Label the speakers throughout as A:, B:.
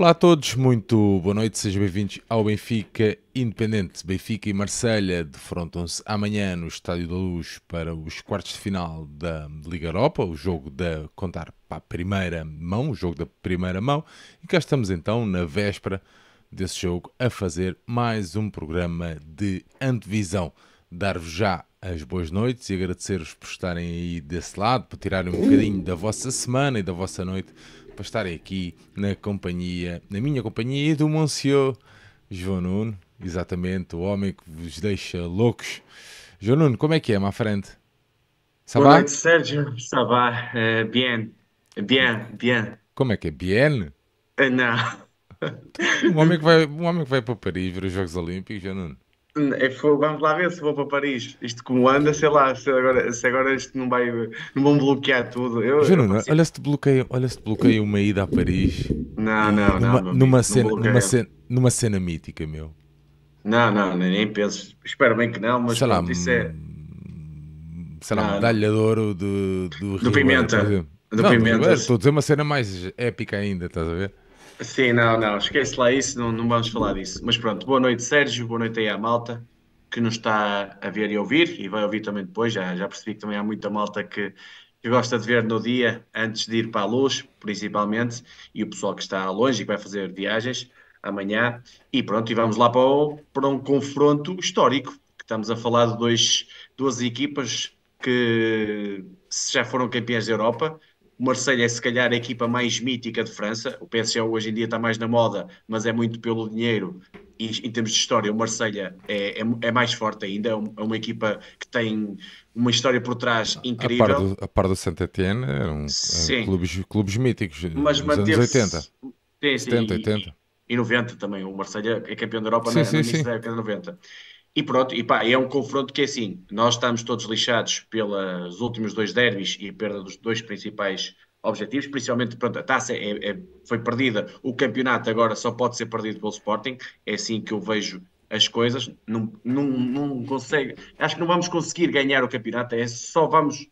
A: Olá a todos, muito boa noite, sejam bem-vindos ao Benfica Independente. Benfica e Marselha defrontam-se amanhã no Estádio da Luz para os quartos de final da Liga Europa, o jogo da contar para a primeira mão, o jogo da primeira mão. E cá estamos então na véspera desse jogo a fazer mais um programa de antevisão. Dar-vos já as boas noites e agradecer-vos por estarem aí desse lado, por tirarem um bocadinho da vossa semana e da vossa noite para estarem aqui na companhia, na minha companhia e do Monsieur João Nuno, exatamente, o homem que vos deixa loucos. João Nuno, como é que é, má frente?
B: Ça Boa noite, Sérgio. Va? Uh, bien. Bien, bien.
A: Como é que é? Bien?
B: Uh, não.
A: Um homem, que vai, um homem que vai para Paris ver os Jogos Olímpicos, João Nuno.
B: É, vamos lá ver se vou para Paris. Isto como anda, sei lá, se agora, se agora isto não vai, não vão bloquear tudo. Eu,
A: Juro, eu olha se te bloqueio, olha se te bloqueio uma ida a Paris.
B: Não, não,
A: numa,
B: não.
A: Numa, cena, numa, cena, numa cena mítica, meu.
B: Não, não, nem penso. Espero bem que não, mas
A: sei
B: pronto,
A: lá,
B: isso é.
A: Sei lá, medalha de ouro do, do,
B: do Pimenta.
A: Do não, Pimenta. Estou a dizer uma cena mais épica ainda, estás a ver?
B: Sim, não, não, esquece lá isso, não, não vamos falar disso. Mas pronto, boa noite, Sérgio, boa noite aí à malta que nos está a ver e ouvir, e vai ouvir também depois. Já, já percebi que também há muita malta que, que gosta de ver no dia antes de ir para a luz, principalmente, e o pessoal que está longe e que vai fazer viagens amanhã. E pronto, e vamos lá para, o, para um confronto histórico, que estamos a falar de dois, duas equipas que já foram campeãs da Europa, o Marseille é se calhar a equipa mais mítica de França. O PSG hoje em dia está mais na moda, mas é muito pelo dinheiro. E em termos de história, o Marseille é, é, é mais forte ainda. É, é uma equipa que tem uma história por trás incrível.
A: A par do, a par do Saint-Etienne, eram, eram clubes, clubes míticos mas dos anos 80. Sim, 70, 80.
B: E, e 90 também. O Marseille é campeão da Europa sim, na, sim, na sim. década de 90. E pronto, e pá, é um confronto que é assim, nós estamos todos lixados pelos últimos dois derbys e perda dos dois principais objetivos, principalmente, pronto, a taça é, é, foi perdida, o campeonato agora só pode ser perdido pelo Sporting, é assim que eu vejo as coisas, não, não, não consegue, acho que não vamos conseguir ganhar o campeonato, é só vamos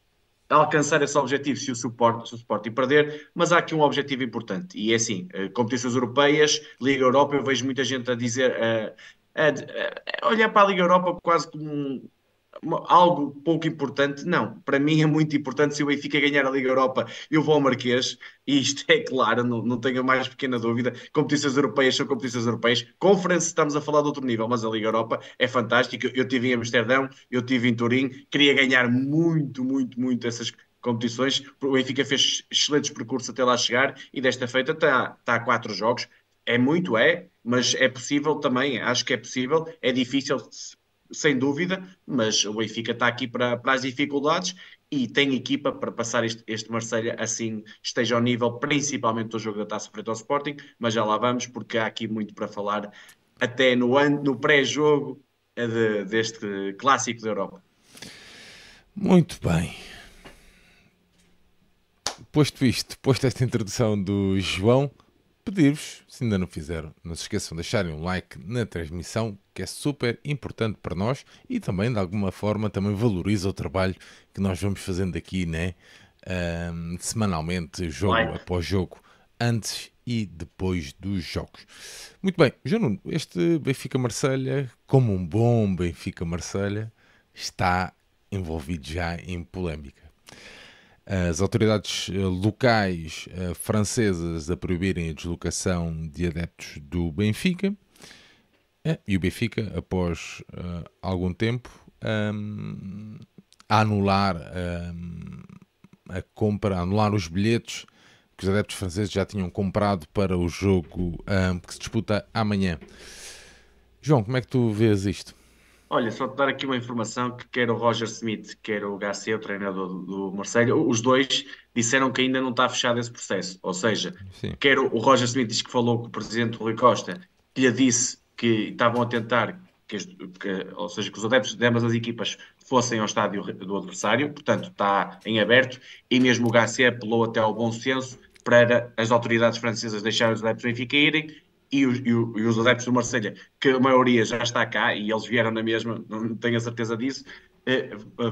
B: alcançar esse objetivo se o, suporte, se o Sporting perder, mas há aqui um objetivo importante, e é assim, eh, competições europeias, Liga Europa, eu vejo muita gente a dizer, uh, olhar para a Liga Europa quase como um, algo pouco importante, não. Para mim é muito importante se o Benfica ganhar a Liga Europa, eu vou ao Marquês, e isto é claro, não, não tenho a mais pequena dúvida. Competições europeias são competições europeias. Conference, estamos a falar de outro nível, mas a Liga Europa é fantástica. Eu tive em Amsterdão, eu tive em Turim, queria ganhar muito, muito, muito essas competições. O Benfica fez excelentes percursos até lá chegar e desta feita está, está a quatro jogos. É muito, é, mas é possível também, acho que é possível, é difícil, sem dúvida, mas o Benfica está aqui para, para as dificuldades e tem equipa para passar este, este Marselha assim esteja ao nível, principalmente do jogo da Taça frente ao Sporting, mas já lá vamos porque há aqui muito para falar até no, no pré-jogo de, deste clássico da Europa.
A: Muito bem. Posto isto, posto esta introdução do João, pedir-vos, se ainda não fizeram, não se esqueçam de deixarem um like na transmissão, que é super importante para nós e também, de alguma forma, também valoriza o trabalho que nós vamos fazendo aqui, né? Um, semanalmente, jogo like. após jogo, antes e depois dos jogos. Muito bem, João este Benfica-Marselha, como um bom Benfica-Marselha, está envolvido já em polémica as autoridades eh, locais uh, francesas a proibirem a deslocação de adeptos do Benfica uh, e o Benfica, após algum tempo, um, a anular um, a compra, a anular os bilhetes que os adeptos franceses já tinham comprado para o jogo um, que se disputa amanhã. João, como é que tu vês isto?
B: Olha, só te dar aqui uma informação que quer o Roger Smith, quer o Garcia, o treinador do, do Marseille, os dois disseram que ainda não está fechado esse processo. Ou seja, Sim. quer o, o, Roger Smith diz que falou com o presidente Rui Costa, que lhe disse que estavam a tentar que, que, ou seja, que os adeptos de ambas as equipas fossem ao estádio do adversário, portanto está em aberto, e mesmo o Garcia apelou até ao bom senso para as autoridades francesas deixarem os adeptos do Benfica irem e os, e, os adeptos do Marselha, que a maioria já está cá e eles vieram na mesma, não tenho a certeza disso,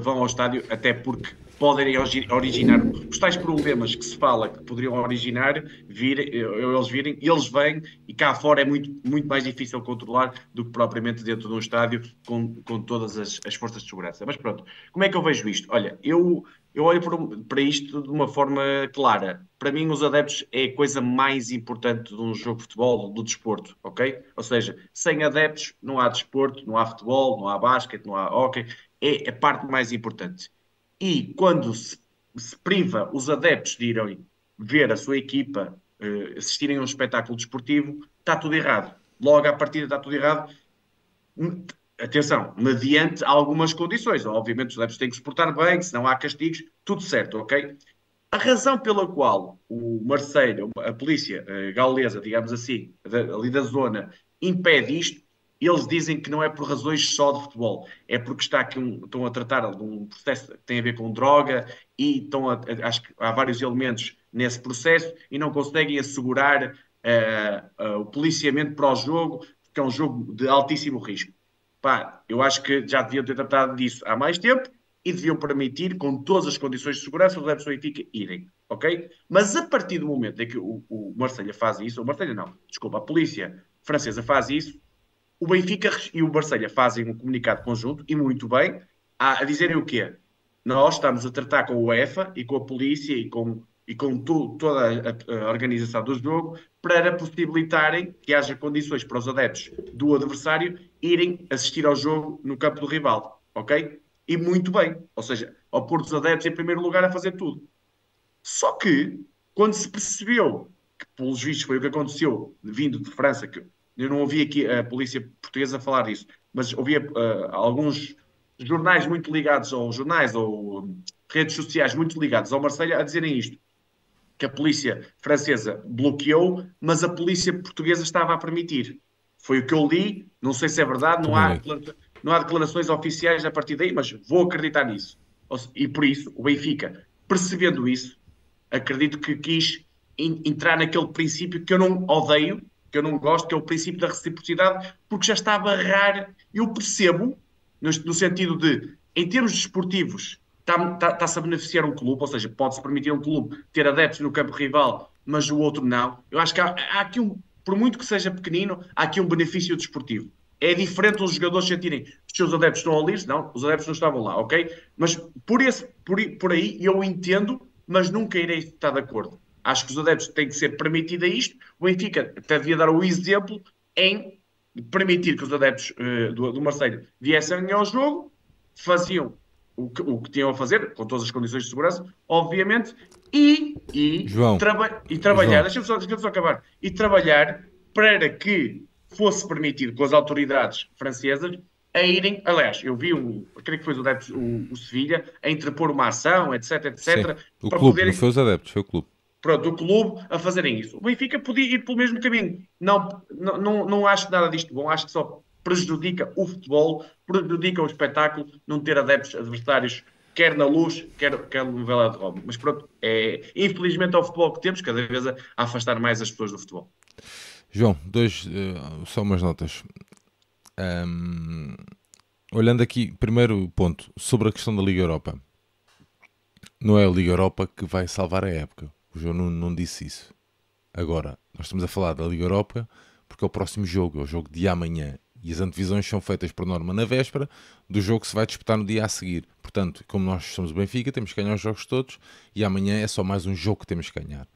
B: vão ao estádio, até porque podem originar os tais problemas que se fala que poderiam originar, vir, eles virem, eles vêm e cá fora é muito, muito mais difícil controlar do que propriamente dentro de um estádio com, com todas as, as forças de segurança. Mas pronto, como é que eu vejo isto? Olha, eu, eu olho para, isto de uma forma clara. Para mim, os adeptos é a coisa mais importante de um jogo de futebol, do desporto, ok? Ou seja, sem adeptos não há desporto, não há futebol, não há basquete, não há hockey. É a parte mais importante e quando se, se priva os adeptos de irem ver a sua equipa uh, assistirem a um espetáculo desportivo, está tudo errado. Logo à partida está tudo errado. Atenção, mediante algumas condições. Obviamente os adeptos têm que se portar bem, se não há castigos, tudo certo, ok? A razão pela qual o Marseille, a polícia uh, gaulesa, digamos assim, ali da zona, impede isto, eles dizem que não é por razões só de futebol, é porque está aqui um, estão a tratar de um processo que tem a ver com droga e estão a, acho que há vários elementos nesse processo e não conseguem assegurar uh, uh, o policiamento para o jogo, que é um jogo de altíssimo risco. Pá, eu acho que já deviam ter tratado disso há mais tempo e deviam permitir, com todas as condições de segurança, os adeptos do Benfica irem, ok? Mas a partir do momento em que o, o Marselha faz isso, o Marselha não, desculpa, a polícia francesa faz isso, o Benfica e o Barcelha fazem um comunicado conjunto, e muito bem, a, a dizerem o quê? Nós estamos a tratar com o UEFA e com a polícia e com, e com toda a, a, organização do jogo para possibilitarem que haja condições para os adeptos do adversário irem assistir ao jogo no campo do rival, ok? E muito bem, ou seja, ao pôr os adeptos em primeiro lugar a fazer tudo. Só que, quando se percebeu que, pelos vistos, foi o que aconteceu vindo de França, que eu não ouvi aqui a polícia portuguesa falar disso, mas ouvia uh, alguns jornais muito ligados, ou jornais, ou redes sociais muito ligados ao Marselha a dizerem isto. Que a polícia francesa bloqueou, mas a polícia portuguesa estava a permitir. Foi o que eu li, não sei se é verdade, não há, não há declarações oficiais a partir daí, mas vou acreditar nisso. E por isso, o Benfica, percebendo isso, acredito que quis entrar naquele princípio que eu não odeio, que eu não gosto, que é o princípio da reciprocidade, porque já está a barrar. Eu percebo, no, no sentido de, em termos desportivos, está-se está, está a beneficiar um clube, ou seja, pode-se permitir um clube ter adeptos no campo rival, mas o outro não. Eu acho que há, há aqui um, por muito que seja pequenino, há aqui um benefício desportivo. É diferente os jogadores sentirem que os seus adeptos estão ali, não, os adeptos não estavam lá, ok? Mas por, esse, por, por aí eu entendo, mas nunca irei estar de acordo. Acho que os adeptos têm que ser permitido a isto. O Benfica até devia dar o exemplo em permitir que os adeptos uh, do, do Marseille viessem ao jogo, faziam o que, o que, tinham a fazer, com todas as condições de segurança, obviamente, e, e, traba e trabalhar, deixa-me só, deixa só acabar, e trabalhar para que fosse permitido com as autoridades francesas a irem, aliás, eu vi um, creio que foi o, adeptos, o, o Sevilha, a interpor uma ação, etc, etc. Sim,
A: o clube, poderem... não foi os adeptos, foi o clube
B: pronto, do clube a fazerem isso. O Benfica podia ir pelo mesmo caminho. Não, não, não, não acho nada disto bom, acho que só prejudica o futebol, prejudica o espetáculo, não ter adeptos adversários, quer na luz, quer, quer no vela de Roma. Mas pronto, é, infelizmente é o futebol que temos, cada vez a, a afastar mais as pessoas do futebol.
A: João, dois, uh, só umas notas. Um, olhando aqui, primeiro ponto, sobre a questão da Liga Europa. Não é a Liga Europa que vai salvar a época. O João não, não disse isso. Agora, nós estamos a falar da Liga Europa porque é o próximo jogo, é o jogo de amanhã. E as antevisões são feitas por norma na véspera do jogo que se vai disputar no dia a seguir. Portanto, como nós somos o Benfica, temos que ganhar os jogos todos e amanhã é só mais um jogo que temos que ganhar.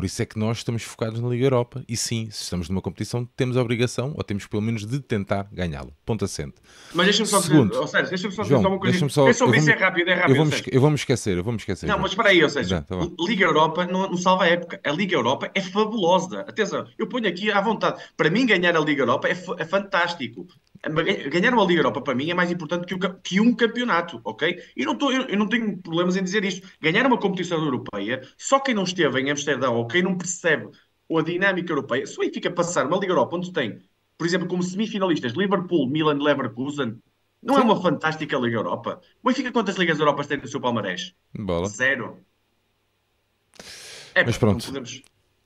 A: Por isso é que nós estamos focados na Liga Europa. E sim, se estamos numa competição, temos a obrigação, ou temos pelo menos de tentar ganhá-la. Ponto assente.
B: Mas deixa-me só Segundo, dizer, seja, deixa-me só João, dizer uma coisa. Só,
A: é sobre isso, é rápido, é rápido. Eu vou-me eu vou esquecer, eu vou-me esquecer.
B: Não, mas espera aí, ou seja, tá, tá Liga Europa não, não, salva a época. A Liga Europa é fabulosa. Atenção, eu ponho aqui à vontade. Para mim, ganhar a Liga Europa é, é fantástico. Ganhar uma Liga Europa para mim é mais importante que, o, que um campeonato, ok? E não tô, eu, eu, não tenho problemas em dizer isto. Ganhar uma competição europeia, só quem não esteve em Amsterdão ou quem não percebe a dinâmica europeia, se o Benfica passar uma Liga Europa onde tem, por exemplo, como semifinalistas Liverpool, Milan Leverkusen, não é Sim. é uma fantástica Liga Europa? O Benfica quantas Ligas Europas tem no seu palmarés?
A: Bola.
B: Zero.
A: É, Mas pronto. Podemos...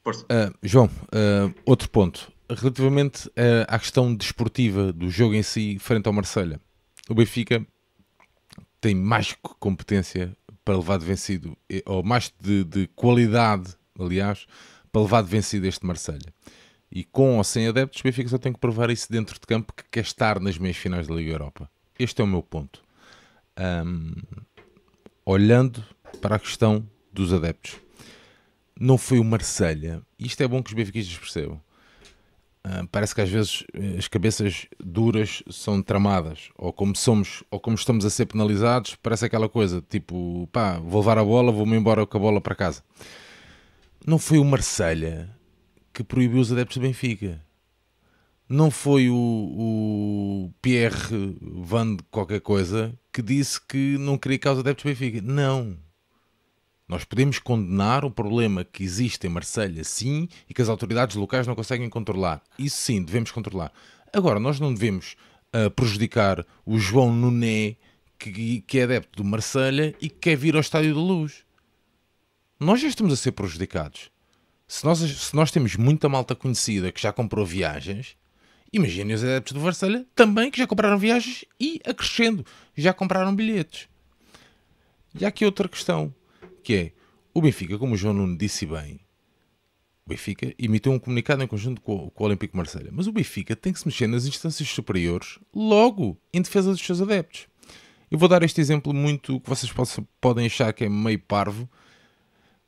A: Uh, João, uh, outro ponto relativamente à questão desportiva do jogo em si frente ao Marselha, o Benfica tem mais competência para levar de vencido, ou mais de, de qualidade, aliás, para levar de vencido este Marselha. E com ou sem adeptos, o Benfica só tem que provar isso dentro de campo que quer estar nas meias finais da Liga Europa. Este é o meu ponto. Um, olhando para a questão dos adeptos, não foi o Marselha. Isto é bom que os benfiquistas percebam. Uh, parece que às vezes eh, as cabeças duras são tramadas, ou como somos, ou como estamos a ser penalizados, parece aquela coisa tipo, pá, vou levar a bola, vou-me embora com a bola para casa. Não foi o Marselha que proibiu os adeptos do Benfica. Não foi o, o Pierre Van qualquer coisa que disse que não queria que os adeptos do Benfica. Não. Nós podemos condenar o problema que existe em Marselha, sim, e que as autoridades locais não conseguem controlar. Isso sim, devemos controlar. Agora, nós não devemos uh, prejudicar o João Nuné, que, que, é adepto do Marselha e que quer vir ao Estádio da Luz. Nós já estamos a ser prejudicados. Se nós, se nós temos muita malta conhecida que já comprou viagens, imaginem os adeptos do Marselha também que já compraram viagens e, acrescendo, já compraram bilhetes. E há aqui outra questão que é o Benfica, como o João Nuno disse bem, o Benfica emitiu um comunicado em conjunto com, com o Olímpico Marselha, mas o Benfica tem que se mexer nas instâncias superiores logo em defesa dos seus adeptos. Eu vou dar este exemplo muito que vocês possam, podem achar que é meio parvo,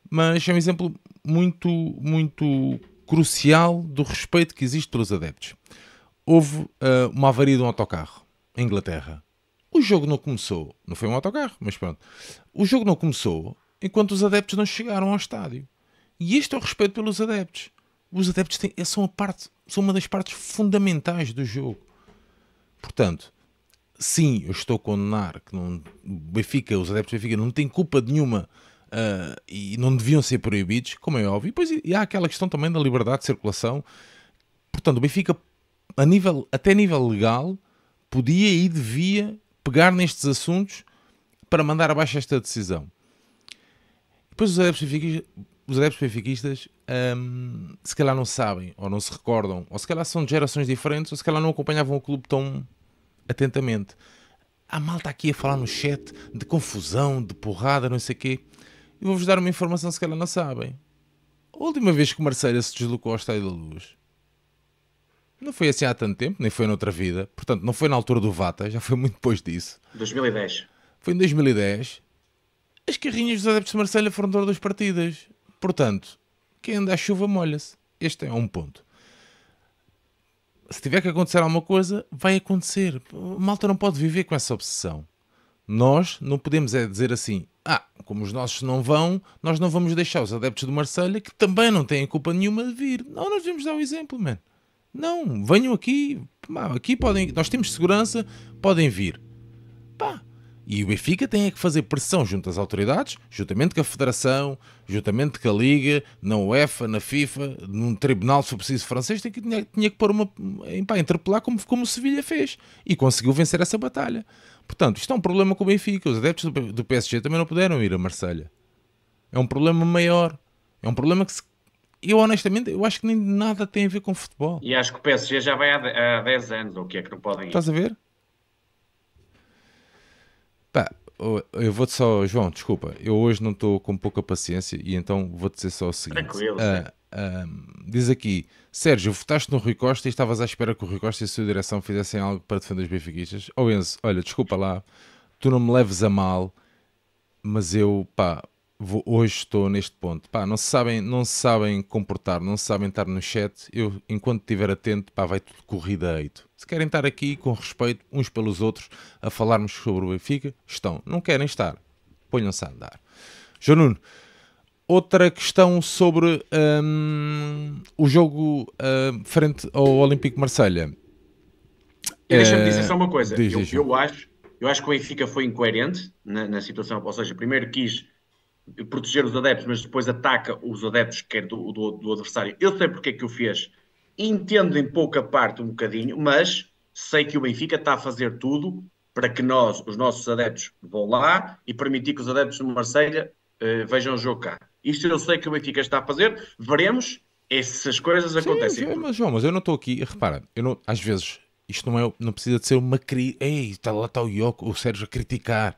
A: mas é um exemplo muito, muito crucial do respeito que existe pelos adeptos. Houve uh, uma avaria de um autocarro em Inglaterra. O jogo não começou, não foi um autocarro, mas pronto. O jogo não começou enquanto os adeptos não chegaram ao estádio. E este é o respeito pelos adeptos. Os adeptos têm, são, a parte, são uma das partes fundamentais do jogo. Portanto, sim, eu estou a condenar que não, Benfica, os adeptos do Benfica não têm culpa nenhuma uh, e não deviam ser proibidos, como é óbvio. E depois e há aquela questão também da liberdade de circulação. Portanto, o Benfica, a nível, até nível legal, podia e devia pegar nestes assuntos para mandar abaixo esta decisão. Depois os adeptos benfiquistas, os adeptos benfiquistas um, se calhar não sabem, ou não se recordam, ou se calhar são de gerações diferentes, ou se calhar não acompanhavam o clube tão atentamente. Há malta aqui a falar no chat de confusão, de porrada, não sei o quê. Eu vou-vos dar uma informação se calhar não sabem. A última vez que o Marseille se deslocou ao Estádio da Luz não foi assim há tanto tempo, nem foi noutra vida. Portanto, não foi na altura do Vata, já foi muito depois disso.
B: 2010.
A: Foi em 2010 as carrinhas dos adeptos de Marselha foram todas das partidas. Portanto, quem anda à chuva molha-se. Este é um ponto. Se tiver que acontecer alguma coisa, vai acontecer. malta não pode viver com essa obsessão. Nós não podemos é dizer assim, ah, como os nossos não vão, nós não vamos deixar os adeptos de Marselha, que também não têm culpa nenhuma de vir. Não, nós devemos dar o exemplo, man. Não, venham aqui, aqui podem, nós temos segurança, podem vir. Pá, e o Benfica tem é que fazer pressão junto às autoridades, juntamente com a Federação, juntamente com a Liga, na UEFA, na FIFA, num tribunal, se preciso, francês, tem que, tinha, tinha que pôr uma. Pá, interpelar como, como o Sevilha fez. E conseguiu vencer essa batalha. Portanto, isto é um problema com o Benfica. Os adeptos do, do PSG também não puderam ir a Marselha. É um problema maior. É um problema que se eu honestamente eu acho que nem nada tem a ver com futebol.
B: E acho que o PSG já vai há, há 10 anos, ou o que é que não podem ir.
A: Estás a ver? Pá, eu vou-te só, João, desculpa, eu hoje não estou com pouca paciência e então vou-te dizer só o seguinte.
B: Tranquilo. Uh,
A: uh, diz aqui, Sérgio, votaste no Rui Costa e estavas à espera que o Rui Costa e a sua direção fizessem algo para defender os benfiquistas? Ou oh, Enzo, olha, desculpa lá, tu não me leves a mal, mas eu, pá, vou, hoje estou neste ponto. Pá, não se sabem, não se sabem comportar, não se sabem estar no chat. Eu, enquanto estiver atento, pá, vai tudo corrida a eito. Se querem estar aqui com respeito uns pelos outros a falarmos sobre o Benfica, estão. Não querem estar, ponham-se a andar. João Nuno, outra questão sobre hum, o jogo hum, frente ao Olímpico Marselha.
B: Deixa-me dizer só uma coisa. Diz, eu, diz, eu, acho, eu acho que o Benfica foi incoerente na, na situação. Ou seja, primeiro quis proteger os adeptos, mas depois ataca os adeptos que do, do, do, adversário. Eu sei porque é que o fez, entendo em pouca parte um bocadinho, mas sei que o Benfica está a fazer tudo para que nós, os nossos adeptos, vão lá e permitir que os adeptos de Marselha uh, vejam o jogo cá. Isto eu sei que o Benfica está a fazer, veremos essas coisas Sim, acontecem.
A: Mas, João, mas eu não estou aqui, repara, eu não, às vezes isto não, é, não precisa de ser uma crítica. Ei, está lá está o Yoko, o Sérgio a criticar.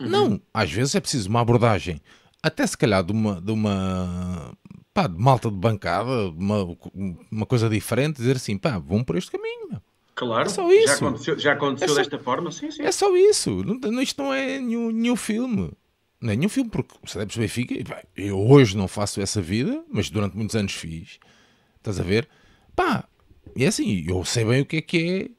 A: Uhum. Não, às vezes é preciso uma abordagem, até se calhar de uma, de uma pá, de malta de bancada, uma, uma coisa diferente, dizer assim, pá, vamos por este caminho.
B: Claro, é só isso. já aconteceu, já aconteceu é só, desta forma, sim, sim.
A: É só isso, não, isto não é nenhum, nenhum filme. Não é nenhum filme, porque o Adeptos Benfica, eu hoje não faço essa vida, mas durante muitos anos fiz. Estás a ver? Pá, e é assim, eu sei bem o que é que é.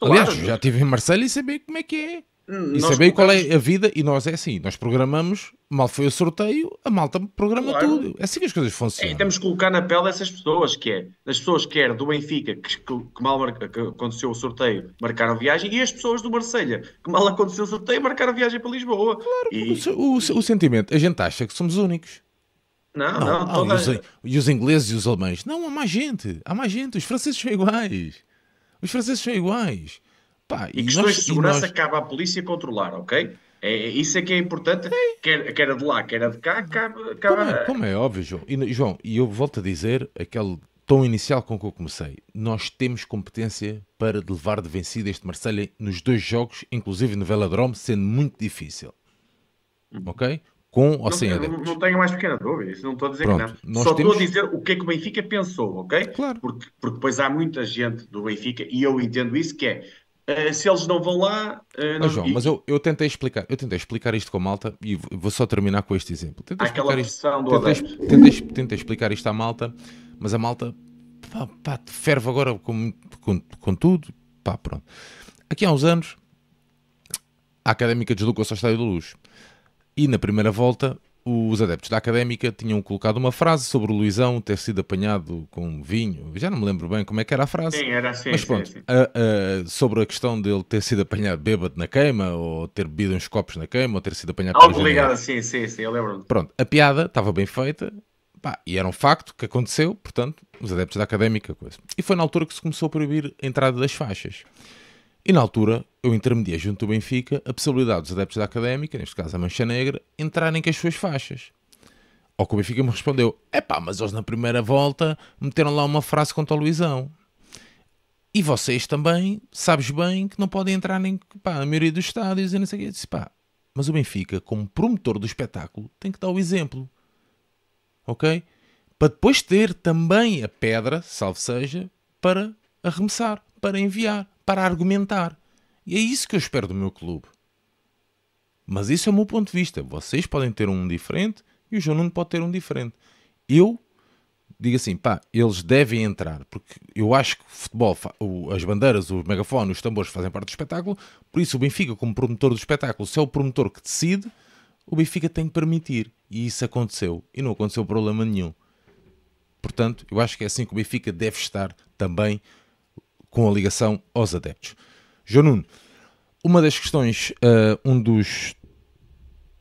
A: Claro. Aliás, já estive em Marselha e sei bem como é que é. Hum, e saber qual é a vida, e nós é assim, nós programamos, mal foi o sorteio, a malta programa claro. tudo. É assim que as coisas funcionam.
B: É, e temos que colocar na pele essas pessoas, que é, as pessoas que é do Benfica, que, que mal que aconteceu o sorteio, marcaram viagem, e as pessoas do Marselha, que mal aconteceu o sorteio, marcaram viagem para Lisboa.
A: Claro, e... o, o, o sentimento, a gente acha que somos únicos.
B: Não, não, não ah, toda...
A: e, os, e os ingleses e os alemães? Não, há mais gente, há mais gente, os franceses são iguais. Os franceses são iguais.
B: Pá, e, e questões nós, de segurança nós... cabe à polícia controlar, ok? É, é, isso é que é importante. Quer, quer de lá, quer de cá, cabe, cabe
A: como, é, como é óbvio, João. E, João, e eu volto a dizer aquele tom inicial com que eu comecei. Nós temos competência para levar de vencida este Marselha nos dois jogos, inclusive no Velodrome, sendo muito difícil. Uhum. Ok? Com ou não, sem adeptos.
B: Não, tenho a mais pequena dúvida, isso não estou a dizer Pronto, que não. Só temos... estou a dizer o que é que o Benfica pensou, ok?
A: Claro.
B: Porque, porque depois há muita gente do Benfica, e eu entendo isso, que é Uh, se eles não vão lá. Uh, não...
A: João, e... mas eu, eu tentei explicar, eu tentei explicar isto com a malta e vou só terminar com este exemplo. Tentei
B: Aquela explicar
A: isto, tentei, tentei, tentei, explicar isto à malta, mas a malta pá, pá, ferve agora com, com, com tudo. Pá, pronto. Aqui há uns anos a académica deslocou-se ao Estádio da Luz. E na primeira volta os adeptos da académica tinham colocado uma frase sobre o Luizão ter sido apanhado com vinho. Já não me lembro bem como é que era a frase.
B: Sim, era assim.
A: Mas pronto,
B: sim, sim.
A: A, a, sobre a questão dele ter sido apanhado bêbado na queima, ou ter bebido uns copos na queima, ou ter sido apanhado
B: Algo ligado, sim, sim, sim, eu lembro.
A: Pronto, a piada estava bem feita. Pá, e era um facto que aconteceu, portanto, os adeptos da académica. Coisa. E foi na altura que se começou a proibir a entrada das faixas. E na altura, eu intermediei junto do Benfica a possibilidade dos adeptos da Académica, neste caso a Mancha Negra, entrarem com as suas faixas. Ao que o Benfica me respondeu: é pá, mas eles na primeira volta meteram lá uma frase contra o Luizão. E vocês também, sabes bem que não podem entrar nem pá, na maioria dos estádios e não sei o quê. Pá, mas o Benfica, como promotor do espetáculo, tem que dar o exemplo. Ok? Para depois ter também a pedra, salvo seja, para arremessar, para enviar para argumentar. E é isso que eu espero do meu clube. Mas isso é o meu ponto de vista. Vocês podem ter um diferente e o João Nuno pode ter um diferente. Eu digo assim, pá, eles devem entrar, porque eu acho que o futebol, as bandeiras, os megafones, os tambores fazem parte do espetáculo, por isso o Benfica, como promotor do espetáculo, se é o promotor que decide, o Benfica tem que permitir. E isso aconteceu. E não aconteceu problema nenhum. Portanto, eu acho que é assim que o Benfica deve estar também com a ligação aos adeptos. João Nuno, uma das questões, uh, um dos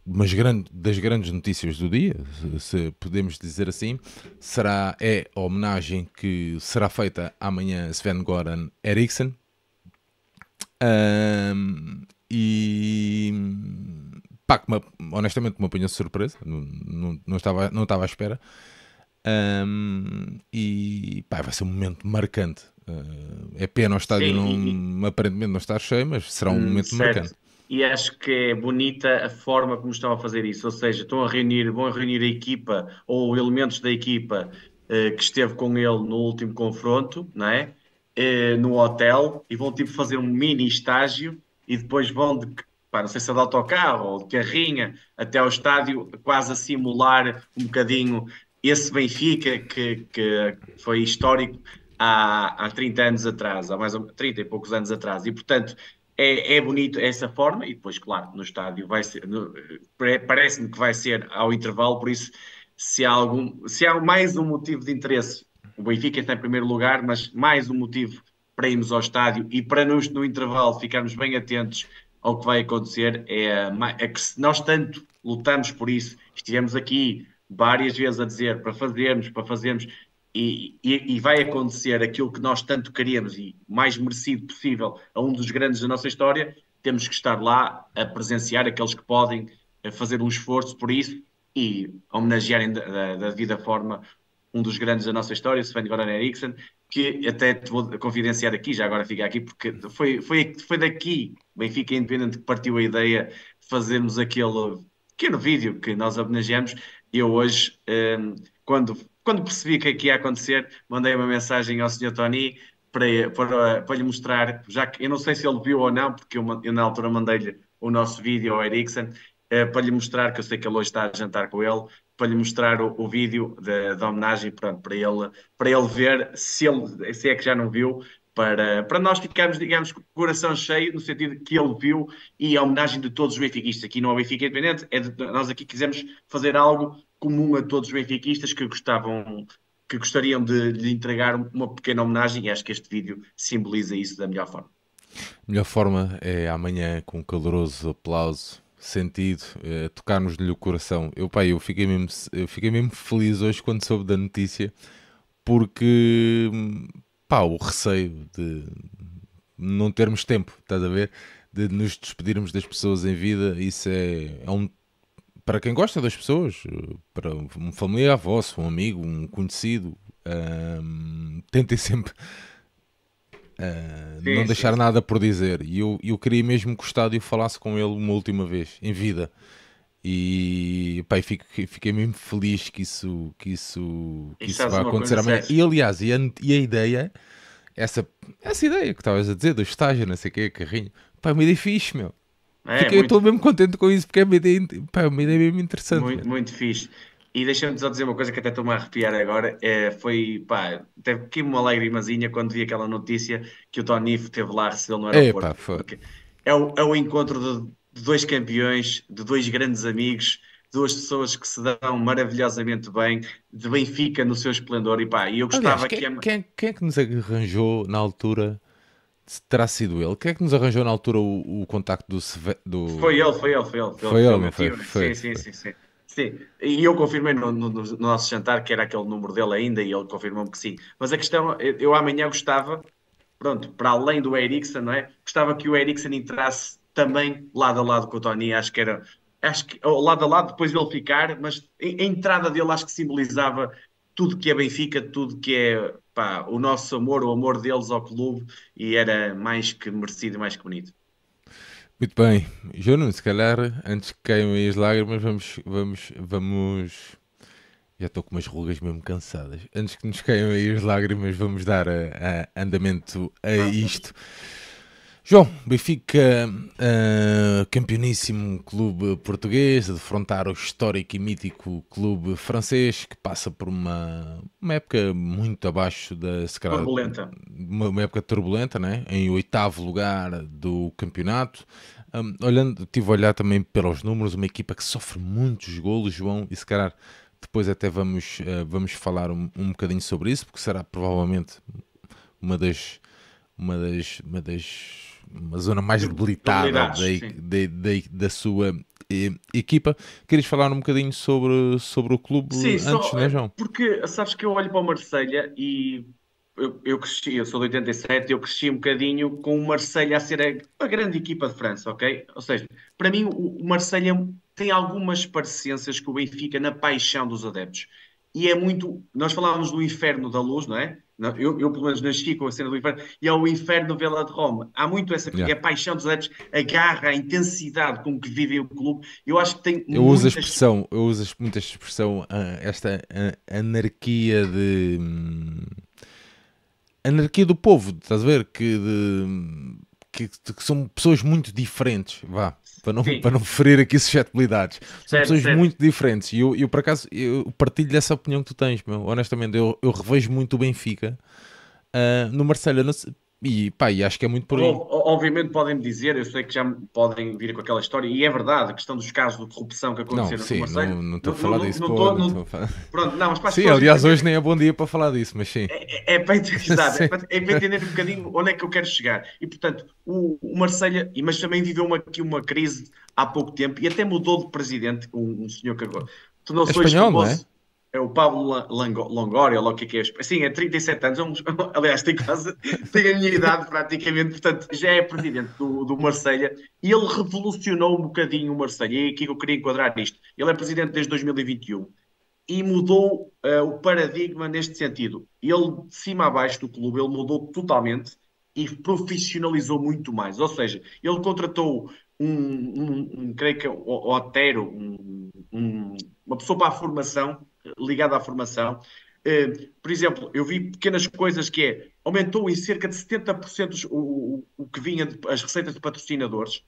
A: mas grande, das grandes notícias do dia, se podemos dizer assim, será é a homenagem que será feita amanhã a Sven Goran Eriksson. Um, e pá, uma, honestamente me apanhou surpresa, não, não, não, estava, não estava à espera. Um, e pá, vai ser um momento marcante é pena o estádio Sim, não, aparentemente não estar cheio, mas será um momento certo. marcante.
B: E acho que é bonita a forma como estão a fazer isso, ou seja, estão a reunir, vão a reunir a equipa ou elementos da equipa uh, que esteve com ele no último confronto, não é? Uh, no hotel e vão tipo fazer um mini estágio e depois vão de, pá, não sei se é de autocarro ou de carrinha até ao estádio, quase a simular um bocadinho esse Benfica que, que foi histórico há, há 30 anos atrás, há mais ou 30 e poucos anos atrás, e portanto é, é bonito essa forma, e depois, claro, no estádio vai ser, parece-me que vai ser ao intervalo, por isso, se há, algum, se há mais um motivo de interesse, o Benfica está em primeiro lugar, mas mais um motivo para irmos ao estádio e para nos, no intervalo, ficarmos bem atentos ao que vai acontecer, é, é que nós tanto lutamos por isso, estivemos aqui várias vezes a dizer para fazermos, para fazermos, e, e, e, vai acontecer aquilo que nós tanto queríamos e mais merecido possível a um dos grandes da nossa história, temos que estar lá a presenciar aqueles que podem fazer um esforço por isso e homenagearem da, da, da devida forma um dos grandes da nossa história, Sven Goran Eriksson, que até te vou confidenciar aqui, já agora fica aqui, porque foi, foi, foi daqui, Benfica Independente, que partiu a ideia de fazermos aquele pequeno vídeo que nós homenageamos. Eu hoje, um, quando, quando percebi que aqui ia acontecer, mandei uma mensagem ao Sr. Tony para, para, para lhe mostrar, já que eu não sei se ele viu ou não, porque eu, eu na altura mandei-lhe o nosso vídeo ao Ericsson, eh, para lhe mostrar, que eu sei que ele hoje está a jantar com ele, para lhe mostrar o, o vídeo da homenagem, pronto, para ele, para ele ver, se, ele, se é que já não viu, para, para nós ficarmos, digamos, com o coração cheio, no sentido que ele viu, e a homenagem de todos os benfiquistas. Aqui não é Benfica Independente, é de, nós aqui quisemos fazer algo comum a todos os benfiquistas que gostavam, que gostariam de lhe entregar uma pequena homenagem, e acho que este vídeo simboliza isso da melhor forma.
A: A melhor forma é amanhã com um caloroso aplauso sentido, é, tocar-nos-lhe o coração. Eu, pai, eu fiquei, mesmo, eu fiquei mesmo feliz hoje quando soube da notícia, porque, pá, o receio de não termos tempo, estás a ver? De nos despedirmos das pessoas em vida, isso é, é um. Para quem gosta das pessoas, para um familiar vosso, um amigo, um conhecido, um, tentem sempre Uh, sim, não deixar sim. nada por dizer. E eu, eu queria mesmo que o estádio falasse com ele uma última vez, em vida. E pá, fico, fiquei mesmo feliz que isso, que isso, que isso vai acontecer amanhã. E aliás, e a, e a, ideia, essa, essa ideia que estavas a dizer, do estágio, não sei o que, carrinho, pá, é uma ideia fixe, meu. É, Fiquei, muito... Eu estou mesmo contente com isso porque é uma ideia, pá, uma ideia mesmo interessante.
B: Muito, muito fixe. E deixa-me só dizer uma coisa que até estou-me a arrepiar agora. É, foi, pá, teve aqui uma lagrimazinha quando vi aquela notícia que o Tony esteve lá a receber no aeroporto. Epa, foi. É o, é o encontro de, de dois campeões, de dois grandes amigos, duas pessoas que se dão maravilhosamente bem, de Benfica no seu esplendor. E pá, eu gostava
A: Aliás, quem, que. Quem, quem é que nos arranjou na altura? Terá sido ele? Quem é que nos arranjou na altura o, o contacto do, do...
B: Foi ele, foi ele, foi ele.
A: Foi, foi ele, não foi? foi,
B: sim, sim, sim, sim. E eu confirmei no, no, no, nosso jantar que era aquele número dele ainda e ele confirmou-me que sim. Mas a questão, eu, amanhã gostava, pronto, para além do Eriksen, não é? Gostava que o Eriksen entrasse também lado a lado com o Tony, acho que era, acho que lado a lado depois ele ficar, mas a entrada dele acho que simbolizava tudo que é Benfica, tudo que é pá, o nosso amor, o amor deles ao clube e era mais que merecido e mais que bonito.
A: Muito bem, Jonas, se calhar antes que caiam aí as lágrimas, vamos, vamos, vamos. Já estou com umas rugas mesmo cansadas. Antes que nos caiam aí as lágrimas, vamos dar a, a andamento a isto. João, Benfica, uh, campeoníssimo clube português, a defrontar o histórico e mítico clube francês, que passa por uma, uma época muito abaixo da...
B: Se calhar, turbulenta.
A: Uma, uma, época turbulenta, né? em oitavo lugar do campeonato. Um, olhando, tive a olhar também pelos números, uma equipa que sofre muitos golos, João, e se calhar depois até vamos, uh, vamos falar um, um bocadinho sobre isso, porque será provavelmente uma das... Uma das, uma das uma zona mais debilitada da, da, da, sua equipa. Querias falar um bocadinho sobre, sobre o clube Sim, antes, só, não é, João?
B: Porque sabes que eu olho para o Marselha e eu, eu cresci, eu sou de 87, eu cresci um bocadinho com o Marselha a ser a, a grande equipa de França, ok? Ou seja, para mim o, o Marselha tem algumas parecências com o Benfica na paixão dos adeptos. E é muito. Nós falávamos do inferno da luz, não é? Eu, eu, pelo menos, nasci com a cena do inferno, e é o inferno Vela de Roma. Há muito essa yeah. é a paixão dos adeptos, a garra, a intensidade com que vivem o clube. Eu acho que tem.
A: Eu muitas... uso a expressão, eu uso muito esta expressão, uh, esta uh, anarquia de. Um, anarquia do povo, estás a ver? Que, de, que, que são pessoas muito diferentes, vá para não, para não ferir aqui suscetibilidades. São pessoas muito diferentes e eu, eu, por acaso, eu partilho dessa opinião que tu tens, meu. honestamente. Eu, eu revejo muito o Benfica uh, no Marcelo. E pá, e acho que é muito por aí.
B: Obviamente podem-me dizer, eu sei que já podem vir com aquela história, e é verdade, a questão dos casos de corrupção que aconteceram
A: não, sim,
B: no Marseille.
A: Não, não estou a falar disso. Não, não, não,
B: Pronto, não, mas para
A: Sim, aliás, hoje nem é bom dia para falar disso, mas sim.
B: É, é, é, para, exato, é, para, é para entender um bocadinho onde é que eu quero chegar. E portanto, o, o Marselha, mas também viveu uma, aqui uma crise há pouco tempo e até mudou de presidente, um, um senhor que agora
A: tornou-se é espanhol, não é?
B: É o Pablo Longoria, ou o que é que é. Sim, é 37 anos, é aliás, tem quase tem a minha idade praticamente, portanto, já é presidente do, do Marselha e ele revolucionou um bocadinho o Marselha. E é aqui que eu queria enquadrar isto. Ele é presidente desde 2021 e mudou uh, o paradigma neste sentido. Ele, de cima a baixo do clube, ele mudou totalmente e profissionalizou muito mais. Ou seja, ele contratou um, um, um creio que o Otero, um, uma pessoa para a formação, ligada à formação. Uh, por exemplo, eu vi pequenas coisas que é, aumentou em cerca de 70% o, o, o que vinha de, as receitas de patrocinadores.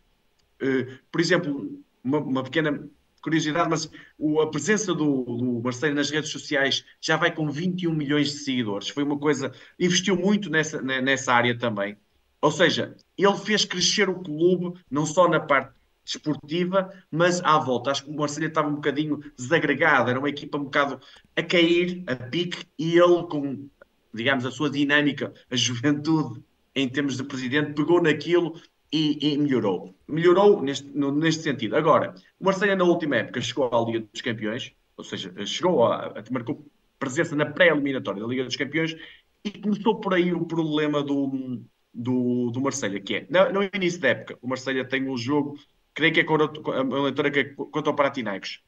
B: Uh, por exemplo, uma, uma, pequena curiosidade, mas a presença do, do Marcelo nas redes sociais já vai com 21 milhões de seguidores. Foi uma coisa, investiu muito nessa, nessa área também. Ou seja, ele fez crescer o clube, não só na parte desportiva, mas à volta. Acho que o Marcelo estava um bocadinho desagregado, era uma equipa um bocado a cair, a pique, e ele, com, digamos, a sua dinâmica, a juventude em termos de presidente, pegou naquilo e, e melhorou. Melhorou neste, no, neste sentido. Agora, o Marcelo na última época chegou à Liga dos Campeões, ou seja, chegou a, a marcou presença na pré-eliminatória da Liga dos Campeões e começou por aí o problema do, do, do Marselha, que é, no, no, início da época, o Marselha tem um jogo, creio que é a leitura que é contra o Panathinaikos,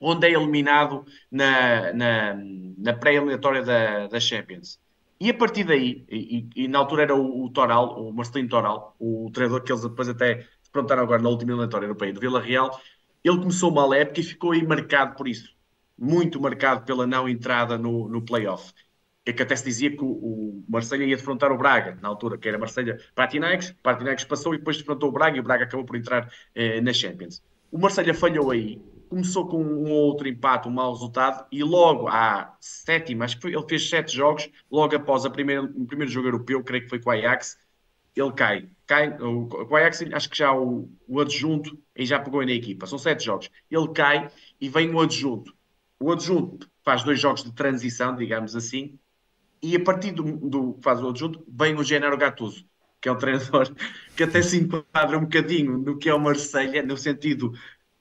B: onde é eliminado na, na, na pré-eliminatória da, da Champions. E a partir daí, e, e, e na altura era o, o, Toral, o Marcelino Toral, o treinador que eles depois até prontaram agora na última eliminatória europeia do Vila Real, ele começou uma época e ficou aí marcado por isso. Muito marcado pela não entrada no, no playoff que até se dizia que o, o Marselha ia defrontar o Braga, na altura, que era Marselha Panathinaikos, Panathinaikos passou e depois defrontou o Braga e o Braga acabou por entrar eh, na Champions. O Marselha falhou aí, começou com um outro empate, um mau resultado, e logo à sétima, acho que foi, ele fez sete jogos, logo após a primeira, o primeiro jogo europeu, creio que foi com o Ajax, ele cai. cai o, o Ajax, acho que já o, o adjunto, e já pegou na equipa, são sete jogos. Ele cai e vem o adjunto. O adjunto faz dois jogos de transição, digamos assim, e a partir do, do faz o adjunto, vem o Gennaro Gattuso, que é um treinador que até se enquadra um bocadinho no que é o Marselha no sentido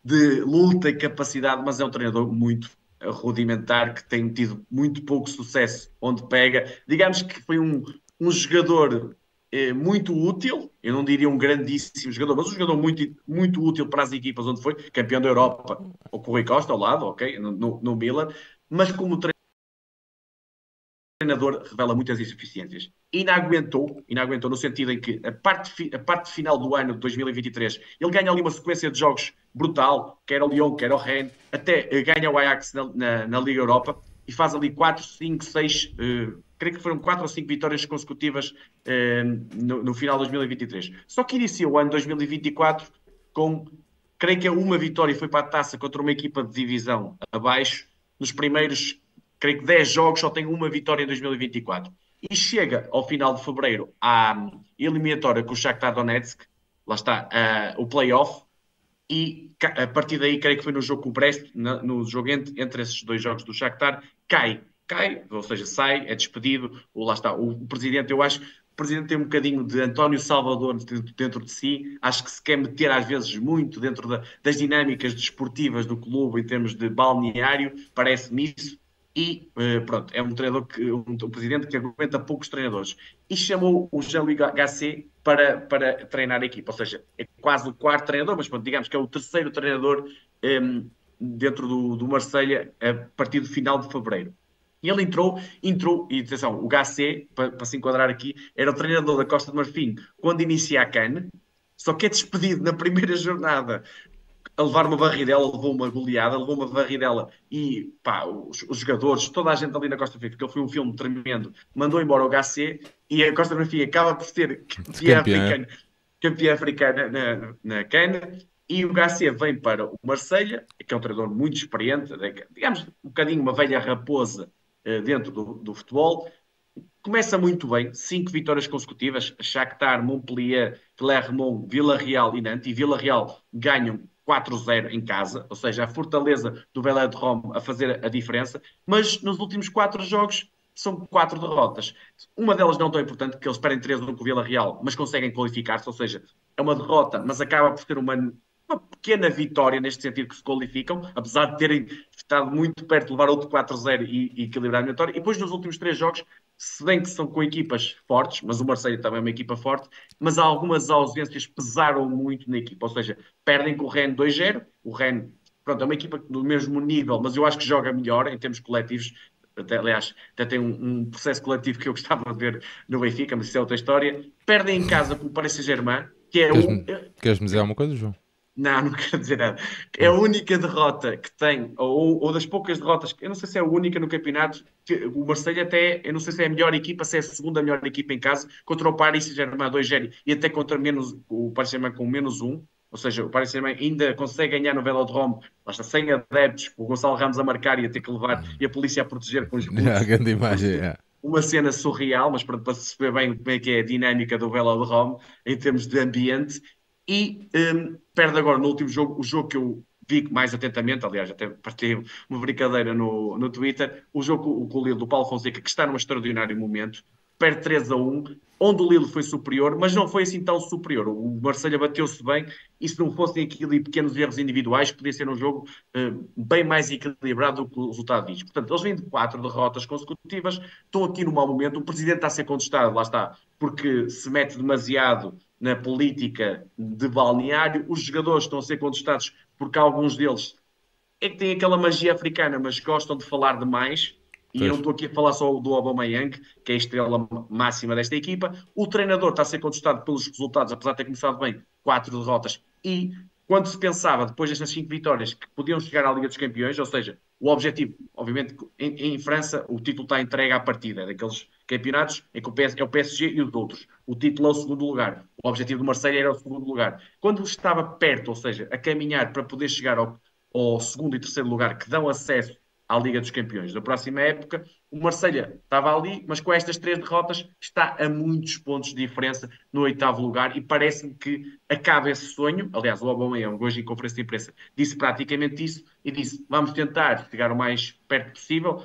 B: de luta e capacidade, mas é um treinador muito rudimentar, que tem tido muito pouco sucesso onde pega. Digamos que foi um, um jogador eh, muito útil, eu não diria um grandíssimo jogador, mas um jogador muito, muito útil para as equipas onde foi, campeão da Europa, o Rui Costa ao lado, ok, no, no, no Milan, mas como treinador treinador revela muitas insuficiências. E não aguentou, e aguentou no sentido em que a parte, a parte final do ano de 2023 ele ganha ali uma sequência de jogos brutal, quer o Lyon, quer o Rennes, até uh, ganha o Ajax na, na, na, Liga Europa e faz ali 4, 5, 6, uh, creio que foram 4 ou 5 vitórias consecutivas uh, no, no, final de 2023. Só que inicia o ano 2024 com, creio que é uma vitória foi para a taça contra uma equipa de divisão abaixo, nos primeiros creio que 10 jogos só tem uma vitória em 2024. E chega ao final de fevereiro à eliminatória com o Shakhtar Donetsk, lá está, uh, o playoff, e a partir daí, creio que foi no jogo com o Brest, no, jogo entre, entre esses dois jogos do Shakhtar, cai, cai, ou seja, sai, é despedido, lá está, o, presidente, eu acho, o presidente tem um bocadinho de António Salvador dentro, dentro de si, acho que se quer meter às vezes muito dentro da, das dinâmicas desportivas do clube em termos de balneário, parece-me isso, e uh, pronto, é um treinador que um, presidente que aguenta poucos treinadores. E chamou o Jean-Louis Gasset para, para treinar a equipa, ou seja, é quase o quarto treinador, mas pronto, digamos que é o terceiro treinador um, ehm, dentro do, do Marselha a partir do final de fevereiro. E ele entrou, entrou, e atenção, o Gasset, para, para se enquadrar aqui, era o treinador da Costa de Marfim quando inicia a CAN, só que é despedido na primeira jornada a levar uma varridela, levou uma goleada, levou uma varridela e pá, os, os, jogadores, toda a gente ali na Costa Rica, porque ele foi um filme tremendo, mandou embora o HC e a Costa Rica acaba por ser campeã africana, campeã africana na, na Cana e o HC vem para o Marselha, que é um treinador muito experiente, digamos um bocadinho uma velha raposa uh, dentro do, do futebol, começa muito bem, cinco vitórias consecutivas, Shakhtar, Montpellier, Clermont, Vila Real e Nantes, e Vila Real ganham 4-0 em casa, ou seja, a fortaleza do Velodrome a fazer a diferença, mas nos últimos quatro jogos são quatro derrotas. Uma delas não tão importante, que eles perdem 3 no Vila Real, mas conseguem qualificar-se, ou seja, é uma derrota, mas acaba por ser uma, uma pequena vitória neste sentido que se qualificam, apesar de terem estado muito perto de levar outro 4-0 e, e equilibrar a vitória. E depois nos últimos três jogos se bem que são com equipas fortes, mas o Marseille também é uma equipa forte, mas algumas ausências pesaram muito na equipa, ou seja, perdem com o Rennes 2-0, o Rennes, pronto, é uma equipa do mesmo nível, mas eu acho que joga melhor em termos coletivos, até, aliás, até tem um, um, processo coletivo que eu gostava de ver no Benfica, mas isso é outra história. Perdem em casa com o Paris Saint-Germain, que é
A: queres,
B: o...
A: Queres-me dizer alguma coisa, João?
B: Não, não quero dizer nada. É a única derrota que tem, ou, ou, das poucas derrotas, eu não sei se é a única no campeonato, que o Marseille até, eu não sei se é a melhor equipa, se é a segunda melhor equipa em casa, contra o Paris Saint-Germain 2-0 e até contra menos, o Paris Saint-Germain com menos 1, ou seja, o Paris Saint-Germain ainda consegue ganhar no Velodrome, basta sem adeptos, o Gonçalo Ramos a marcar e a ter que levar, e a polícia a proteger com os gols.
A: a grande imagem, é.
B: Uma cena surreal, mas para, para se perceber bem como é que é a dinâmica do Velodrome em termos de ambiente, e um, perde agora no último jogo, o jogo que eu vi mais atentamente, aliás, até partilhei uma brincadeira no, no Twitter, o jogo com o Lille do Paulo Fonseca, que está num extraordinário momento, perde 3 a 1, onde o Lille foi superior, mas não foi assim tão superior. O Marselha bateu-se bem e se não fossem aquilo e pequenos erros individuais, podia ser um jogo uh, bem mais equilibrado do que o resultado diz. Portanto, eles vêm de quatro derrotas consecutivas, estão aqui no mau momento, o presidente está a ser contestado, lá está, porque se mete demasiado na política de balneário, os jogadores estão a ser contestados porque alguns deles é que têm aquela magia africana, mas gostam de falar demais. E eu não estou aqui a falar só do Aubameyang, que é a estrela máxima desta equipa. O treinador está a ser contestado pelos resultados, apesar de ter começado bem, quatro derrotas. E quando se pensava, depois destas cinco vitórias, que podiam chegar à Liga dos Campeões, ou seja, o objetivo, obviamente, em, em França, o título está entregue à partida, é daqueles campeonatos em que o PS, é o PSG e os outros. O título é o segundo lugar. O objetivo do Marseille era o segundo lugar. Quando estava perto, ou seja, a caminhar para poder chegar ao, ao segundo e terceiro lugar, que dão acesso à Liga dos Campeões da próxima época. O Marselha estava ali, mas com estas três derrotas está a muitos pontos de diferença no oitavo lugar e parece-me que acaba esse sonho. Aliás, o Aubameyang, hoje em conferência de imprensa, disse praticamente isso e disse, vamos tentar chegar o mais perto possível,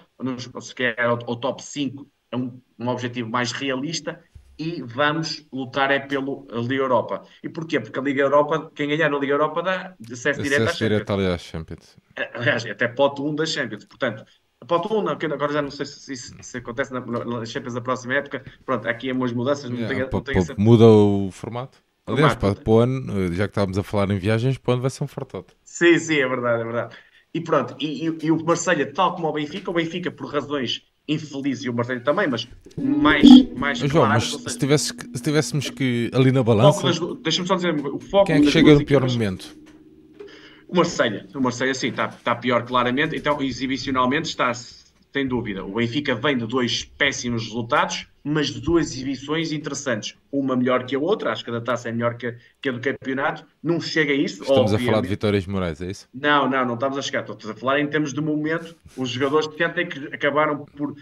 B: se quer ao, ao top 5 é um, um objetivo mais realista e vamos lutar é pelo Liga Europa. E porquê? Porque a Liga Europa, quem ganhar a Liga Europa dá acesso direto
A: à Champions. à Champions.
B: É, aliás, até pote 1 da Champions. Portanto, a pote 1, agora já não sei se isso se acontece na, na, Champions da próxima época. Pronto, aqui há umas mudanças. Yeah, tenho.
A: Muda o formato. Aliás, para, para o ano, já que estávamos a falar em viagens, para o ano vai ser um fartote.
B: Sim, sim, é verdade, é verdade. E pronto, e, e, e o Marselha, tal como o Benfica, o Benfica, por razões infeliz e o Martelho também, mas mais, mais
A: João, mas seja, se, tivesse, se tivéssemos que ali na balança.
B: Deixa-me só dizer, o foco.
A: Quem é que chega no pior equipas, momento?
B: O Marselha O Marselha sim, está, está pior claramente. Então, exibicionalmente, está sem dúvida. O Benfica vem de dois péssimos resultados mas de duas exibições interessantes. Uma melhor que a outra, acho que a da taça é melhor que a, que a do campeonato. Não chega a isso.
A: Estamos obviamente. a falar de vitórias morais, é isso?
B: Não, não, não estamos a chegar. Estamos a falar em termos de momento. Os jogadores sentem que acabaram por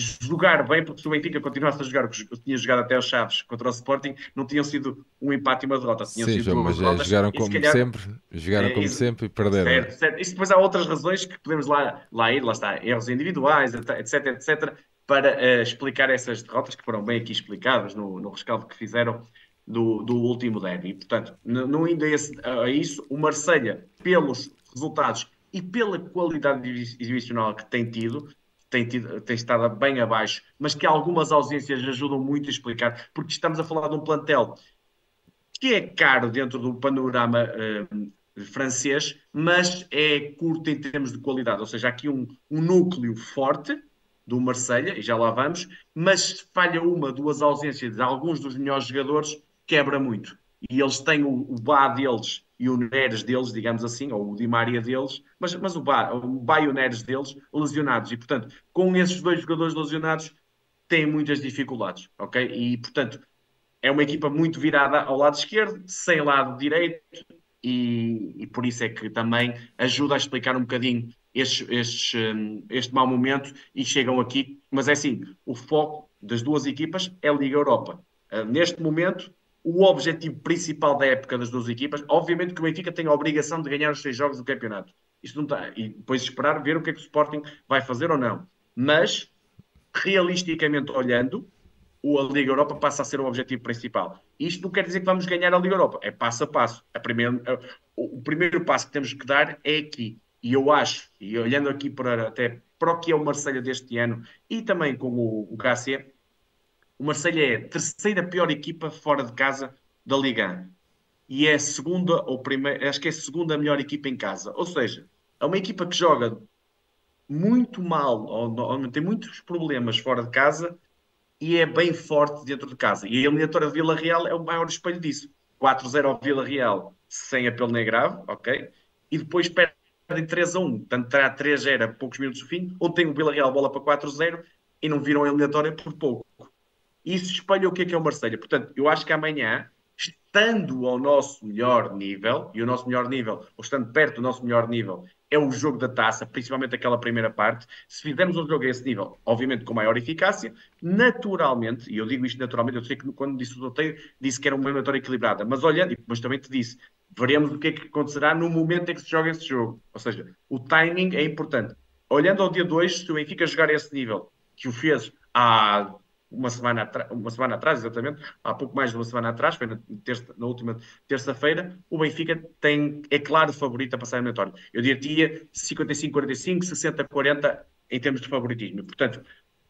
B: jogar bem, porque se o Benfica continuasse a jogar o que tinha jogado até os Chaves contra o Sporting, não tinham sido um empate e uma derrota. Tinham
A: Sim,
B: sido
A: mas é, jogaram como calhar, sempre, jogaram é, como isso, sempre e perderam.
B: Certo, certo. Isso depois há outras razões que podemos lá, lá ir, lá está, erros individuais, etc, etc, para uh, explicar essas derrotas que foram bem aqui explicadas no, no rescaldo que fizeram do, do último derby. Portanto, não indo a, esse, a isso, o Marselha pelos resultados e pela qualidade exibicional que tem tido, tem, tido, tem estado bem abaixo, mas que algumas ausências ajudam muito a explicar, porque estamos a falar de um plantel que é caro dentro do panorama uh, francês, mas é curto em termos de qualidade, ou seja, aqui um, um núcleo forte, do Marselha e já lá vamos, mas falha uma, duas ausências de alguns dos melhores jogadores, quebra muito. E eles têm o, o Bá deles e o Neres deles, digamos assim, ou o Di Maria deles, mas, mas o, Bá, o Bá e o Neres deles lesionados. E, portanto, com esses dois jogadores lesionados, têm muitas dificuldades, ok? E, portanto, é uma equipa muito virada ao lado esquerdo, sem lado direito, e, e por isso é que também ajuda a explicar um bocadinho estes, estes, hum, este mau momento e chegam aqui. Mas é assim, o foco das duas equipas é a Liga Europa. Uh, neste momento, o objetivo principal da época das duas equipas, obviamente que o Benfica tem a obrigação de ganhar os seis jogos do campeonato. Isto não está. E depois esperar ver o que é que o Sporting vai fazer ou não. Mas, realisticamente olhando, a Liga Europa passa a ser o objetivo principal. Isto não quer dizer que vamos ganhar a Liga Europa, é passo a passo. A primeiro, o primeiro passo que temos que dar é aqui. E eu acho, e olhando aqui para até para o que é o Marselha deste ano e também com o, o KC, o Marselha é a terceira pior equipa fora de casa da Liga. E é a segunda ou primeira, acho que é a segunda melhor equipa em casa. Ou seja, é uma equipa que joga muito mal, ou, ou tem muitos problemas fora de casa e é bem forte dentro de casa. E a eliminatória de Vila Real é o maior espelho disso. 4-0 ao Vila Real sem apelo nem grave, ok? E depois perdem 3 a 1, portanto terá 3-0 a poucos minutos do fim, ou tem o Vila Real bola para 4-0 e não viram a eliminatória por pouco. Isso espelha o que é que é o Marselha. Portanto, eu acho que amanhã, estando ao nosso melhor nível, e o nosso melhor nível, ou estando perto do nosso melhor nível, é o jogo da taça, principalmente aquela primeira parte. Se fizermos um jogo a esse nível, obviamente com maior eficácia, naturalmente, e eu digo isto naturalmente, eu sei que quando disse o sorteio, disse que era uma eliminatória equilibrada, mas olhando, mas também te disse, veremos o que é que acontecerá no momento em que se joga esse jogo. Ou seja, o timing é importante. Olhando ao dia 2, se o Benfica jogar a esse nível, que o fez há uma semana, uma semana atrás, exatamente, há pouco mais de uma semana atrás, foi na, terça, na última terça-feira, o Benfica tem, é claro favorito a passar eliminatório. Eu diria 55-45, 60-40 em termos de favoritismo. Portanto,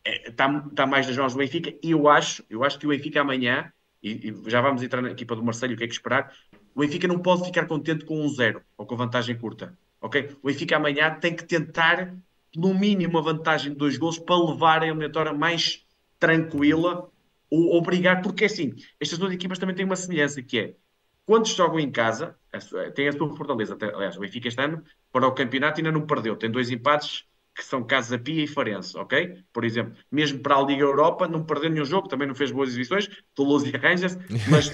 B: está é, tá mais nas mãos do Benfica e eu acho, eu acho que o Benfica amanhã, e, e, já vamos entrar na equipa do Marcelo, o que é que esperar, o Benfica não pode ficar contente com um zero ou com vantagem curta. ok? O Benfica amanhã tem que tentar, no mínimo, uma vantagem de dois gols para levar a eliminatória mais tranquila ou obrigar, porque assim, estas duas equipas também têm uma semelhança que é quando jogam em casa, tem a sua fortaleza. Aliás, o Benfica este ano, para o campeonato, ainda não perdeu. Tem dois empates que são Casa Pia e Farense, ok? Por exemplo, mesmo para a Liga Europa, não perdeu nenhum jogo, também não fez boas exibições, Toulouse e Rangers, mas,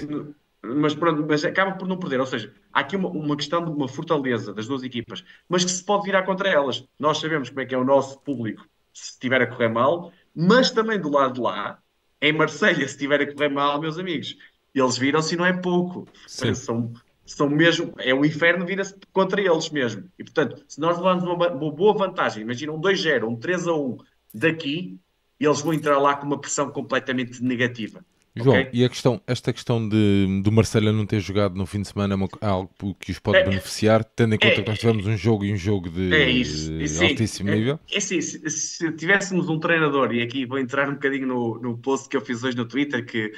B: mas, pronto, mas acaba por não perder. Ou seja, há aqui uma, uma, questão de uma fortaleza das duas equipas, mas que se pode virar contra elas. Nós sabemos como é que é o nosso público se estiver a correr mal, mas também do lado de lá, em Marselha, se estiver a correr mal, meus amigos, eles viram-se e não é pouco. São, são mesmo, é o inferno vira-se contra eles mesmo. E portanto, se nós levarmos uma, uma boa vantagem, imagina um 2-0, um 3-1 daqui, eles vão entrar lá com uma pressão completamente negativa.
A: João, okay? e a questão, esta questão de, do Marcelo não ter jogado no fim de semana é algo que os pode é, beneficiar, tendo em conta é, que nós tivemos um jogo e um jogo de é altíssimo
B: é,
A: nível?
B: É, sim, se, se, tivéssemos um treinador, e aqui vou entrar um bocadinho no, no post que eu fiz hoje no Twitter, que o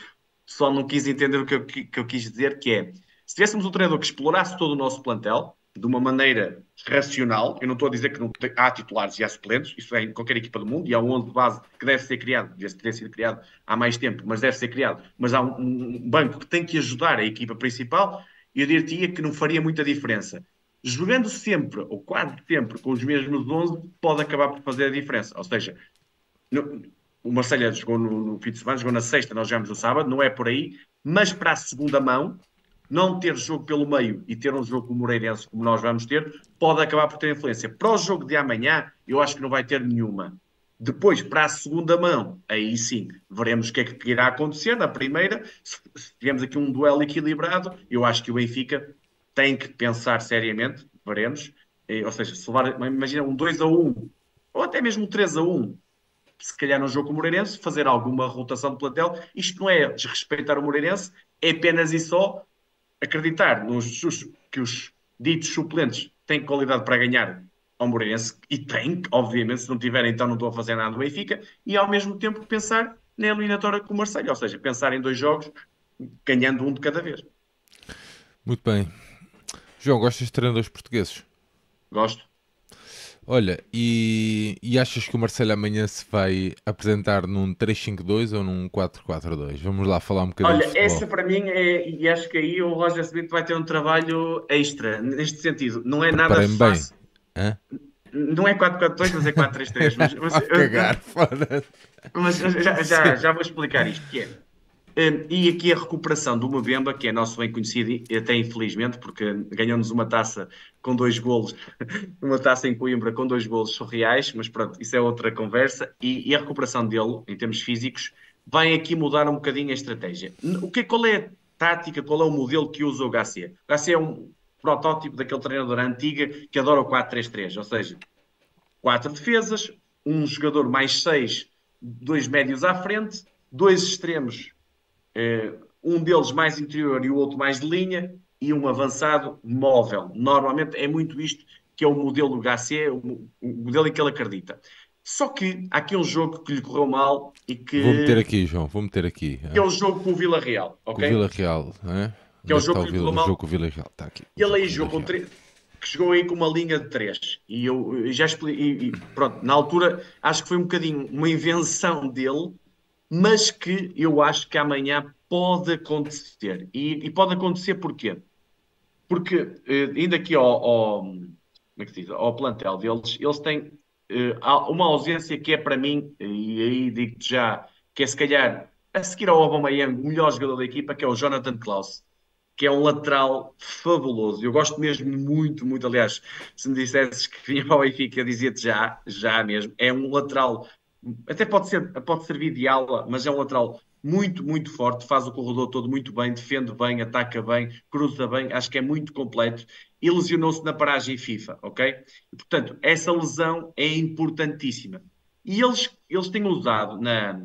B: pessoal não quis entender o que eu, que, que eu quis dizer, que é, se tivéssemos um treinador que explorasse todo o nosso plantel, de uma maneira racional. Eu não estou a dizer que não há titulares e há suplentes, isso é em qualquer equipa do mundo, e há um 11 de base que deve ser criado, deve ter sido criado há mais tempo, mas deve ser criado. Mas há um, um banco que tem que ajudar a equipa principal, e eu diria que não faria muita diferença. Jogando sempre, ou quase sempre, com os mesmos 11, pode acabar por fazer a diferença. Ou seja, no, o Marcelo jogou no, no, fim de semana, jogou na sexta, nós jogamos no sábado, não é por aí, mas para a segunda mão, não ter jogo pelo meio e ter um jogo com o Moreirense como nós vamos ter, pode acabar por ter influência. Para o jogo de amanhã, eu acho que não vai ter nenhuma. Depois, para a segunda mão, aí sim, veremos o que é que irá acontecer. Na primeira, se, tivermos aqui um duelo equilibrado, eu acho que o Benfica tem que pensar seriamente, veremos. ou seja, se levar, imagina um 2 a 1, ou até mesmo um 3 a 1, se calhar no jogo com o Moreirense, fazer alguma rotação de plantel. Isto não é desrespeitar o Moreirense, é apenas e só acreditar nos, que os ditos suplentes têm qualidade para ganhar ao Moreirense, e tem, obviamente, se não tiverem, então não estou a fazer nada do Benfica, e ao mesmo tempo pensar na eliminatória com o Marseille, ou seja, pensar em dois jogos, ganhando um de cada vez.
A: Muito bem. João, gostas de treinadores portugueses?
B: Gosto.
A: Olha, e, e achas que o Marcelo amanhã se vai apresentar num 3-5-2 ou num 4-4-2? Vamos lá falar um bocadinho.
B: Olha, essa para mim é, e acho que aí o Roger Smith vai ter um trabalho extra neste sentido. Não é nada fácil. Bem. Hã? Não é 4-4-2, mas é 4-3-3. mas, mas,
A: cagar, foda
B: Mas já, já, já vou explicar isto, que é e aqui a recuperação do Mbemba, que é nosso bem conhecido, até infelizmente, porque ganhou-nos uma taça com dois golos, uma taça em Coimbra com dois golos surreais, mas pronto, isso é outra conversa. E, e, a recuperação dele, em termos físicos, vai aqui mudar um bocadinho a estratégia. O que, qual é a tática, qual é o modelo que usa o Garcia? O Garcia é um protótipo daquele treinador antiga que adora o 4-3-3, ou seja, quatro defesas, um jogador mais seis, dois médios à frente, dois extremos um deles mais interior e o outro mais de linha, e um avançado móvel. Normalmente é muito isto que é o modelo do Garcia, o modelo em que ele acredita. Só que há aqui um jogo que lhe correu mal e que.
A: Vou meter aqui, João, vou meter aqui.
B: Que é o jogo com o Vila Real.
A: Com o Vila Real, não é?
B: Que é o jogo que lhe correu mal.
A: O jogo com o Vila Real, está aqui.
B: Ele aí jogou com três que chegou aí com uma linha de três e eu já expliquei, pronto, na altura acho que foi um bocadinho uma invenção dele, mas que eu acho que amanhã pode acontecer. E, e pode acontecer porquê? Porque, eh, indo aqui ao, ao, como é que diz, ao plantel deles, eles têm eh, uma ausência que é para mim, e aí digo-te já, que é se calhar a seguir ao Aubameyang, o melhor jogador da equipa, que é o Jonathan Klaus, que é um lateral fabuloso. Eu gosto mesmo muito, muito. Aliás, se me dissesses que vinha ao Benfica, dizia-te já, já mesmo. É um lateral, até pode, ser, pode servir de ala, mas é um lateral muito, muito forte, faz o corredor todo muito bem, defende bem, ataca bem, cruza bem, acho que é muito completo e lesionou-se na paragem FIFA, ok? E, portanto, essa lesão é importantíssima. E eles, eles têm usado na,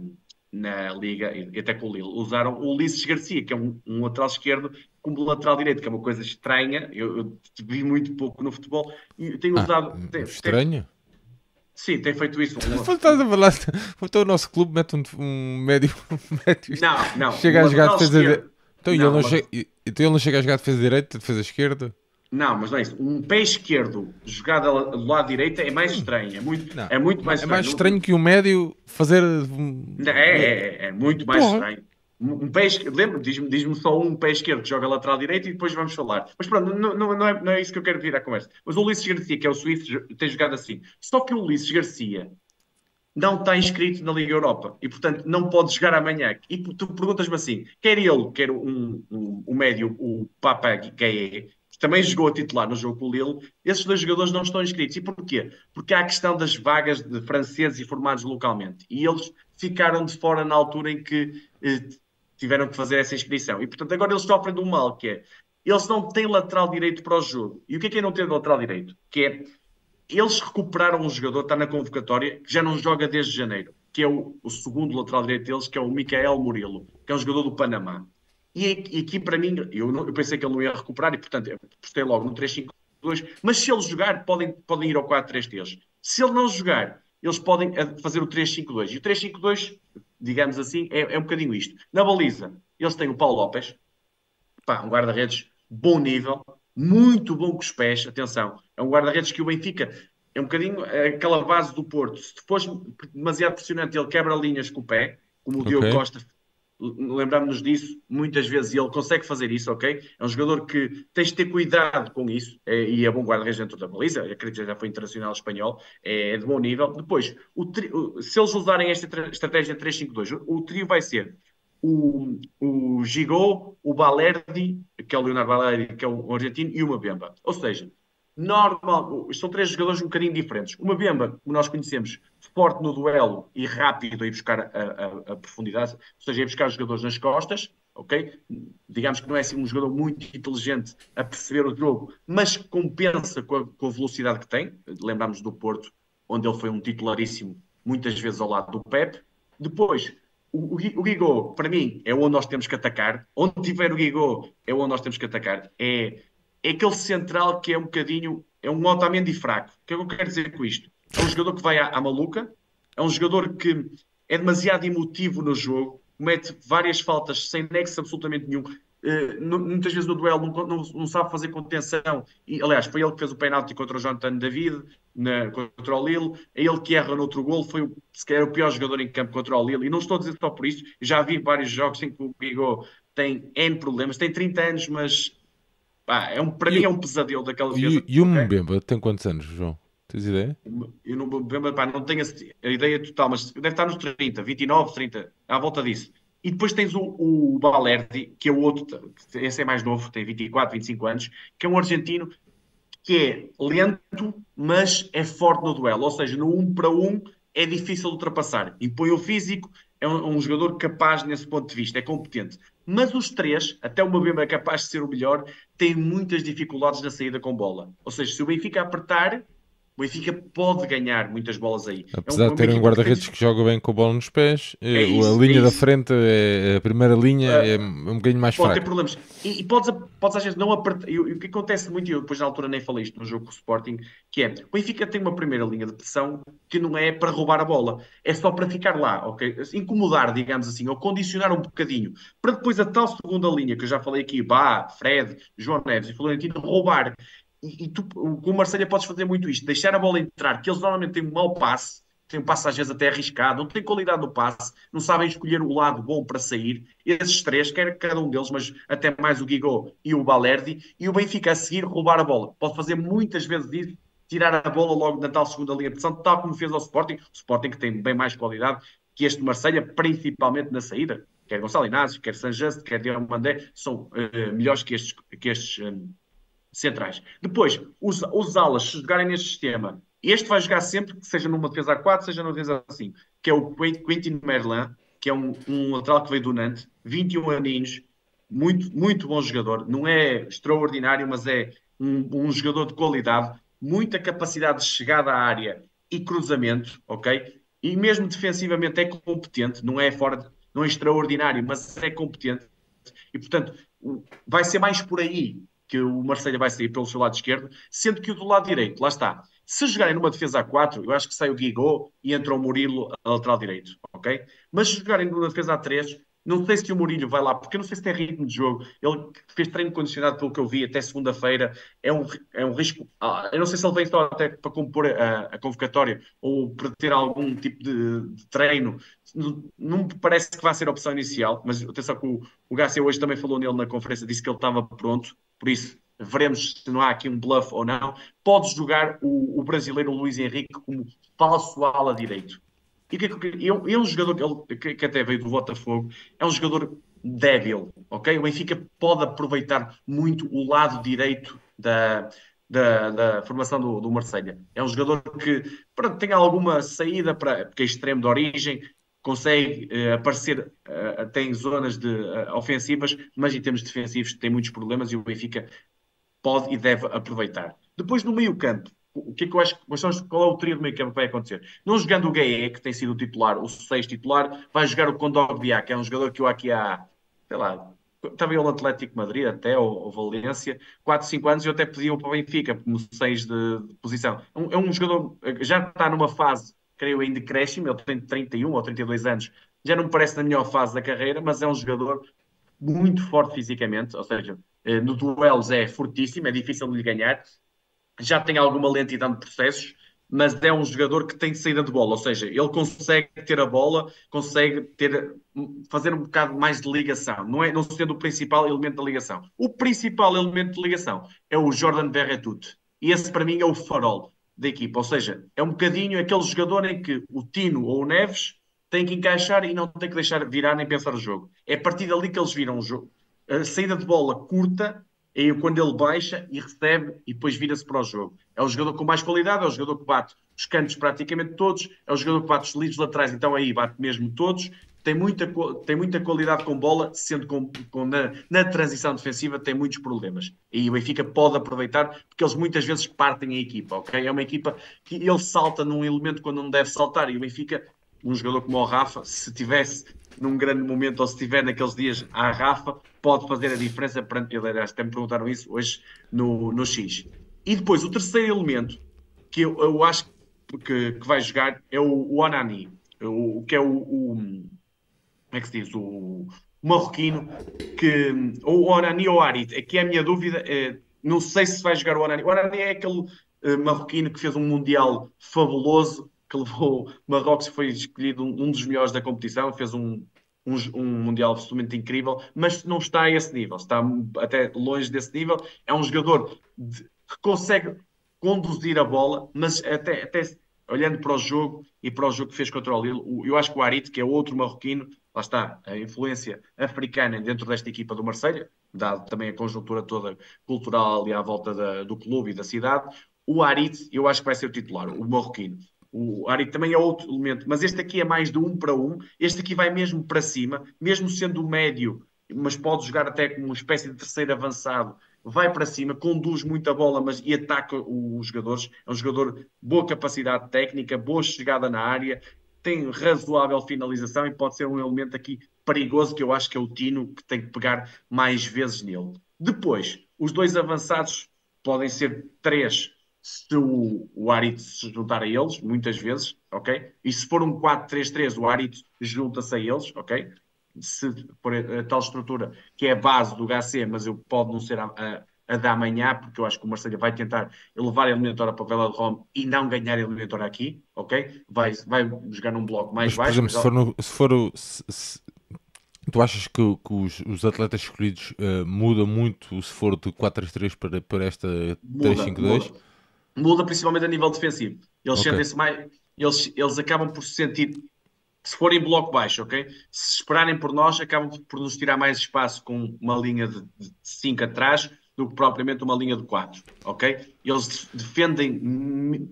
B: na Liga, e até com o Lille, usaram o Ulisses Garcia, que é um, um lateral esquerdo, como lateral direito, que é uma coisa estranha. Eu, eu vi muito pouco no futebol e tenho ah, usado.
A: Tem, estranho? Tem,
B: Sim, tem feito isso.
A: Um... Estás a falar, então o nosso clube mete um, um médio, um médio.
B: Não, não.
A: Chega a jogar defesa direita. Então, não, ele não mas... chega, então ele não chega a jogar defesa direita, defesa esquerda?
B: Não, mas não é isso. Um pé esquerdo jogado do lado direito é mais estranho. É muito, é muito mais
A: estranho. É mais estranho que o um médio fazer.
B: É, é, é, é muito mais Porra. estranho. Um pé esquerdo, lembra? Diz-me diz só um pé esquerdo que joga lateral direito e depois vamos falar. Mas pronto, não, não, não, é, não é isso que eu quero vir à conversa. Mas o Ulisses Garcia, que é o suíço, tem jogado assim. Só que o Ulisses Garcia não está inscrito na Liga Europa e, portanto, não pode jogar amanhã. E tu perguntas-me assim: quer ele, quer um, um, um médio, o Papa Gaye, que também jogou a titular no jogo com o Lille, esses dois jogadores não estão inscritos. E porquê? Porque há a questão das vagas de franceses e formados localmente. E eles ficaram de fora na altura em que eh, tiveram que fazer essa inscrição. E, portanto, agora eles sofrem um mal, que é, eles não têm lateral direito para o jogo. E o que é que é não ter lateral direito? Que é, eles recuperaram um jogador, está na convocatória, que já não joga desde janeiro, que é o, o segundo lateral direito deles, que é o Micael Murilo, que é um jogador do Panamá. E, e aqui, para mim, eu, não, eu, pensei que ele não ia recuperar, e, portanto, postei logo no 3-5-2, mas se ele jogar, podem, podem ir ao 4-3-3. Se ele não jogar, eles podem eh, fazer o 3-5-2. E o 3-5-2 digamos assim, é, é um bocadinho isto. Na baliza, eles têm o Paulo Lopes, pá, um guarda-redes bom nível, muito bom com os pés, atenção, é um guarda-redes que o Benfica é um bocadinho aquela base do Porto. Se fosse demasiado pressionante, ele quebra linhas com o pé, como o okay. Diogo Costa lembramos-nos disso muitas vezes e ele consegue fazer isso, ok? É um jogador que tens de ter cuidado com isso é, e é bom guarda-redes dentro da baliza, acredito que já foi internacional espanhol, é, é de bom nível. Depois, o tri, se eles usarem esta estratégia 3-5-2, o, o trio vai ser o, o Gigot, o Balerdi, que é o Leonardo Balerdi, que é o argentino, e o Mabemba. Ou seja, normal, são três jogadores um bocadinho diferentes. Uma Bemba, como nós conhecemos, forte no duelo e rápido a ir buscar a, a, a, profundidade, ou seja, a ir buscar os jogadores nas costas, ok? Digamos que não é assim um jogador muito inteligente a perceber o jogo, mas compensa com a, com a velocidade que tem. Lembramos do Porto, onde ele foi um titularíssimo, muitas vezes ao lado do Pep. Depois, o, o Guigô, para mim, é onde nós temos que atacar. Onde tiver o Guigô, é onde nós temos que atacar. É é aquele central que é um bocadinho, é um Otamendi fraco. O que é que eu quero dizer com isto? É um jogador que vai à, à maluca, é um jogador que é demasiado emotivo no jogo, comete várias faltas sem nexo absolutamente nenhum. Uh, muitas vezes no duelo não, não, não, sabe fazer contenção. E, aliás, foi ele que fez o penalti contra o Jonathan David, na, contra o Lille. É ele que erra no outro gol. Foi o, se calhar, o pior jogador em campo contra o Lille. E não estou a dizer só por isso. Já vi vários jogos em que o Guigo tem N problemas. Tem 30 anos, mas Pá, é um, para e, mim é um pesadelo daquela
A: E, e o okay? Mbemba tem quantos anos, João? Tens ideia?
B: Eu não, pá, não tenho a, ideia total, mas deve estar nos 30, 29, 30, à volta disso. E depois tens o, o Balerdi, que é o outro, esse é mais novo, tem 24, 25 anos, que é um argentino que é lento, mas é forte no duelo. Ou seja, no 1 um para 1 um, é difícil de ultrapassar. Impõe o físico, é um, um, jogador capaz nesse ponto de vista, é competente. Mas os três, até o Mbemba é capaz de ser o melhor, têm muitas dificuldades na saída com bola. Ou seja, se o Benfica apertar, o Benfica pode ganhar muitas bolas aí.
A: Apesar é um, de ter um guarda-redes que, joga bem com a bola nos pés, é eh, isso, a linha é da frente, é, a primeira linha uh, é um bocadinho mais
B: pode
A: fraca.
B: ter problemas. E, e podes, podes às vezes não apertar. E, o que acontece muito, e eu depois na altura nem falei isto no jogo com o Sporting, que é o Benfica tem uma primeira linha de pressão que não é para roubar a bola, é só para ficar lá, ok? Incomodar, digamos assim, ou condicionar um bocadinho, para depois a tal segunda linha que eu já falei aqui, Bá, Fred, João Neves e Florentino, roubar e, e tu, com o Marselha podes fazer muito isto, deixar a bola entrar, que eles normalmente têm um mau passe, tem um passe às vezes até arriscado, não tem qualidade no passe, não sabem escolher o lado bom para sair. Esses três, quer cada um deles, mas até mais o Guigó e o Balerdi, e o Benfica a seguir roubar a bola. Pode fazer muitas vezes isso, tirar a bola logo na tal segunda linha de pressão, tal como fez ao Sporting. O Sporting que tem bem mais qualidade que este Marselha, principalmente na saída. Quer Gonçalo Inácio, quer Sanjust, quer Diomandé, são uh, melhores que estes, que estes um, centrais. Depois, os, os alas, se jogarem neste sistema, este vai jogar sempre, seja numa defesa a 4, seja numa defesa a 5, que é o Quentin Merlin, que é um, um lateral que veio do Nantes, 21 aninhos, muito, muito bom jogador. Não é extraordinário, mas é um, um jogador de qualidade, muita capacidade de chegada à área e cruzamento, ok? E mesmo defensivamente é competente, não é fora, não é extraordinário, mas é competente. E portanto, vai ser mais por aí que o Marseille vai sair pelo seu lado esquerdo, sendo que o do lado direito, lá está, se jogarem numa defesa a 4, eu acho que sai o Guigó e entra o Murilo a lateral direito, ok? Mas se jogarem numa defesa a 3, não sei se o Mourinho vai lá, porque eu não sei se tem ritmo de jogo. Ele fez treino condicionado pelo que eu vi até segunda-feira. É um, é um risco. Ah, eu não sei se ele vem só até para compor a, a convocatória ou para ter algum tipo de, de treino. Não, me parece que vai ser a opção inicial, mas atenção que o, o Garcia hoje também falou nele na conferência, disse que ele estava pronto, por isso veremos se não há aqui um bluff ou não. Pode jogar o, o brasileiro Luiz Henrique como falso ala direito. E que, que, é um jogador que, que, até veio do Botafogo, é um jogador débil, ok? O Benfica pode aproveitar muito o lado direito da, da, da formação do, do Marselha. É um jogador que pronto, tem alguma saída para, porque é extremo de origem, consegue uh, aparecer uh, tem zonas de, uh, ofensivas, mas em termos defensivos tem muitos problemas e o Benfica pode e deve aproveitar. Depois no meio campo, o que é que eu acho qual é o trio do meio campo que vai acontecer? Não jogando o Gaé, que tem sido o titular, o sexto titular, vai jogar o Condogbiá, que é um jogador que eu aqui há, sei lá, eu no Atlético Madrid até, ou, ou Valência, 4, 5 anos, eu até pedi-o para o Benfica, como 6 de, de, posição. É um, é um jogador, já está numa fase, creio, em decréscimo, ele tem 31 ou 32 anos, já não me parece na melhor fase da carreira, mas é um jogador muito forte fisicamente, ou seja, eh, no duelos é fortíssimo, é difícil de lhe ganhar, já tem alguma lentidão de processos, mas é um jogador que tem saída de bola, ou seja, ele consegue ter a bola, consegue ter, fazer um bocado mais de ligação, não, é, não sendo o principal elemento da ligação. O principal elemento de ligação é o Jordan Verretut, e esse para mim é o farol da equipa, ou seja, é um bocadinho aquele jogador em que o Tino ou o Neves tem que encaixar e não tem que deixar virar nem pensar o jogo. É a partir dali que eles viram o jogo. A saída de bola curta é quando ele baixa e recebe e depois vira-se para o jogo. É o jogador com mais qualidade, é o jogador que bate os cantos praticamente todos, é o jogador que bate os lidos laterais, então aí bate mesmo todos. Tem muita, tem muita qualidade com bola, sendo com, com na, na, transição defensiva tem muitos problemas. E o Benfica pode aproveitar, porque eles muitas vezes partem a equipa, ok? É uma equipa que ele salta num elemento quando não deve saltar, e o Benfica, um jogador como o Rafa, se tivesse num grande momento ou se estiver naqueles dias à Rafa, pode fazer a diferença perante ele. Até me perguntaram isso hoje no, no X. E depois, o terceiro elemento que eu, eu acho que, que, vai jogar é o, o o, que é o, o, Como é que se diz? O, marroquino, que, ou o Onani ou o Arit. Aqui é a minha dúvida. É, não sei se vai jogar o Onani. O Onani é aquele uh, marroquino que fez um Mundial fabuloso que levou Marrocos foi escolhido um, um dos melhores da competição, fez um, um, um, Mundial absolutamente incrível, mas não está a esse nível, está até longe desse nível. É um jogador de, que consegue conduzir a bola, mas até, até olhando para o jogo e para o jogo que fez contra o Lille, eu acho que o Arit, que é outro marroquino, lá está, a influência africana dentro desta equipa do Marselha, dado também a conjuntura toda cultural ali à volta da, do clube e da cidade, o Arit, eu acho que vai ser o titular, o marroquino. O Ari também é outro elemento, mas este aqui é mais de um para um. Este aqui vai mesmo para cima, mesmo sendo médio, mas pode jogar até como uma espécie de terceiro avançado. Vai para cima, conduz muita bola mas, e ataca os jogadores. É um jogador boa capacidade técnica, boa chegada na área, tem razoável finalização e pode ser um elemento aqui perigoso que eu acho que é o Tino, que tem que pegar mais vezes nele. Depois, os dois avançados podem ser três se o, o Arit se juntar a eles, muitas vezes, ok? E se for um 4-3-3, o Arit junta-se a eles, ok? Se for a, a, tal estrutura que é a base do HC, mas eu pode não ser a, a, a da manhã, porque eu acho que o Marseille vai tentar elevar a eliminatória para o Vela de Rome e não ganhar a eliminatória aqui, ok? Vai, vai jogar num bloco mais
A: mas,
B: baixo.
A: Por exemplo, se for, no, se for o, se, se, tu achas que, que os, os, atletas escolhidos uh, mudam muito se for de 4-3-3 para, para esta 3-5-2?
B: Muda, muda, principalmente a nível defensivo. Eles okay. sentem-se mais. Eles, eles acabam por se sentir se forem bloco baixo, ok? Se esperarem por nós, acabam por nos tirar mais espaço com uma linha de 5 atrás do que propriamente uma linha de 4, ok? Eles defendem,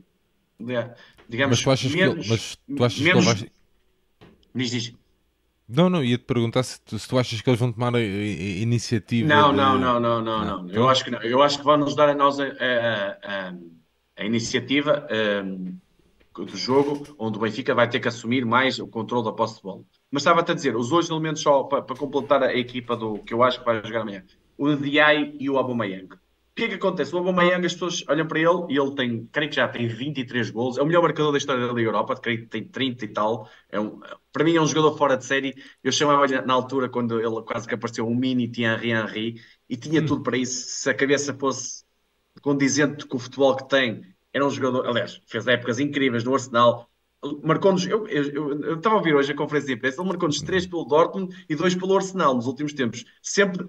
B: digamos,
A: mas tu achas menos, que, mas tu achas menos... que ele vai...
B: Diz, diz.
A: Não, não, ia-te perguntar se tu, se tu, achas que eles vão tomar a, a, a iniciativa.
B: Não, de... não, não, não, não, não, Eu acho que não. Eu acho que vão nos dar a nós a, iniciativa um, do jogo, onde o Benfica vai ter que assumir mais o controle da posse de bola. Mas estava-te a dizer, os dois elementos só para, para, completar a equipa do que eu acho que vai jogar amanhã, o Diai e o Aubameyang. O que é que acontece? O Aubameyang, as pessoas olham para ele e ele tem, creio que já tem 23 gols, é o melhor marcador da história da Liga Europa, creio que tem 30 e tal. É um, para mim é um jogador fora de série. Eu chamava na altura, quando ele quase que apareceu, um mini Thierry Henry, e tinha hum. tudo para isso. Se a cabeça fosse condizente com o futebol que tem, era um jogador, aliás, fez épocas incríveis no Arsenal, marcou-nos, eu, estava a ouvir hoje a conferência de imprensa, ele marcou-nos três pelo Dortmund e dois pelo Arsenal nos últimos tempos. Sempre,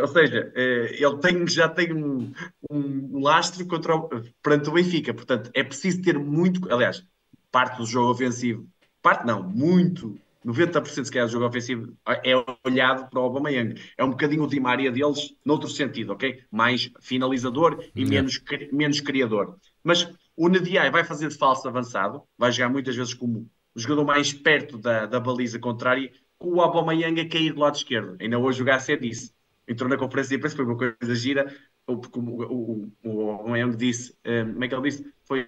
B: ou seja, eh, ele tem, já tem um, um lastro contra o, perante o Benfica, portanto, é preciso ter muito, aliás, parte do jogo ofensivo, parte não, muito, 90% se calhar do jogo ofensivo é olhado para o Aubameyang. É um bocadinho o Di Maria deles, noutro sentido, ok? Mais finalizador e menos, menos criador. Mas o Nediai vai fazer de falso avançado, vai jogar muitas vezes como o jogador mais perto da, da baliza contrária, com o Aubameyang a cair do lado esquerdo. Ainda hoje o Garcia disse, entrou na conferência de imprensa, foi uma coisa gira, o, o, Aubameyang disse, um, como é que ele disse? Foi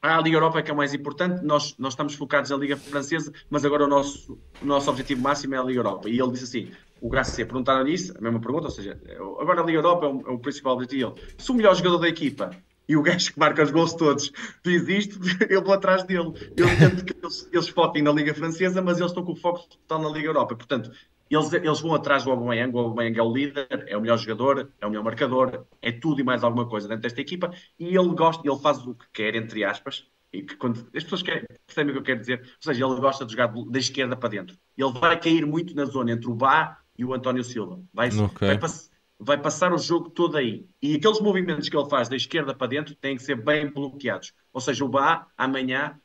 B: ah, a Liga Europa é que é mais importante, nós, nós estamos focados na Liga Francesa, mas agora o nosso, o nosso objetivo máximo é a Liga Europa. E ele disse assim: o Garcia perguntaram isso, a mesma pergunta, ou seja, agora a Liga Europa é o, é o principal objetivo. Se o melhor jogador da equipa e o gajo que marca os gols todos diz isto, eu vou atrás dele. Eu entendo que eles, eles foquem na Liga Francesa, mas eles estão com o foco total na Liga Europa. Portanto, eles, eles vão atrás do Aubameyang, o Aubameyang é o líder, é o melhor jogador, é o melhor marcador, é tudo e mais alguma coisa dentro desta equipa, e ele gosta, ele faz o que quer, entre aspas, e que quando as pessoas querem, percebem o que eu quero dizer, ou seja, ele gosta de jogar da esquerda para dentro. Ele vai cair muito na zona entre o Bá e o António Silva. Vai, okay. vai, vai, passar o jogo todo aí. E aqueles movimentos que ele faz da esquerda para dentro têm que ser bem bloqueados. Ou seja, o Bá amanhã,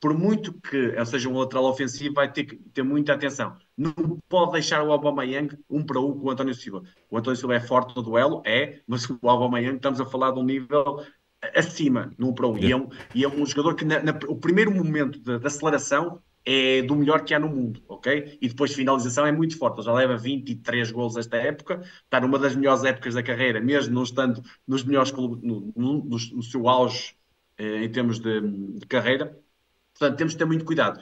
B: por muito que ou seja um lateral ofensivo, vai ter que ter muita atenção. Não pode deixar o Aubameyang um para um com o António Silva. O António Silva é forte no duelo, é, mas o Aubameyang estamos a falar de um nível acima 1 para 1. Yeah. E, é um, e é um jogador que na, na, o primeiro momento de, aceleração é do melhor que há no mundo, ok? E depois de finalização é muito forte. Ele já leva 23 gols esta época, está numa das melhores épocas da carreira, mesmo não estando nos melhores clubes, no, no, no, seu auge eh, em termos de, de, carreira. Portanto, temos de ter muito cuidado.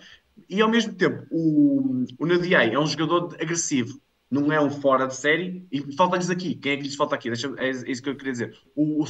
B: E ao mesmo tempo, o, o Nadiai é um jogador agressivo, não é um fora de série. E falta-lhes aqui, quem é que lhes falta aqui? Deixa, é isso que eu queria dizer. O, o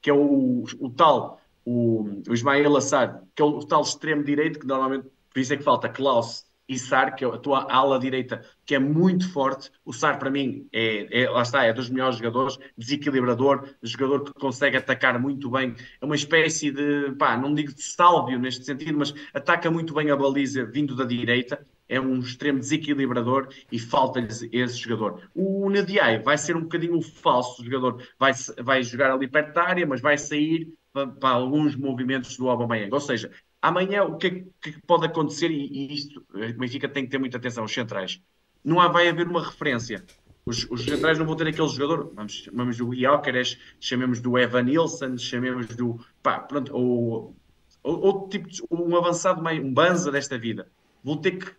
B: que é o, o tal, o, o Ismael Assar, que é o, o tal extremo direito, que normalmente, por isso é que falta Klaus e Sar, que é a tua ala direita, que é muito forte. O Sar, para mim, é, é, lá está, é dos melhores jogadores, desequilibrador, jogador que consegue atacar muito bem. É uma espécie de, pá, não digo de sálvio neste sentido, mas ataca muito bem a baliza vindo da direita. É um extremo desequilibrador e falta-lhe esse jogador. O Nadiai vai ser um bocadinho um falso jogador, vai, vai jogar ali perto da área, mas vai sair para, para alguns movimentos do Aubameyang. Ou seja, Amanhã, o que, é que pode acontecer, e, e isto, o Benfica tem que ter muita atenção, os centrais. Não há, vai haver uma referência. Os, os centrais não vão ter aquele jogador, vamos, chamamos do Guiócares, chamemos do Evan Nilsson, chamemos do. Pá, pronto, ou, outro tipo de. um avançado, meio, um banza desta vida. Vão ter que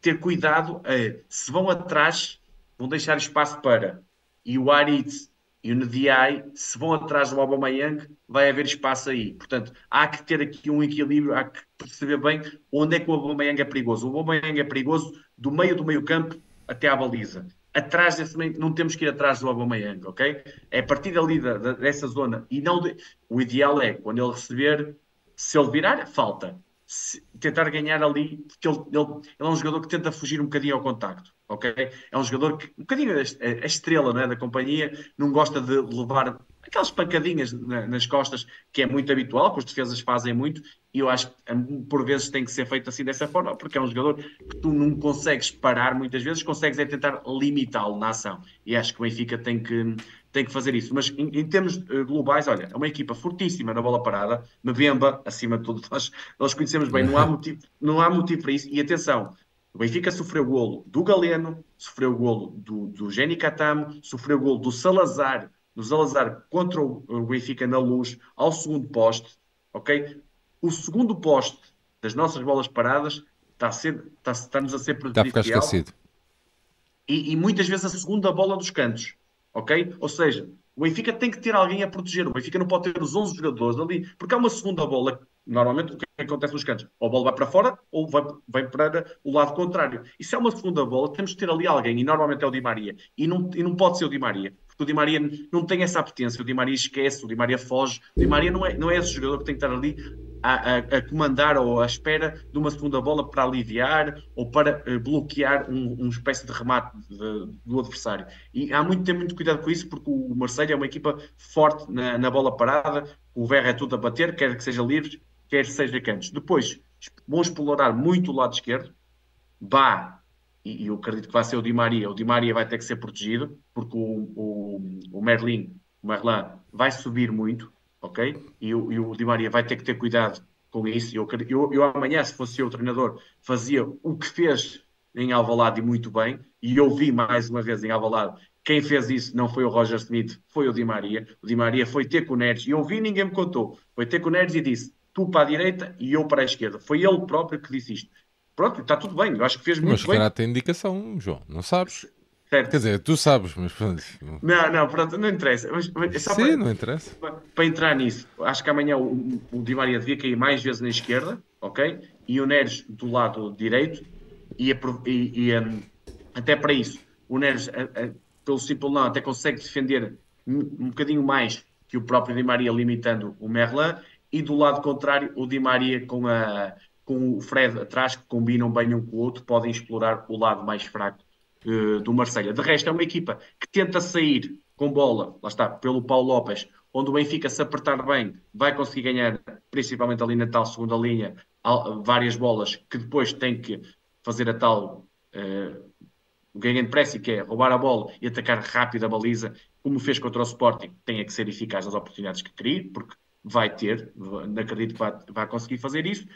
B: ter cuidado, eh, se vão atrás, vão deixar espaço para. E o Aritz e o Nediai, se vão atrás do Aubameyang, vai haver espaço aí. Portanto, há que ter aqui um equilíbrio, há que perceber bem onde é que o Aubameyang é perigoso. O Aubameyang é perigoso do meio do meio campo até à baliza. Atrás desse meio, não temos que ir atrás do Aubameyang, ok? É a partir dali da, da, dessa zona. E não de... o ideal é, quando ele receber, se ele virar, falta. Se, tentar ganhar ali, porque ele, ele, ele é um jogador que tenta fugir um bocadinho ao contacto ok? É um jogador que, um bocadinho a, a estrela não é, da companhia, não gosta de levar aquelas pancadinhas nas costas, que é muito habitual, que os defesas fazem muito, e eu acho que hum, por vezes tem que ser feito assim dessa forma, porque é um jogador que tu não consegues parar muitas vezes, consegues é tentar limitá-lo na ação. E acho que o Benfica tem que, tem que fazer isso. Mas em, em termos eh, globais, olha, é uma equipa fortíssima na bola parada, Mbemba, acima de tudo, nós, nós conhecemos bem, não há, motivo, não há motivo para isso. E atenção, o Benfica sofreu o golo do Galeno, sofreu o golo do, do Geni Catamo, sofreu o golo do Salazar, do Salazar contra o Benfica na luz, ao segundo poste, ok? O segundo poste das nossas bolas paradas está a ser, está, está-nos a ser
A: prejudicial. Está a ficar esquecido.
B: E, e, muitas vezes a segunda bola dos cantos, ok? Ou seja, o Benfica tem que ter alguém a proteger. O Benfica não pode ter os 11 jogadores ali, porque há uma segunda bola Normalmente o que, é que acontece nos cantos? Ou a bola vai para fora ou vai, vai para o lado contrário. E se é uma segunda bola, temos de ter ali alguém, e normalmente é o Di Maria. E não, e não pode ser o Di Maria, porque o Di Maria não tem essa apetência, o Di Maria esquece, o Di Maria foge. O Di Maria não é, não é esse jogador que tem que estar ali a, a, a comandar ou à espera de uma segunda bola para aliviar ou para uh, bloquear um, espécie de remate de, do adversário. E há muito, ter muito cuidado com isso, porque o Marseille é uma equipa forte na, na bola parada, o Verra é tudo a bater, quer que seja livre quer seja cantos. Depois vão explorar muito o lado esquerdo, Bá, e, eu acredito que vai ser o Di Maria, o Di Maria vai ter que ser protegido, porque o, o, o Merlin, o Merlin vai subir muito, ok? E, e o Di Maria vai ter que ter cuidado com isso. Eu, eu, eu amanhã, se fosse o treinador, fazia o que fez em Alvalade e muito bem, e eu vi mais uma vez em Alvalade quem fez isso não foi o Roger Smith, foi o Di Maria. O Di Maria foi ter com o Neres, e eu vi ninguém me contou. Foi ter com o Neres e disse: tu para a direita e eu para a esquerda. Foi ele próprio que disse isto. Pronto, está tudo bem, eu acho que fez muito
A: mas,
B: bem.
A: Mas tem indicação, João, não sabes? Certo. Quer dizer, tu sabes, mas pronto.
B: Não, não, pronto, não interessa. Mas, mas
A: é Sim, para, não interessa.
B: Para, para, entrar nisso, acho que amanhã o, o Di Maria devia cair mais vezes na esquerda, ok? E o Neres do lado direito, e, e, e um, até para isso, o Neres, a, a, pelo simples não, até consegue defender um, um bocadinho mais que o próprio Di Maria, limitando o Merlin, e do lado contrário, o Di Maria com, a, com o Fred atrás, que combinam bem um com o outro, podem explorar o lado mais fraco uh, do Marselha. De resto, é uma equipa que tenta sair com bola, lá está, pelo Paulo Lopes, onde o Benfica, se apertar bem, vai conseguir ganhar, principalmente ali na tal segunda linha, várias bolas que depois tem que fazer a tal. Uh, o ganho de pressa, que é roubar a bola e atacar rápido a baliza, como fez contra o Sporting, tem que ser eficaz nas oportunidades que cria, porque vai ter, acredito que vai, vai conseguir fazer isso.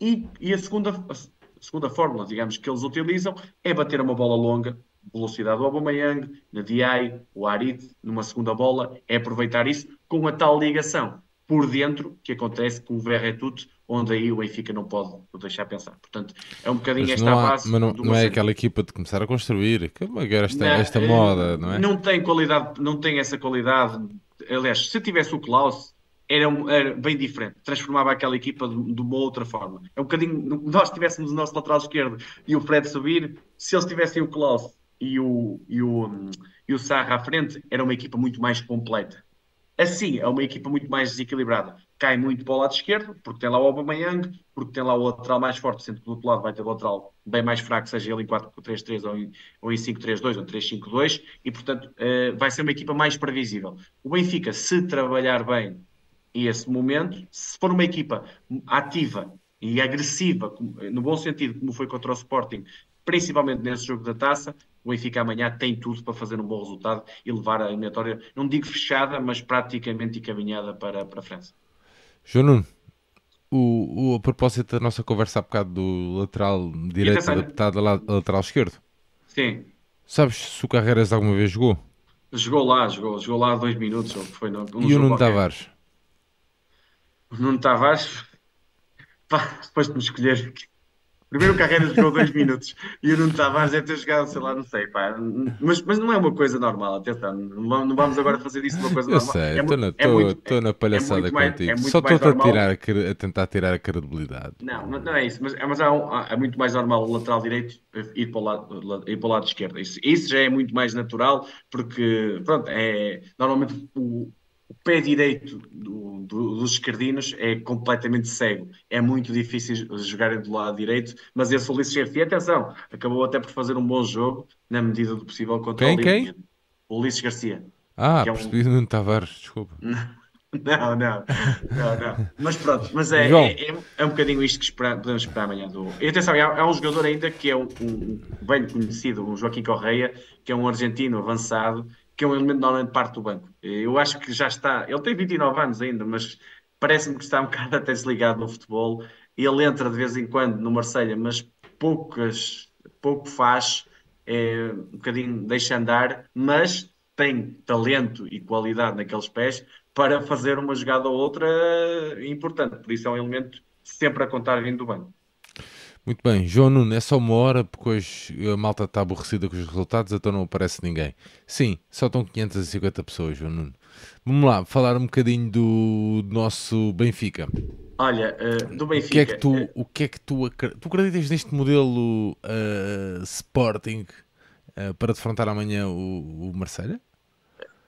B: E, e a, segunda, a segunda fórmula, digamos, que eles utilizam é bater uma bola longa, velocidade do Aubameyang, na DI, o Arid, numa segunda bola, é aproveitar isso com a tal ligação por dentro que acontece com o Verretut, onde aí o Benfica não pode deixar pensar. Portanto, é um bocadinho esta há, base.
A: Mas não, não é aquela equipa de começar a construir, que é esta, não, esta moda, não é?
B: Não tem qualidade, não tem essa qualidade. Aliás, se tivesse o Klaus, era, era, bem diferente, transformava aquela equipa de, de, uma outra forma. É um bocadinho, nós tivéssemos o nosso lateral esquerdo e o Fred subir, se eles tivessem o Klaus e o, e o, e o Sarra à frente, era uma equipa muito mais completa. Assim, é uma equipa muito mais desequilibrada. Cai muito para o lado esquerdo, porque tem lá o Aubameyang, porque tem lá o lateral mais forte, sendo que do outro lado vai ter o lateral bem mais fraco, seja ele em 4-3-3 ou em, ou em 5-3-2 ou 3-5-2, e portanto uh, vai ser uma equipa mais previsível. O Benfica, se trabalhar bem e esse momento, se for uma equipa ativa e agressiva, no bom sentido, como foi contra o Sporting, principalmente nesse jogo da taça, o Benfica amanhã tem tudo para fazer um bom resultado e levar a eliminatória, não digo fechada, mas praticamente encaminhada para, para a França.
A: João Nuno, o, o, a propósito da nossa conversa há bocado do lateral direito adaptado ao lateral esquerdo.
B: Sim.
A: Sabes se o Carreiras alguma vez jogou?
B: Jogou lá, jogou, jogou lá dois minutos. Ou foi no,
A: e o Nuno Tavares?
B: Nuno Tavares, pá, depois de me escolher. Primeiro o Carreiras jogou dois minutos e o Nuno Tavares deve ter jogado, sei lá, não sei, pá. Mas, mas não é uma coisa normal, atenção. Não vamos agora fazer isso uma coisa
A: Eu
B: normal.
A: sei, estou é na, na palhaçada é contigo. Mais, é Só estou a, tirar a, a, tentar tirar a credibilidade.
B: Não, não é isso. Mas, mas há um, há, é muito mais normal o lateral direito ir para o lado, ir para o lado esquerdo. Isso, isso já é muito mais natural porque, pronto, é, normalmente o, o pé direito do, do, dos esquerdinos é completamente cego. É muito difícil jogarem do lado direito, mas esse Ulisses Garcia, atenção, acabou até por fazer um bom jogo, na medida do possível, contra
A: quem,
B: o
A: Quem?
B: Ulisses Garcia.
A: Ah, é percebi um... Tavares, desculpa.
B: Não, não, não, não. Mas pronto, mas é, é, é, é, um bocadinho isto que espera, podemos esperar amanhã do. E atenção, há, há um jogador ainda que é um, um, bem conhecido, um Joaquim Correia, que é um argentino avançado, que é um elemento normalmente parte do banco. Eu acho que já está. Ele tem 29 anos ainda, mas parece-me que está um bocado até desligado no futebol. Ele entra de vez em quando no Marselha, mas poucas, pouco faz, é, um bocadinho deixa andar, mas tem talento e qualidade naqueles pés para fazer uma jogada ou outra importante. Por isso é um elemento sempre a contar vindo do banco.
A: Muito bem, João Nuno, é só uma hora porque hoje a malta está aborrecida com os resultados, então não aparece ninguém. Sim, só estão 550 pessoas, João Nuno. Vamos lá, falar um bocadinho do nosso Benfica.
B: Olha, uh, do Benfica.
A: O que é que tu, uh, o que é que tu, tu acreditas neste modelo uh, Sporting para defrontar amanhã o, o Marselha?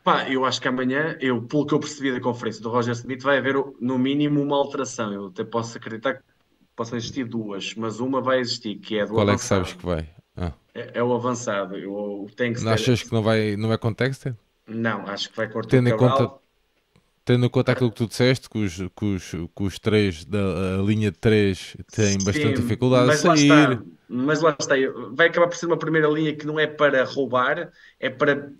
B: Pá, eu acho que amanhã, eu, pelo que eu percebi da conferência do Roger Smith, vai haver no mínimo uma alteração. Eu até posso acreditar que possam existir duas, mas uma vai existir, que é do
A: Qual avançado. é que sabes que vai?
B: Ah. É, é, o avançado. Eu, tenho que
A: não achas que não vai, não vai com Texter?
B: Não, acho que vai cortar
A: tendo em conta Tendo em conta aquilo que tu disseste, que os, que os, que os três da linha de três têm Sim, bastante dificuldade a sair.
B: Lá está, mas lá está, vai acabar por ser uma primeira linha que não é para roubar, é para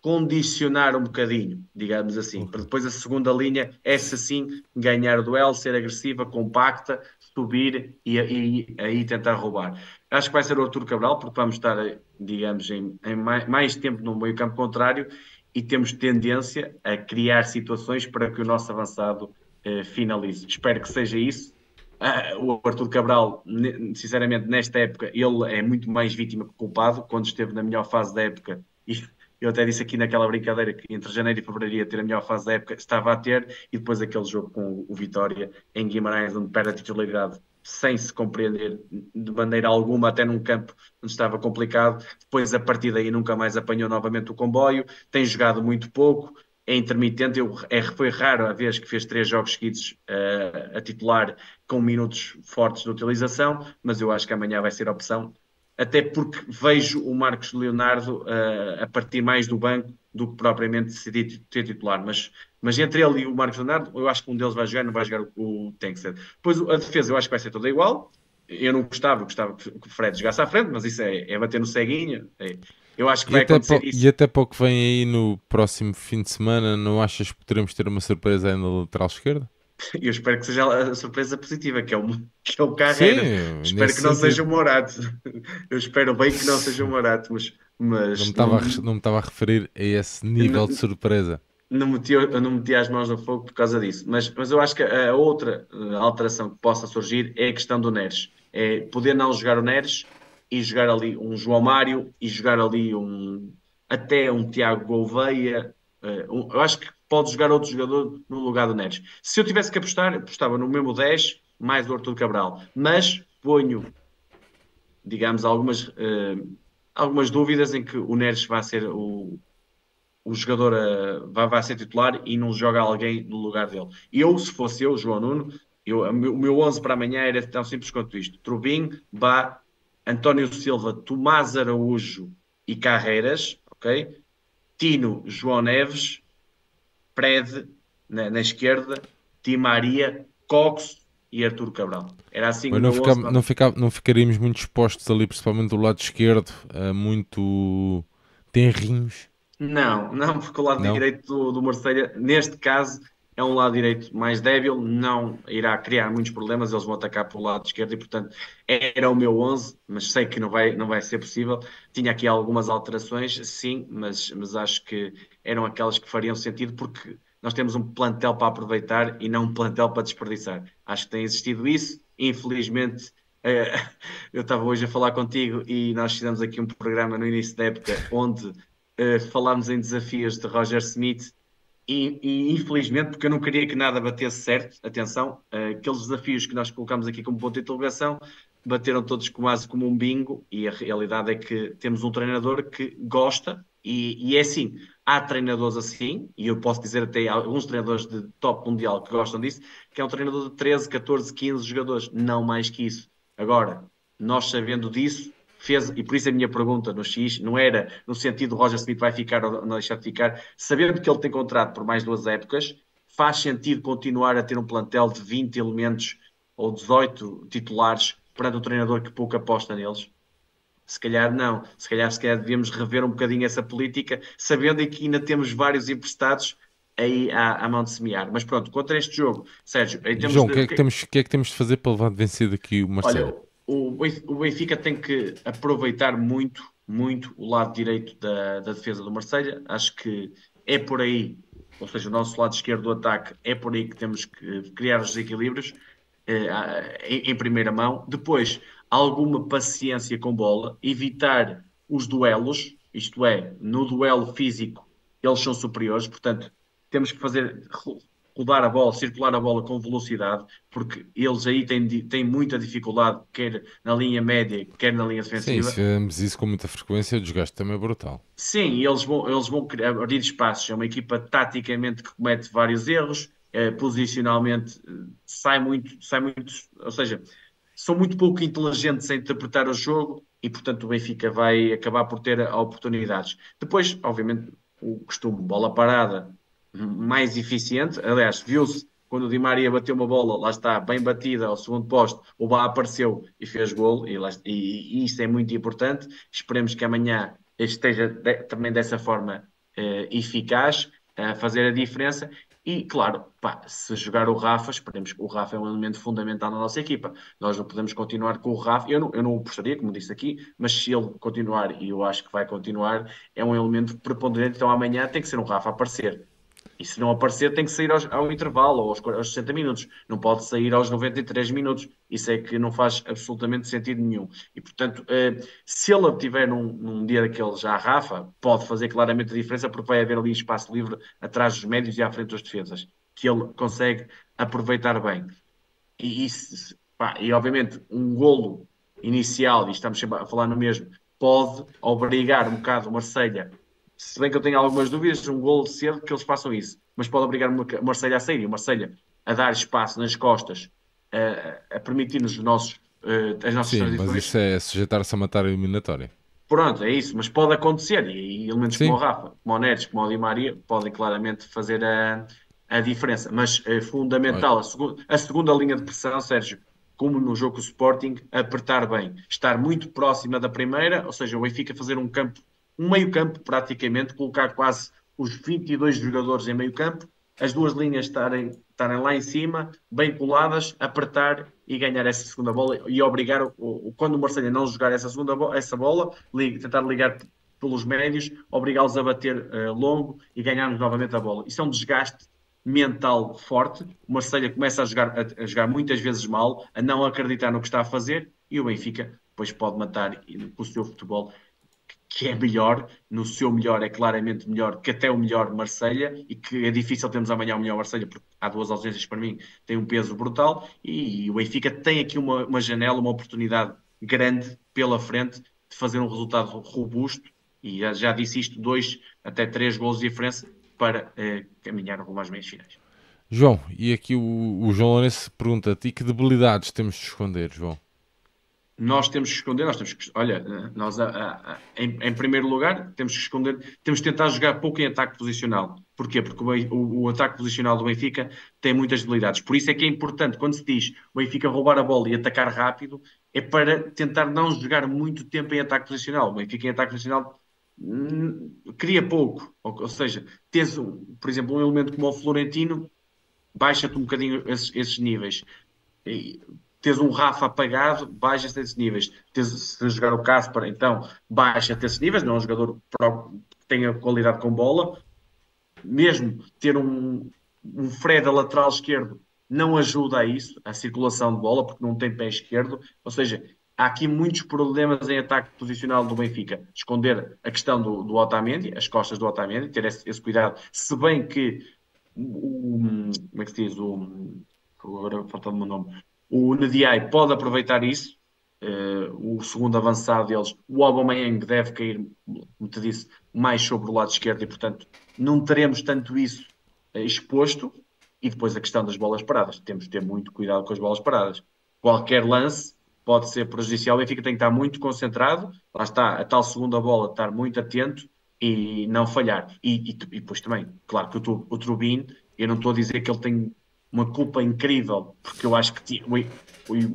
B: condicionar um bocadinho, digamos assim, para depois a segunda linha, essa sim, ganhar o duelo, ser agressiva, compacta, subir e, aí tentar roubar. Acho que vai ser o Arthur Cabral, porque vamos estar, digamos, em, em mais, mais, tempo no meio campo contrário e temos tendência a criar situações para que o nosso avançado eh, finalize. Espero que seja isso. Uh, o Arthur Cabral, sinceramente, nesta época, ele é muito mais vítima que culpado. Quando esteve na melhor fase da época, e eu até disse aqui naquela brincadeira que entre janeiro e fevereiro ia ter a melhor fase da época, estava a ter, e depois aquele jogo com o Vitória em Guimarães, onde perde a titularidade sem se compreender de maneira alguma, até num campo onde estava complicado. Depois, a partir daí, nunca mais apanhou novamente o comboio. Tem jogado muito pouco, é intermitente. Eu, é, foi raro a vez que fez três jogos seguidos uh, a titular com minutos fortes de utilização, mas eu acho que amanhã vai ser a opção até porque vejo o Marcos Leonardo uh, a partir mais do banco do que propriamente decidir ter titular. Mas, mas entre ele e o Marcos Leonardo, eu acho que um deles vai jogar, não vai jogar o, o Tankstead. Depois a defesa eu acho que vai ser toda igual. Eu não gostava, gostava que o Fred jogasse à frente, mas isso é, é bater no ceguinho. É, eu acho que e vai acontecer
A: isso. E até pouco vem aí no próximo fim de semana, não achas que poderemos ter uma surpresa aí na lateral esquerda?
B: Eu espero que seja a surpresa positiva, que é o, que é o Carreira. Sim, espero que não sentido. seja o Morato. Eu espero bem que não seja o Morato, mas. mas
A: não, me estava não, a, não me estava a referir a esse nível não, de surpresa.
B: Não meti, não meti as mãos no fogo por causa disso. Mas, mas eu acho que a outra eh, alteração que possa surgir é a questão do Neres. É poder não jogar o Neres e jogar ali um João Mário e jogar ali um até um Tiago Gouveia. Um, eu acho que pode jogar outro jogador no lugar do Neres. Se eu tivesse que apostar, apostava no mesmo 10 mais o Arthur Cabral, mas ponho, digamos, algumas, uh, algumas dúvidas em que o Neres vai ser o, o jogador uh, vai, vai ser titular e não joga alguém no lugar dele. Eu, se fosse eu, João Nuno, eu, o meu 11 para amanhã era tão simples quanto isto: Trubin, Bá, António Silva, Tomás Araújo e Carreiras, ok? Tino, João Neves, Fred na, na esquerda, Di Maria, Cox e Arturo Cabral. Era assim
A: Mas não, fica, não, fica, não ficaríamos muito expostos ali, principalmente do lado esquerdo, a muito tenrinhos.
B: Não, não, porque o lado não. direito do, do Marselha, neste caso, é um lado direito mais débil, não irá criar muitos problemas, eles vão atacar pelo lado esquerdo e, portanto, era o meu 11, mas sei que não vai, não vai ser possível. Tinha aqui algumas alterações, sim, mas, mas acho que eram aquelas que fariam sentido porque nós temos um plantel para aproveitar e não um plantel para desperdiçar. Acho que tem existido isso, infelizmente. Eh, eu estava hoje a falar contigo e nós fizemos aqui um programa no início da época onde eh, falámos em desafios de Roger Smith e, e, infelizmente, porque eu não queria que nada batesse certo, atenção, uh, aqueles desafios que nós colocamos aqui como ponto de interrogação bateram todos quase como um bingo, e a realidade é que temos um treinador que gosta E, e, é assim, há treinadores assim, e eu posso dizer até alguns treinadores de top mundial que gostam disso, que é um treinador de 13, 14, 15 jogadores, não mais que isso. Agora, nós sabendo disso, fez, e por isso a minha pergunta no X não era no sentido Roger Smith vai ficar ou não deixar de ficar, sabendo que ele tem contrato por mais duas épocas, faz sentido continuar a ter um plantel de 20 elementos ou 18 titulares perante o treinador que pouco aposta neles? Se calhar não. Se calhar, se calhar devíamos rever um bocadinho essa política, sabendo que ainda temos vários emprestados aí à, à mão de semear. Mas pronto, contra este jogo, Sérgio,
A: João, o que, é que, temos, que é que temos de fazer para levar de vencido aqui o Marcelo?
B: Olha, o Benfica tem que aproveitar muito, muito o lado direito da, da defesa do Marselha. Acho que é por aí, ou seja, o nosso lado esquerdo do ataque, é por aí que temos que criar os desequilíbrios eh, em, em primeira mão. Depois, alguma paciência com bola, evitar os duelos, isto é, no duelo físico eles são superiores, portanto, temos que fazer rodar a bola, circular a bola com velocidade, porque eles aí têm, têm muita dificuldade, quer na linha média, quer na linha defensiva.
A: Sim, se fizermos isso com muita frequência, o desgaste também é brutal.
B: Sim, eles vão, eles vão abrir espaços. É uma equipa taticamente que comete vários erros, é, posicionalmente eh, sai muito, sai muito, ou seja, são muito pouco inteligentes a interpretar o jogo e, portanto, o Benfica vai acabar por ter oportunidades. Depois, obviamente, o costume, bola parada, mais eficiente. Aliás, viu-se quando o Di Maria bateu uma bola, lá está, bem batida ao segundo posto, o Bá apareceu e fez gol, e, e, e, isso é muito importante. Esperemos que amanhã esteja de, também dessa forma eh, eficaz a fazer a diferença. E, claro, pá, se jogar o Rafa, esperemos que o Rafa é um elemento fundamental na nossa equipa. Nós não podemos continuar com o Rafa. Eu não, eu não o gostaria, como disse aqui, mas se ele continuar, e eu acho que vai continuar, é um elemento preponderante. Então amanhã tem que ser um Rafa a aparecer e se não aparecer, tem que sair aos, ao intervalo, ou aos, aos 60 minutos. Não pode sair aos 93 minutos. Isso é que não faz absolutamente sentido nenhum. E, portanto, eh, se ele estiver num, num dia daqueles já Rafa, pode fazer claramente a diferença, porque vai haver ali espaço livre atrás dos médios e à frente das defesas, que ele consegue aproveitar bem. E, e, pá, e obviamente, um golo inicial, e estamos a falar no mesmo, pode obrigar um bocado o Marselha se bem que eu tenho algumas dúvidas, um gol cedo que eles façam isso, mas pode obrigar o Marselha a sair e o Marselha a dar espaço nas costas, a, a permitir-nos os nossos, uh, as nossas
A: Sim, mas isso é sujeitar-se a matar a eliminatória.
B: Pronto, é isso, mas pode acontecer e, e elementos Sim. como o Rafa, como o Neres, como o Di Maria podem claramente fazer a, a diferença, mas é fundamental a, segu a segunda linha de pressão, Sérgio, como no jogo Sporting, apertar bem, estar muito próxima da primeira, ou seja, o Benfica fazer um campo um meio-campo praticamente, colocar quase os 22 jogadores em meio-campo, as duas linhas estarem, estarem lá em cima, bem coladas, apertar e ganhar essa segunda bola e obrigar, o, o, quando o Marseille não jogar essa segunda bola, essa bola, tentar ligar pelos médios, obrigá-los a bater uh, longo e ganharmos novamente a bola. Isso é um desgaste mental forte. O Marseille começa a jogar, a, a jogar muitas vezes mal, a não acreditar no que está a fazer e o Benfica depois pode matar com o seu futebol que é melhor, no seu melhor é claramente melhor que até o melhor Marselha e que é difícil termos amanhã o melhor Marselha porque há duas ausências para mim, tem um peso brutal e, e o Benfica tem aqui uma, uma janela, uma oportunidade grande pela frente de fazer um resultado robusto e já, já disse isto, dois até três gols de diferença para eh, caminhar rumo às meias finais.
A: João, e aqui o, o João Lourenço pergunta-te, e que debilidades temos de esconder, João?
B: Nós temos que esconder, nós temos que, olha, nós a, a, a, em, em, primeiro lugar temos que esconder, temos que tentar jogar pouco em ataque posicional. Porquê? Porque o, o, o, ataque posicional do Benfica tem muitas debilidades. Por isso é que é importante, quando se diz o Benfica roubar a bola e atacar rápido, é para tentar não jogar muito tempo em ataque posicional. O Benfica em ataque posicional hum, cria pouco. Ou, ou seja, tens, por exemplo, um elemento como o Florentino, baixa-te um bocadinho esses, esses níveis. E, tens um Rafa apagado, baixa-se esses níveis. Tens, se jogar o Casper, então baixa-te esses níveis, não é um jogador que tenha qualidade com bola. Mesmo ter um, um Fred a lateral esquerdo não ajuda a isso, a circulação de bola, porque não tem pé esquerdo. Ou seja, há aqui muitos problemas em ataque posicional do Benfica. Esconder a questão do, do Otamendi, as costas do Otamendi, ter esse, esse cuidado. Se bem que o, como é que se diz? O, agora falta-me o nome o NDI pode aproveitar isso, uh, o segundo avançado deles, o Aubameyang deve cair, como te disse, mais sobre o lado esquerdo e, portanto, não teremos tanto isso uh, exposto. E depois a questão das bolas paradas. Temos de ter muito cuidado com as bolas paradas. Qualquer lance pode ser prejudicial. O Benfica tem que estar muito concentrado. Lá está, a tal segunda bola, estar muito atento e não falhar. E, e, e depois também, claro que o, o Trubin, eu não estou a dizer que ele tem uma culpa incrível, porque eu acho que,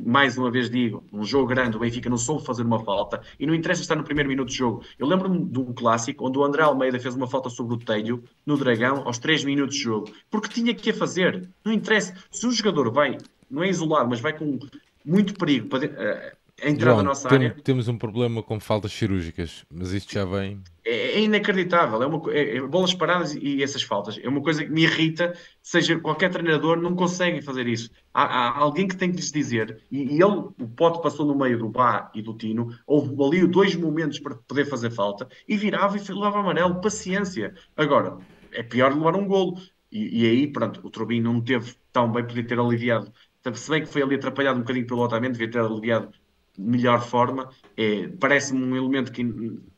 B: mais uma vez digo, um jogo grande, o Benfica não soube fazer uma falta, e não interessa estar no primeiro minuto de jogo. Eu lembro-me de um clássico onde o André Almeida fez uma falta sobre o Telho, no Dragão, aos 3 minutos de jogo, porque tinha que a fazer. Não interessa. Se o jogador vai, não é isolado, mas vai com muito perigo para uh, entrar João, na nossa tem, área.
A: Temos um problema com faltas cirúrgicas, mas isto já vem
B: é, é inacreditável. É, uma, é, é, bolas paradas e essas faltas. É uma coisa que me irrita. Seja qualquer treinador não consegue fazer isso. Há, há alguém que tem que lhes dizer. E, e, ele, o pote passou no meio do Bá e do Tino. Houve ali dois momentos para poder fazer falta e virava e levava amarelo. Paciência. Agora, é pior levar um golo. E, e aí, pronto, o Trubin não teve tão bem, podia ter aliviado. Se bem que foi ali atrapalhado um bocadinho pelo Otamendi, devia ter aliviado melhor forma. É, Parece-me um elemento que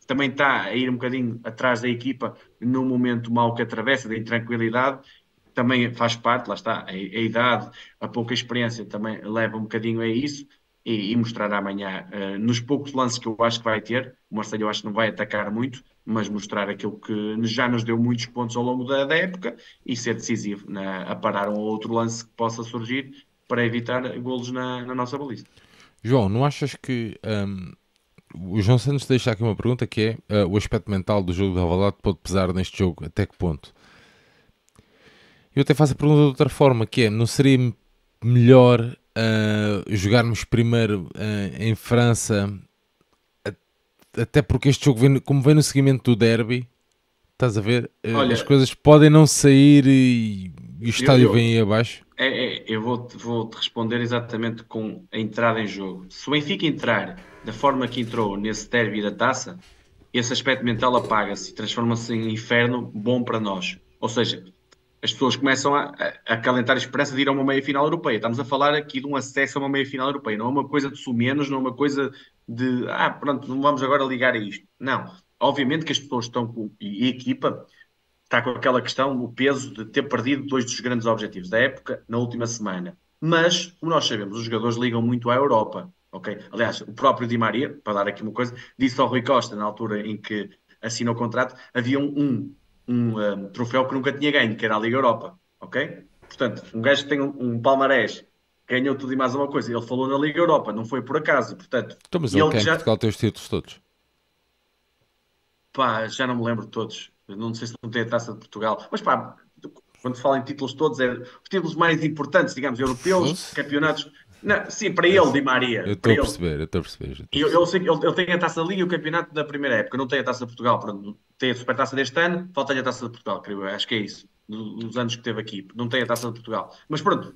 B: também está a ir um bocadinho atrás da equipa no momento mau que atravessa, da intranquilidade, também faz parte, lá está, a, a, idade, a pouca experiência também leva um bocadinho a isso e, e mostrar amanhã, uh, nos poucos lances que eu acho que vai ter, o Marcelo eu acho que não vai atacar muito, mas mostrar aquilo que já nos deu muitos pontos ao longo da, da época e ser decisivo na, a parar um ou outro lance que possa surgir para evitar golos na, na nossa baliza.
A: João, não achas que um o João Santos deixa aqui uma pergunta que é uh, o aspecto mental do jogo de Alvalade pode pesar neste jogo, até que ponto? Eu até faço a pergunta de outra forma, que é, não seria melhor uh, jogarmos primeiro uh, em França, até porque este jogo, vem, como vem no seguimento do derby, estás a ver? Olha, As coisas podem não sair e, e o estádio eu, eu, vem aí abaixo.
B: É, é, eu vou-te vou -te responder exatamente com a entrada em jogo. Se o Benfica entrar da forma que entrou nesse derby da taça, esse aspecto mental apaga-se e transforma-se em inferno bom para nós. Ou seja, as pessoas começam a, a, a calentar a esperança de ir a uma meia-final europeia. Estamos a falar aqui de um acesso a uma meia-final europeia. Não é uma coisa de sumenos, não é uma coisa de, ah, pronto, não vamos agora ligar a isto. Não. Obviamente que as pessoas estão com, e a equipa está com aquela questão, o peso de ter perdido dois dos grandes objetivos da época na última semana. Mas, como nós sabemos, os jogadores ligam muito à Europa. ok? Aliás, o próprio Di Maria, para dar aqui uma coisa, disse ao Rui Costa, na altura em que assinou o contrato, havia um, um, um, um troféu que nunca tinha ganho, que era a Liga Europa. ok? Portanto, um gajo que tem um, um palmarés ganhou tudo e mais uma coisa. Ele falou na Liga Europa, não foi por acaso. Portanto,
A: então, mas ele, ele quer já... Portugal tem os títulos todos.
B: Pá, já não me lembro de todos. Não sei se não tem a taça de Portugal. Mas pá, quando falo em títulos todos, é os títulos mais importantes, digamos, europeus, Nossa. campeonatos. Não, sim, para ele, Di Maria.
A: Eu estou a perceber, eu estou a perceber.
B: Eu, eu sei que ele, ele, tem a taça da Liga e o campeonato da primeira época, não tem a taça de Portugal. Pronto, tem a supertaça deste ano, falta-lhe a taça de Portugal, creio eu. Acho que é isso, dos anos que teve aqui. Não tem a taça de Portugal. Mas pronto,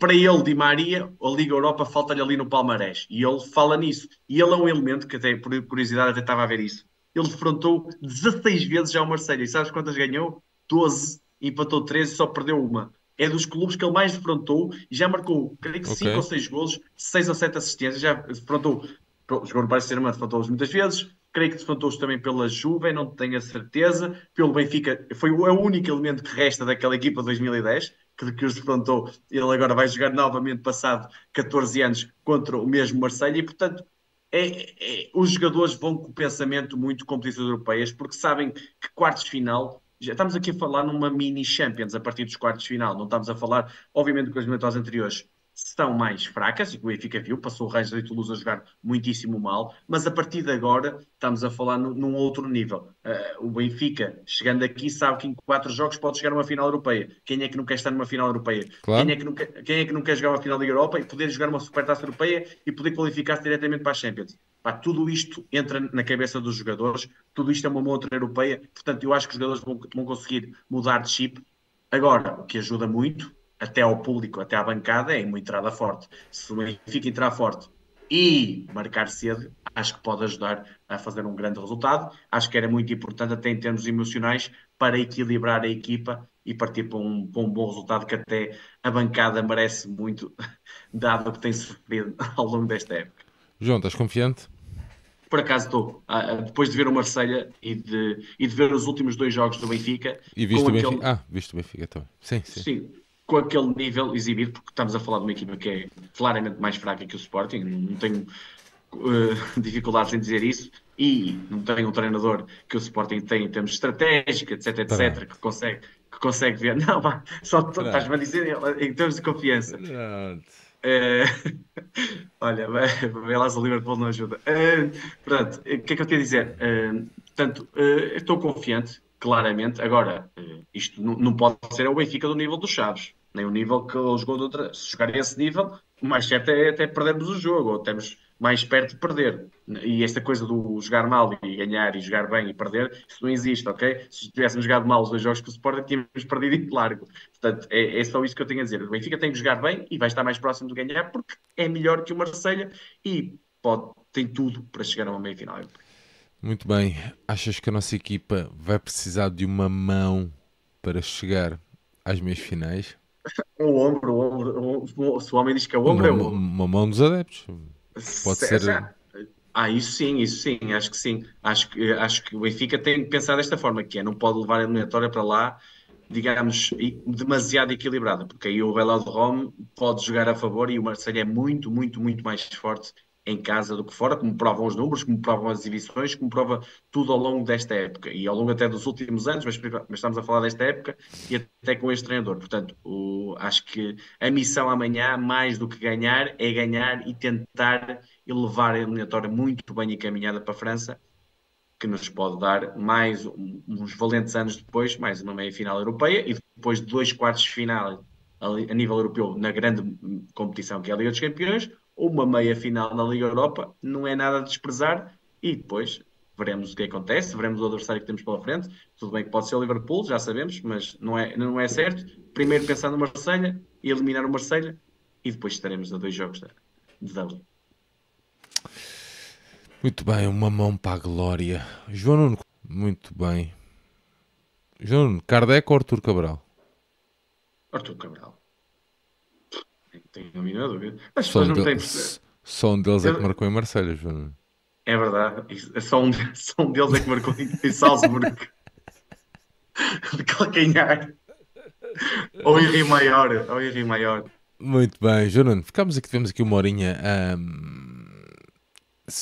B: para ele, Di Maria, a Liga Europa falta-lhe ali no palmarés. E ele fala nisso. E ele é um elemento que, até por curiosidade, até estava a ver isso ele defrontou 16 vezes já o Marseille. E sabes quantas ganhou? 12. Empatou 13 e só perdeu uma. É dos clubes que ele mais defrontou e já marcou, creio que 5 okay. ou 6 golos, 6 ou 7 assistências. Já defrontou, jogou no Paris Saint-Germain, defrontou-os muitas vezes. Creio que defrontou-os também pela Juve, não tenho a certeza. Pelo Benfica, foi o único elemento que resta daquela equipa de 2010 que, que os defrontou. Ele agora vai jogar novamente, passado 14 anos, contra o mesmo Marseille e, portanto, é, é, os jogadores vão com o pensamento muito competições europeias, porque sabem que quartos de final, já estamos aqui a falar numa mini Champions a partir dos quartos de final, não estamos a falar, obviamente, com as eliminatórias anteriores são mais fracas, e o Benfica viu, passou o Reis de Toulouse a jogar muitíssimo mal, mas a partir de agora estamos a falar no, num outro nível. Uh, o Benfica, chegando aqui, sabe que em quatro jogos pode chegar a uma final europeia. Quem é que não quer estar numa final europeia? Claro. Quem, é que não quer, quem é que não quer jogar uma final da Europa e poder jogar uma supertaça europeia e poder qualificar-se diretamente para a Champions? Pá, tudo isto entra na cabeça dos jogadores, tudo isto é uma montra europeia, portanto eu acho que os jogadores vão, vão conseguir mudar de chip. Agora, o que ajuda muito até ao público, até à bancada, é uma entrada forte. Se o Benfica entrar forte e marcar cedo, acho que pode ajudar a fazer um grande resultado. Acho que era muito importante, até em termos emocionais, para equilibrar a equipa e partir para um, para um bom resultado que até a bancada merece muito, dado o que tem sofrido ao longo desta época.
A: João, estás confiante?
B: Por acaso estou. Ah, depois de ver o Marselha e de, e de ver os últimos dois jogos do Benfica.
A: E viste o aquele... Benfica? Ah, viste o Benfica também. Sim, sim.
B: Sim, com aquele nível exibido, porque estamos a falar de uma equipa que é claramente mais fraca que o Sporting, não tenho uh, dificuldades em dizer isso, e não tenho um treinador que o Sporting tem em termos estratégicos, etc, etc, que consegue, que consegue ver. Não, pá, só estás-me a dizer em termos de confiança. Uh, olha, se o Liverpool não ajuda. Uh, pronto, o que é que eu tenho a dizer? Uh, portanto, estou confiante, claramente. Agora, isto não, pode ser o Benfica do nível dos Chaves, nem o nível que ele jogou outra. Se jogar esse nível, o mais certo é até perdermos o jogo, ou temos mais perto de perder. E esta coisa do jogar mal e ganhar e jogar bem e perder, isso não existe, ok? Se tivéssemos jogado mal os dois jogos com o Sporting, tínhamos perdido em largo. Portanto, é, é, só isso que eu tenho a dizer. O Benfica tem que jogar bem e vai estar mais próximo de ganhar porque é melhor que o Marselha e pode, tem tudo para chegar a uma meia-final.
A: Muito bem. Achas que a nossa equipa vai precisar de uma mão para chegar às meias finais?
B: O ombro, o ombro. Se o homem diz que é o ombro,
A: uma,
B: é o ombro.
A: Uma mão dos adeptos. Pode ser.
B: Ah, isso sim, isso sim, acho que sim. Acho que, acho que o Benfica tem que pensar desta forma, que é não pode levar a eliminatória para lá, digamos, demasiado equilibrada, porque aí o Velodrome pode jogar a favor e o Marseille é muito, muito, muito mais forte em casa do que fora, como provam os números, como provam as exibições, como prova tudo ao longo desta época e ao longo até dos últimos anos, mas, mas estamos a falar desta época e até com este treinador. Portanto, o, acho que a missão amanhã, mais do que ganhar, é ganhar e tentar elevar a eliminatória muito bem encaminhada para a França, que nos pode dar mais uns valentes anos depois, mais uma meia-final europeia e depois de dois quartos de final a nível europeu na grande competição que é a Liga dos Campeões, uma meia final na Liga Europa não é nada a desprezar e depois veremos o que acontece, veremos o adversário que temos pela frente. Tudo bem que pode ser o Liverpool, já sabemos, mas não é, não é certo. Primeiro pensar no Marselha e eliminar o Marselha e depois estaremos a dois jogos de Dublin.
A: Muito bem, uma mão para a glória. João Nuno, muito bem. João Nuno, Kardec ou Artur Cabral?
B: Artur Cabral tenho a mínima dúvida. Mas só, não têm
A: só um deles é que marcou em Marselha, João.
B: É verdade. É só, um, só um deles é que marcou em Salzburgo. de calcanhar. ou em Rio Maior. Ou em Rio Maior.
A: Muito bem, João. Ficamos aqui, tivemos aqui uma horinha. Um...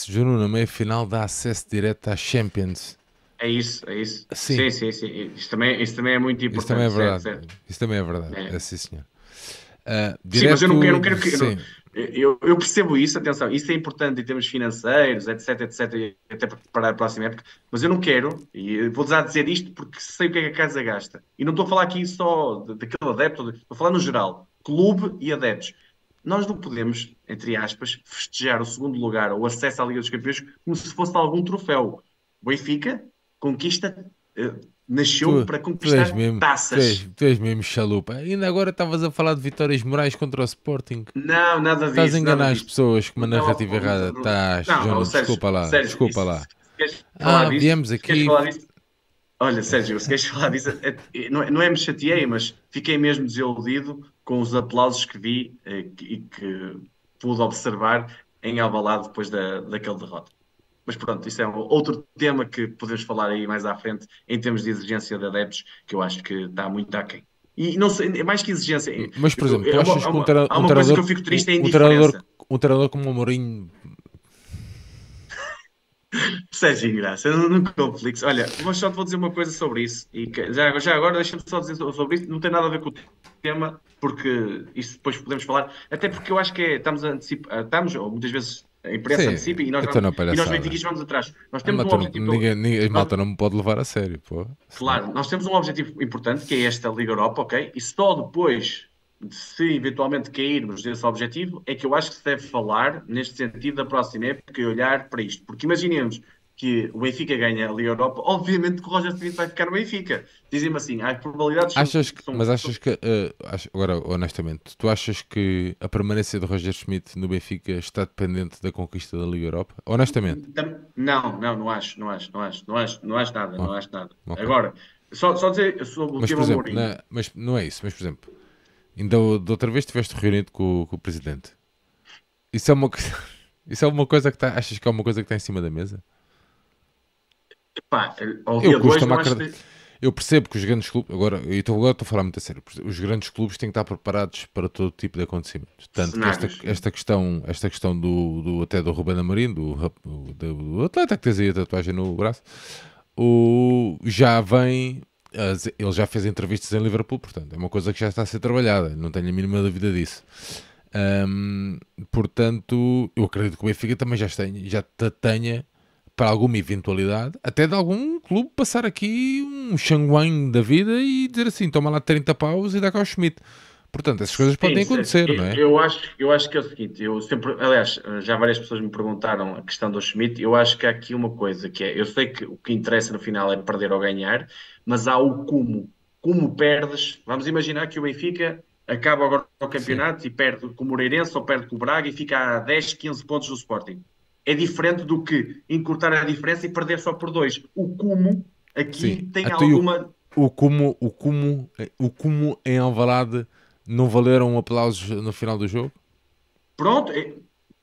A: João, na meia final dá acesso direto à Champions.
B: É isso, é isso. Sim, sim, sim. sim. Isso, também, isso também é muito importante.
A: Isso também é verdade. Certo, certo. Isso também é verdade. É, é sim, senhor.
B: Uh, direto... Sim, mas eu não quero, não quero que. Não, eu, eu, percebo isso, atenção, isso é importante em termos financeiros, etc, etc, até para a próxima época, mas eu não quero, e vou já dizer isto porque sei o que é que a casa gasta. E não estou a falar aqui só daquele adepto, estou a falar no geral, clube e adeptos. Nós não podemos, entre aspas, festejar o segundo lugar ou acesso à Liga dos Campeões como se fosse algum troféu. Benfica conquista eh, nasceu tu, para conquistar tu mesmo, taças.
A: Tu és, tu és mesmo chalupa. Ainda agora estavas a falar de vitórias morais contra o Sporting.
B: Não, nada disso.
A: Estás a enganar as pessoas com uma narrativa não, errada. Estás, João, desculpa lá. Sérgio, desculpa lá. ah, disso, viemos aqui.
B: Olha, Sérgio, se queres falar disso, é, é, não, é, não é me chateei, mas fiquei mesmo desiludido com os aplausos que vi eh, e que pude observar em Alvalade depois da, daquele derrota. Mas pronto, isso é outro tema que podemos falar aí mais à frente em termos de exigência de adeptos, que eu acho que está muito aquém. E não sei, é mais que exigência.
A: Mas, por exemplo, tu achas que um, tra há uma um coisa que eu fico triste é um treinador, um treinador como o Mourinho
B: Sérgio Graça, não, não conflito. Olha, mas só te vou dizer uma coisa sobre isso. E que, já, já agora deixa-me só dizer sobre isso. Não tem nada a ver com o tema, porque isso depois podemos falar. Até porque eu acho que é, estamos a antecipar, estamos, ou muitas vezes a imprensa Sim, antecipa e nós, vamos, e nós benfiquistas vamos atrás. Nós temos um objetivo.
A: Ninguém, ninguém, nós, malta não me pode levar a sério, pô.
B: Claro, nós temos um objetivo importante que é esta Liga Europa, ok? E só depois de se eventualmente cairmos desse objetivo, é que eu acho que se deve falar neste sentido da próxima época e olhar para isto. Porque imaginemos que o Benfica ganha a Liga Europa, obviamente que o Roger Smith vai ficar no Benfica. Dizem-me assim, há probabilidades...
A: Achas que, são, mas achas que, uh, agora honestamente, tu achas que a permanência de Roger Schmidt no Benfica está dependente da conquista da Liga Europa? Honestamente?
B: Não, não, não acho, não acho, não acho, não acho, não acho nada, oh. não acho nada. Okay. Agora, só, só dizer sobre o mas, tema
A: exemplo, na, mas não é isso, mas por exemplo, ainda da outra vez estiveste reunido com, com o Presidente. Isso é uma coisa... Isso é uma coisa que está. Achas que é uma coisa que está em cima da mesa?
B: Pá, ao dia eu, acho que...
A: eu percebo que os grandes clubes, agora, eu estou, agora estou a falar muito a sério, os grandes clubes têm que estar preparados para todo tipo de acontecimentos. Tanto que esta, esta questão, esta questão do, do até do Ruben Amorim, do, do, do atleta que tens aí a tatuagem no braço, o, já vem, ele já fez entrevistas em Liverpool, portanto, é uma coisa que já está a ser trabalhada, não tenho a mínima dúvida disso. Portanto, eu acredito que o Benfica também já tenha, já tenha para alguma eventualidade, até de algum clube passar aqui um Xanguang da vida e dizer assim: toma lá 30 paus e dá cá o Schmidt. Portanto, essas coisas podem Sim, acontecer,
B: eu,
A: não é?
B: Eu acho, eu acho que é o seguinte: eu sempre, aliás, já várias pessoas me perguntaram a questão do Schmidt. Eu acho que há aqui uma coisa que é: eu sei que o que interessa no final é perder ou ganhar, mas há o como. Como perdes, vamos imaginar que o Benfica acaba agora o campeonato Sim. e perde com o Moreirense ou perde com o Braga e fica a 10, 15 pontos do Sporting é diferente do que encurtar a diferença e perder só por dois. O Cumo aqui Sim. tem Até alguma.
A: O, o Cumo, o Cumo, o Cumo em Alvalade não valeram aplausos no final do jogo?
B: Pronto, é,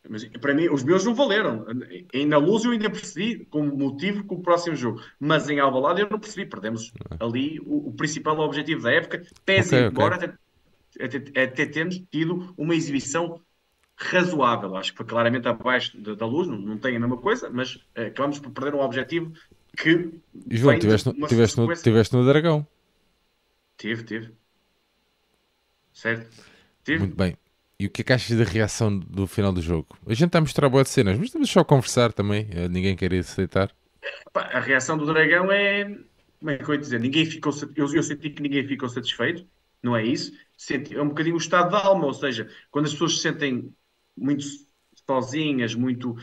B: mas para mim os meus não valeram. Em na luz eu ainda percebi como motivo com o próximo jogo, mas em Alvalade eu não percebi. Perdemos ah. ali o, o, principal objetivo da época, pese okay, embora okay. Até, até, até temos tido uma exibição razoável. Acho que foi claramente abaixo da, luz, não, não tem a mesma coisa, mas é, acabamos por perder um objetivo que.
A: João, tiveste, no, tiveste, no, tiveste no Dragão.
B: Tive, tive. Certo? Tive.
A: Muito bem. E o que é que achas da reação do final do jogo? A gente está a mostrar boas cenas, mas estamos só a conversar também. Eh, ninguém quer aceitar.
B: A reação do Dragão é. Como é que eu ia dizer? Ninguém ficou, eu, eu senti que ninguém ficou satisfeito, não é isso? Senti, é um bocadinho o estado da alma, ou seja, quando as pessoas se sentem muito sozinhas, muito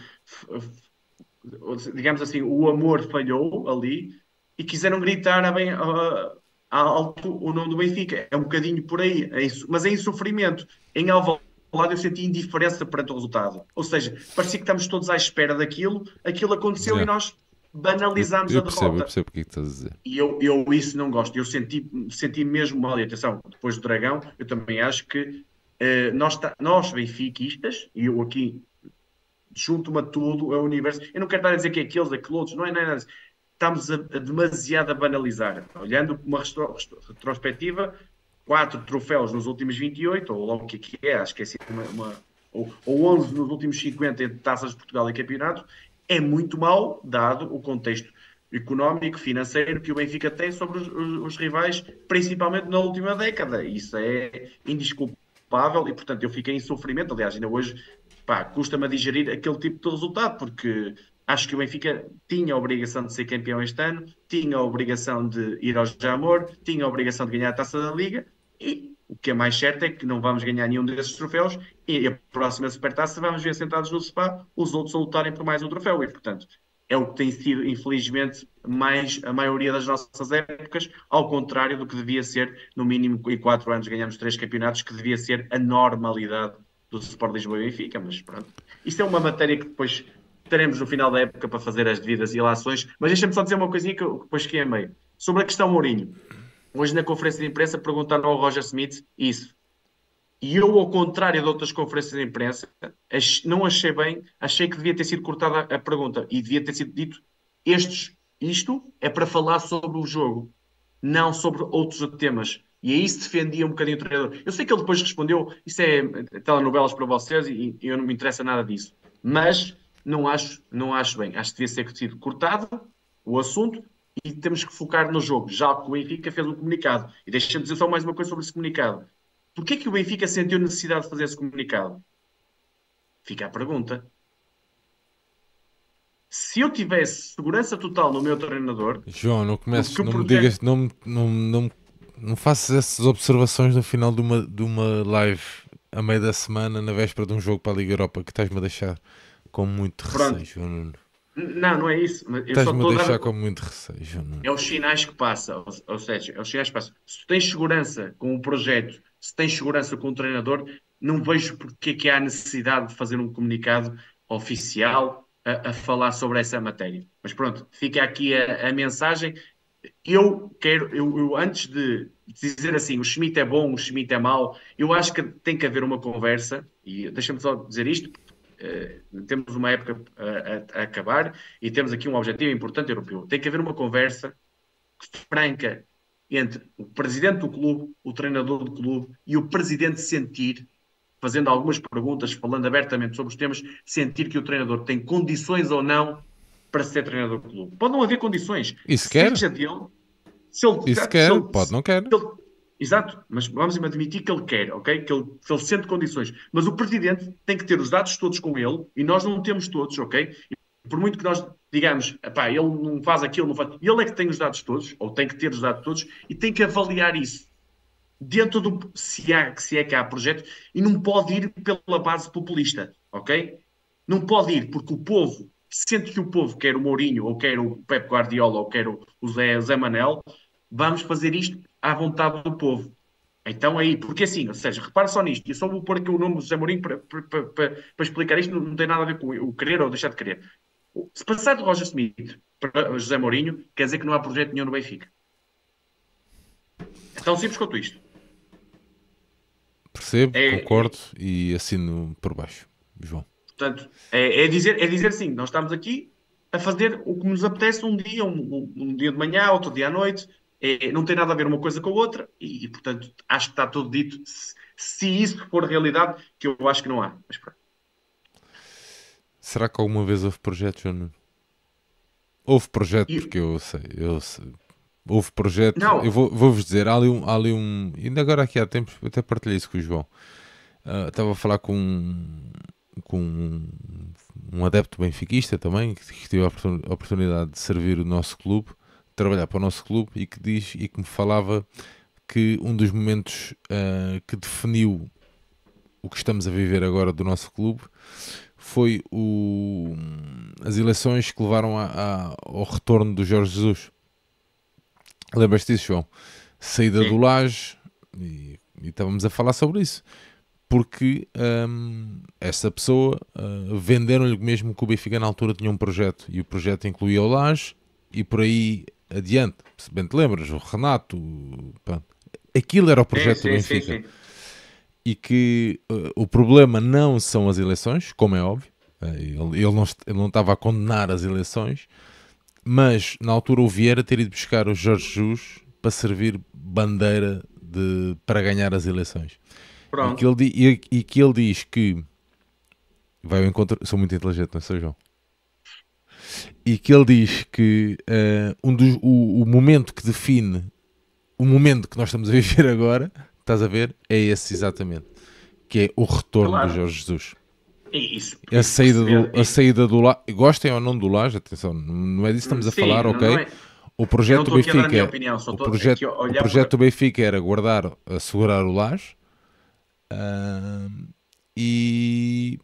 B: digamos assim, o amor falhou ali e quiseram gritar a bem a, a alto o nome do Benfica. É um bocadinho por aí, é isso, mas é em sofrimento. Em Alvalade eu senti indiferença perante o resultado. Ou seja, parecia que estamos todos à espera daquilo, aquilo aconteceu e nós banalizámos
A: eu, eu
B: a derrota.
A: Eu percebo o que é estás a dizer.
B: E eu, eu isso não gosto. Eu senti, senti mesmo mal. E atenção, depois do Dragão, eu também acho que eh, nós, nós benfiquistas, e eu aqui junto-me a tudo, é o universo. Eu não quero estar a dizer que é aqueles, aqueles outros, não é nada. Estamos a, a demasiado a banalizar. Olhando uma retro, retrospectiva, quatro troféus nos últimos 28, ou logo o que, é que é, acho que é assim uma, uma ou, ou 11 nos últimos 50 entre taças de Portugal e campeonato, é muito mal dado o contexto económico, financeiro que o Benfica tem sobre os, os, os rivais, principalmente na última década. Isso é indisculpável e, portanto, eu fiquei em sofrimento. Aliás, ainda hoje custa-me a digerir aquele tipo de resultado, porque acho que o Benfica tinha a obrigação de ser campeão este ano, tinha a obrigação de ir ao Jamor, tinha a obrigação de ganhar a taça da Liga e o que é mais certo é que não vamos ganhar nenhum desses troféus e a próxima supertaça vamos ver sentados no sofá os outros a lutarem por mais um troféu e, portanto, é o que tem sido, infelizmente, mais a maioria das nossas épocas, ao contrário do que devia ser, no mínimo em quatro anos ganhamos três campeonatos, que devia ser a normalidade do Sport Lisboa e Benfica, mas pronto. Isto é uma matéria que depois teremos no final da época para fazer as devidas ilações, mas deixa-me só dizer uma coisinha que eu depois fiquei a meio. Sobre a questão Mourinho. Hoje na conferência de imprensa perguntaram ao Roger Smith isso. E eu, ao contrário de outras conferências de imprensa, não achei bem, achei que devia ter sido cortada a pergunta e devia ter sido dito estes, isto é para falar sobre o jogo, não sobre outros temas. E aí se defendia um bocadinho o treinador. Eu sei que ele depois respondeu, isso é telenovelas para vocês e, e eu não me interessa nada disso. Mas não acho, não acho bem. Acho que devia ser sido cortado o assunto e temos que focar no jogo, já que o Benfica fez um comunicado. E deixa-me dizer só mais uma coisa sobre esse comunicado. Porquê que o Benfica sentiu necessidade de fazer esse comunicado? Fica a pergunta. Se eu tivesse segurança total no meu treinador.
A: João, não comeces, não me digas, não, não, não, não faças essas observações no final de uma, de uma live a meio da semana, na véspera de um jogo para a Liga Europa, que estás-me a deixar com muito receio, João Nuno.
B: Não, não é isso.
A: Estás-me a deixar com muito receio, João Nuno.
B: É os sinais que passa, ou, ou seja, é os sinais que passa. Se tu tens segurança com o projeto se tem segurança com o treinador, não vejo porque é que há necessidade de fazer um comunicado oficial a, a falar sobre essa matéria. Mas pronto, fica aqui a, a mensagem. Eu quero, eu, eu, antes de dizer assim, o Schmidt é bom, o Schmidt é mau, eu acho que tem que haver uma conversa, e deixa-me só dizer isto, uh, temos uma época a, a, a, acabar e temos aqui um objetivo importante europeu. Tem que haver uma conversa franca entre o presidente do clube, o treinador do clube e o presidente sentir, fazendo algumas perguntas, falando abertamente sobre os temas, sentir que o treinador tem condições ou não para ser treinador do clube. Pode não haver condições.
A: Isso quer?
B: Dele, se ele,
A: Isso quer, ele, pode não quer.
B: Ele, exato, mas vamos admitir que ele quer, ok? Que ele, que ele sente condições. Mas o presidente tem que ter os dados todos com ele e nós não temos todos, ok? Por muito que nós digamos, ele não faz aquilo, não faz. Ele é que tem os dados todos, ou tem que ter os dados todos, e tem que avaliar isso dentro do se, há, se é que há projeto e não pode ir pela base populista, ok? Não pode ir porque o povo sente que o povo quer o Mourinho, ou quer o Pep Guardiola, ou quer o, Zé, Zé Manel, vamos fazer isto à vontade do povo. Então aí, porque assim, ou seja, só nisto, e só vou pôr aqui o nome do Zé Mourinho para, para, para, para explicar isto, não, não tem nada a ver com o querer ou deixar de querer. Se passar de Roger Smith para José Mourinho, quer dizer que não há projeto nenhum no Benfica. É tão simples quanto isto.
A: Percebo, é, concordo é, e assino por baixo, João.
B: Portanto, é, é, dizer, é dizer sim, nós estamos aqui a fazer o que nos apetece um dia, um, um dia de manhã, outro dia à noite, é, não tem nada a ver uma coisa com a outra e, e portanto, acho que está tudo dito. Se, se, isso for realidade, que eu acho que não há. Mas pronto.
A: Será que alguma vez houve projeto, João? Houve projeto, e... porque eu sei, eu sei. Houve projeto. Não. Eu vou-vos vou dizer, há ali, um, há ali um. Ainda agora aqui há tempos, até partilhei isso com o João. Uh, estava a falar com, com um, um adepto benfiquista também, que, que teve a oportunidade de servir o nosso clube, de trabalhar para o nosso clube, e que diz e que me falava que um dos momentos uh, que definiu o que estamos a viver agora do nosso clube foi o, as eleições que levaram a, a, ao retorno do Jorge Jesus. Lembras-te disso, João? Saída Sim. do Laje, e, e, estávamos a falar sobre isso. Porque um, essa pessoa uh, venderam-lhe mesmo que o Benfica na altura tinha um projeto e o projeto incluía o Laje e por aí adiante. Se bem te lembras, o Renato, pronto. aquilo era o projeto sim, do Benfica. Sim, sim e que uh, o problema não são as eleições, como é óbvio, uh, ele, ele, não, ele não estava a condenar as eleições, mas na altura o Vieira ter ido buscar o Jorge Jesus para servir bandeira de, para ganhar as eleições. E que, ele, e, e que ele diz que vai ao encontro, sou muito inteligente, não sou João? E que ele diz que uh, um dos, o, o momento que define o momento que nós estamos a viver agora Estás a ver? É esse exatamente. Que é o retorno claro. do Jorge Jesus.
B: É isso.
A: A saída, do, a saída do Laje. Gostem ou não do Laje, atenção, não é disso que estamos a Sim, falar, ok? É... O projeto do Benfica, opinião, o projeto, o projeto do Benfica era guardar, assegurar o Laje uh, e,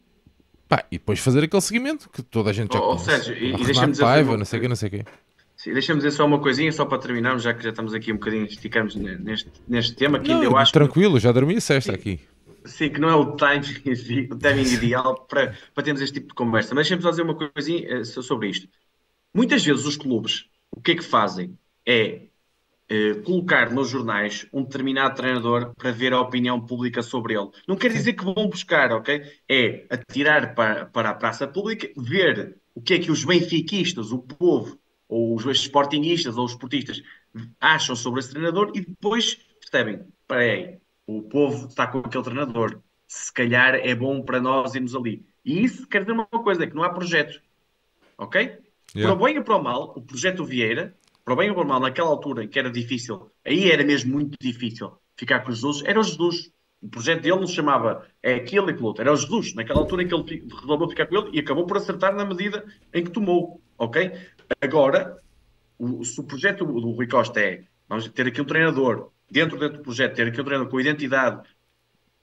A: pá, e depois fazer aquele seguimento que toda a gente já
B: ou,
A: conhece. Ou
B: seja, e, e deixa-me dizer
A: Paiva, não sei o que, não sei o quê.
B: Deixa-me dizer só uma coisinha, só para terminarmos, já que já estamos aqui um bocadinho, esticamos neste, neste tema, que
A: não,
B: eu acho...
A: Tranquilo, que... já dormi a sexta aqui.
B: Sim, que não é o timing, o timing ideal para, para termos este tipo de conversa. Mas deixa-me só dizer uma coisinha eh, sobre isto. Muitas vezes os clubes, o que é que fazem? É Uh, colocar nos jornais um determinado treinador para ver a opinião pública sobre ele. Não quer dizer que vão buscar, ok? É atirar para, para a praça pública, ver o que é que os benfiquistas, o povo, ou os sportingistas ou os esportistas acham sobre esse treinador e depois percebem, peraí, o povo está com aquele treinador, se calhar é bom para nós irmos ali. E isso quer dizer uma coisa, é que não há projeto. Ok? Yeah. Para o bem ou para o mal, o projeto Vieira, para o bem ou para o mal, naquela altura que era difícil, aí era mesmo muito difícil ficar com os Jesus, era o Jesus. O projeto dele não se chamava é aquilo e aquilo outro, era o Jesus, naquela altura em que ele resolveu ficar com ele e acabou por acertar na medida em que tomou. Ok? Agora, o, se o projeto do Rui Costa é vamos ter aqui um treinador, dentro, dentro do projeto, ter aqui um treinador com identidade,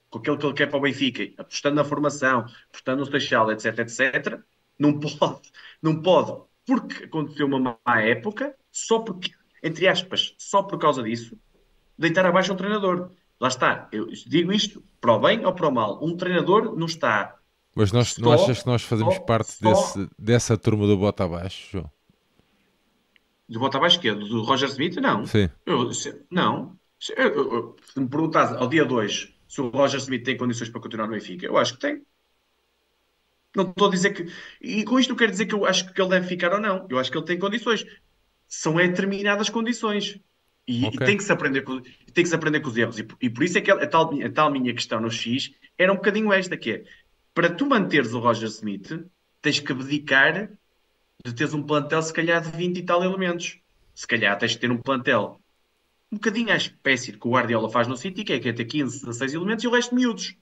B: com aquilo que ele quer para o Benfica, apostando na formação, apostando no Seixal, etc, etc, não pode, não pode, porque aconteceu uma má época, só porque, entre aspas, só por causa disso, deitar abaixo um treinador. Lá está, eu digo isto para o bem ou para o mal. Um treinador não está.
A: Mas nós, só, não achas que nós fazemos só, parte só, desse, dessa turma do bota abaixo, João?
B: Do bota abaixo que é? Do Roger Smith? Não.
A: Sim.
B: Eu, se, não. Se, eu, eu, se me perguntasse ao dia 2 se o Roger Smith tem condições para continuar no Benfica, eu acho que tem. Não estou a dizer que. E com isto não quero dizer que eu acho que ele deve ficar ou não. Eu acho que ele tem condições. São determinadas condições. E, okay. e, tem, que se aprender com, tem que se aprender com os erros. E, e por isso é que a, a, tal, a tal minha questão no X era um bocadinho esta, que é para tu manteres o Roger Smith, tens que abdicar de teres um plantel se calhar de 20 e tal elementos. Se calhar tens que ter um plantel um bocadinho à espécie que o Guardiola faz no City, que é que é ter 15, 16 elementos e o resto miúdos.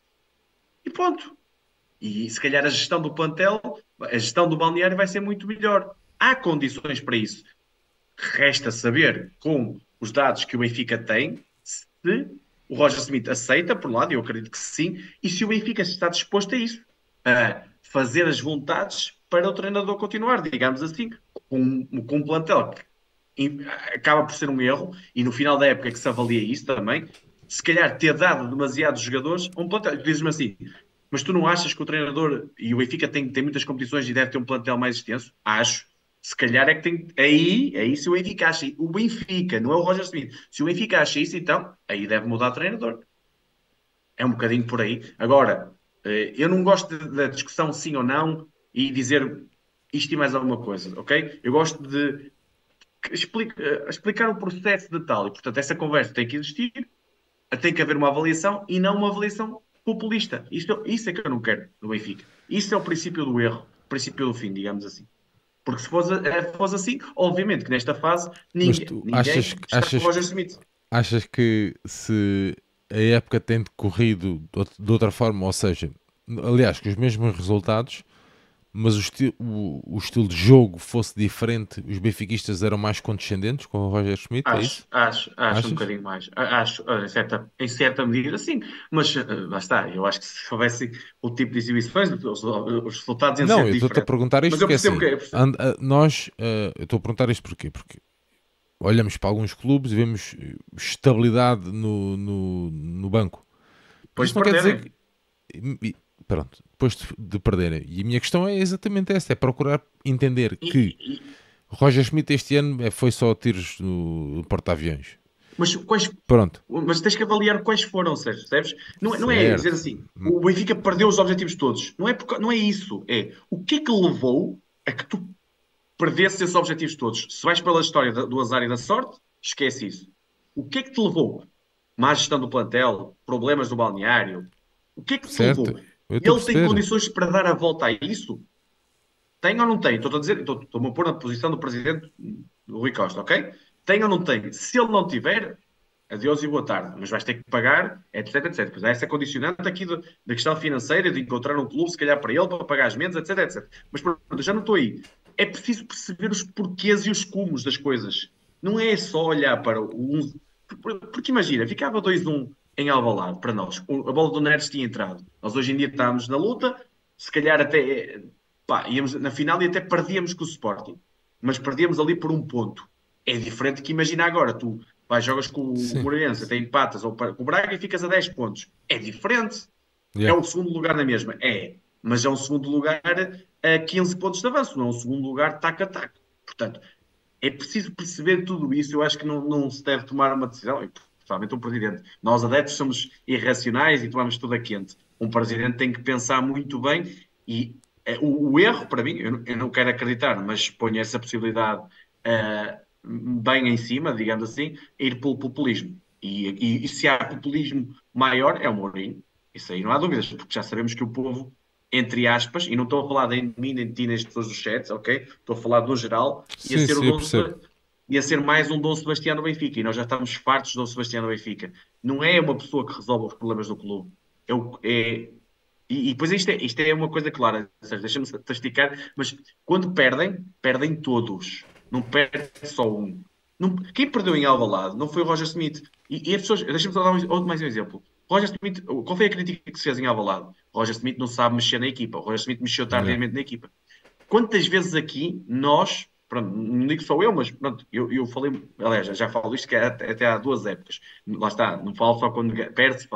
B: E pronto. E se calhar a gestão do plantel, a gestão do balneário vai ser muito melhor. Há condições para isso. Resta saber, com os dados que o Benfica tem, se o Roger Smith aceita, por um lado, eu acredito que sim, e se o Benfica está disposto a isso, a fazer as vontades para o treinador continuar, digamos assim, com, com um plantel que acaba por ser um erro, e no final da época que se avalia isso também, se calhar ter dado demasiados jogadores a um plantel. Dizes-me assim, mas tu não achas que o treinador e o Benfica tem, tem muitas competições e deve ter um plantel mais extenso? Acho. Se calhar é que tem. Aí, aí se o Benfica acha. O Benfica, não é o Roger Smith. Se o Benfica acha isso, então, aí deve mudar de treinador. É um bocadinho por aí. Agora, eh, eu não gosto da discussão sim ou não e dizer isto e mais alguma coisa, ok? Eu gosto de explicar, eh, explicar o processo de tal. E, portanto, essa conversa tem que existir, tem que haver uma avaliação e não uma avaliação populista. Isto, isso é que eu não quero no Benfica. Isso é o princípio do erro, o princípio do fim, digamos assim. Porque se fosse, eh, fosse assim, obviamente que nesta fase ninguém, ninguém
A: achas, está achas, Roger Smith. Achas que se a época tem decorrido de outra forma, ou seja, aliás, com os mesmos resultados, mas o, esti o, o, estilo de jogo fosse diferente, os benfiquistas eram mais condescendentes com o Roger Schmidt?
B: É acho, é acho, acho um bocadinho mais. Acho, em certa, em certa medida, sim. Mas uh, lá está, eu acho que se houvesse o tipo de exibições, os, os resultados
A: iam Não, eu estou-te a perguntar isto porque assim, que é, and, uh, nós, uh, eu estou a perguntar isto porquê? Porque olhamos para alguns clubes e vemos estabilidade no, no, no banco.
B: Pois não quer dizer
A: que, pronto, depois de, de perderem. E a minha questão é exatamente essa: é procurar entender e, que e... Roger Schmidt este ano é, foi só tiros no, no porta-aviões.
B: Mas quais.
A: Pronto.
B: Mas tens que avaliar quais foram, Sérgio, percebes? Não, não é dizer assim, o Benfica perdeu os objetivos todos. Não é, porque, não é isso. É o que é que levou a que tu perdesses esses objetivos todos? Se vais pela história do azar e da sorte, esquece isso. O que é que te levou? Má gestão do plantel, problemas do balneário. O que é que te certo. levou? Ele tem condições para dar a volta a isso? Tem ou não tem? Estou a dizer, estou-me a pôr na posição do presidente Rui Costa, ok? Tem ou não tem? Se ele não tiver, adeus e boa tarde, mas vais ter que pagar, etc, etc. Pois há essa condicionante aqui da questão financeira, de encontrar um clube, se calhar para ele, para pagar as menos, etc, etc. Mas pronto, já não estou aí. É preciso perceber os porquês e os cumos das coisas. Não é só olhar para um... Porque imagina, ficava 2-1 em Alvalade, para nós. A bola do Neres tinha entrado. Nós hoje em dia estamos na luta, se calhar até pá, íamos na final e até perdíamos com o Sporting. Mas perdíamos ali por um ponto. É diferente que imagina agora, tu vai, jogas com Sim. o Moreirense, até empatas ou com o Braga e ficas a 10 pontos. É diferente. Yeah. É o segundo lugar na mesma. É. Mas é um segundo lugar a 15 pontos de avanço, não é um segundo lugar tac a tac. Portanto, é preciso perceber tudo isso. Eu acho que não, não se deve tomar uma decisão principalmente um presidente. Nós adeptos somos irracionais e tomamos tudo a quente. Um presidente tem que pensar muito bem e é, o, o, erro, para mim, eu, eu, não quero acreditar, mas ponho essa possibilidade uh, bem em cima, digamos assim, ir pelo populismo. E, e, e, se há populismo maior, é o Mourinho. Isso aí não há dúvidas, porque já sabemos que o povo, entre aspas, e não estou a falar de mim nem de ti, nem das pessoas do chat, ok? Estou a falar do geral, ia sim, ser sim, o dono ia ser mais um Dom Sebastião no Benfica. E nós já estamos fartos de Dom Sebastião no Benfica. Não é uma pessoa que resolve os problemas do clube. É, é e, e depois isto é, isto é uma coisa clara, deixa-me testificar, mas quando perdem, perdem todos. Não perde só um. Não, quem perdeu em Alvalade não foi o Roger Smith. E, e as pessoas, deixa-me só dar um, outro mais um exemplo. Roger Smith, qual foi a crítica que se fez em Alvalade? Roger Smith não sabe mexer na equipa. O Roger Smith mexeu tardiamente na equipa. Quantas vezes aqui nós pronto, não digo só eu, mas pronto, eu, eu falei, aliás, já falo isto que é até, até há duas épocas. Lá está, não falo só quando perde-se.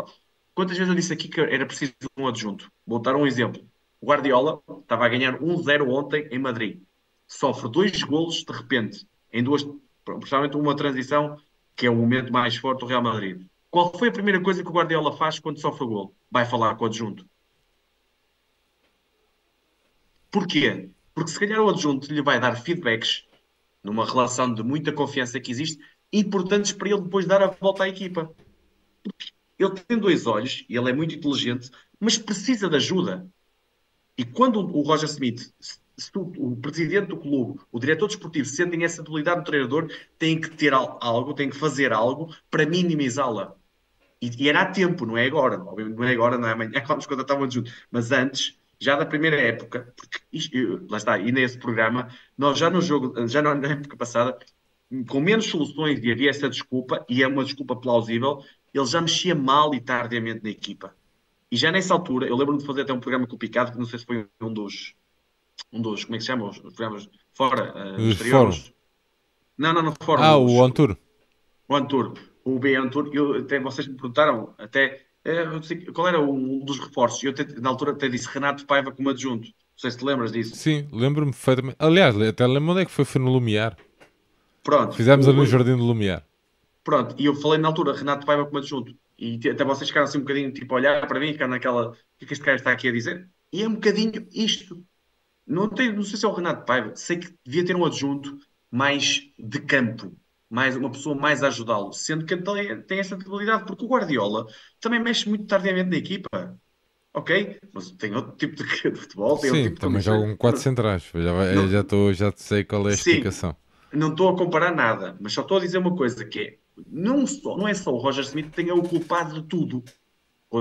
B: Quantas vezes eu disse aqui que era preciso um adjunto? Vou dar um exemplo. O Guardiola estava a ganhar 1-0 ontem em Madrid. Sofre dois golos de repente, em duas, principalmente uma transição, que é o momento mais forte do Real Madrid. Qual foi a primeira coisa que o Guardiola faz quando sofre gol? Vai falar com o adjunto. Porquê? Porque se calhar o adjunto lhe vai dar feedbacks numa relação de muita confiança que existe, importantes para ele depois dar a volta à equipa. Ele tem dois olhos, e ele é muito inteligente, mas precisa de ajuda. E quando o Roger Smith, o presidente do clube, o diretor desportivo, sentem essa debilidade do treinador, tem que ter algo, tem que fazer algo para minimizá-la. E, era a tempo, não é agora. Não é agora, não é amanhã, quando estavam juntos. Mas antes, já da primeira época, porque isto, lá está, e nesse programa, nós já no jogo, já na época passada, com menos soluções e havia essa desculpa, e é uma desculpa plausível, ele já mexia mal e tardiamente na equipa. E já nessa altura, eu lembro-me de fazer até um programa com o Picado, que não sei se foi um dos, um dos, como é que se chama, os programas fora, uh, exteriores. Não, não, não, fora.
A: Ah, os, o On Tour.
B: O On Tour. O B On Tour, eu, até vocês me perguntaram, até, uh, qual era um dos reforços, eu na altura até disse Renato Paiva como adjunto. Não sei se te lembras disso.
A: Sim, lembro-me perfeitamente. Aliás, até lembro onde é que foi, foi no Lumiar.
B: Pronto.
A: Fizemos ali no Jardim do Lumiar.
B: Pronto, e eu falei na altura, Renato Paiva como adjunto. E até vocês ficaram assim um bocadinho, tipo, a olhar para mim ficaram naquela, o que é que este cara está aqui a dizer? E é um bocadinho isto. Não, tem, não sei se é o Renato Paiva, sei que devia ter um adjunto mais de campo, mais uma pessoa mais a ajudá-lo, sendo que ele tem essa debilidade, porque o Guardiola também mexe muito tardiamente na equipa. Ok? Mas tem outro tipo de, de futebol. Tem
A: Sim,
B: outro tipo
A: também joga um 4 centrais. Já, não, já, tô, já sei qual é a Sim, explicação.
B: Não estou a comparar nada, mas só estou a dizer uma coisa que é não, só, não é só o Roger Smith que tenha o culpado de tudo. O,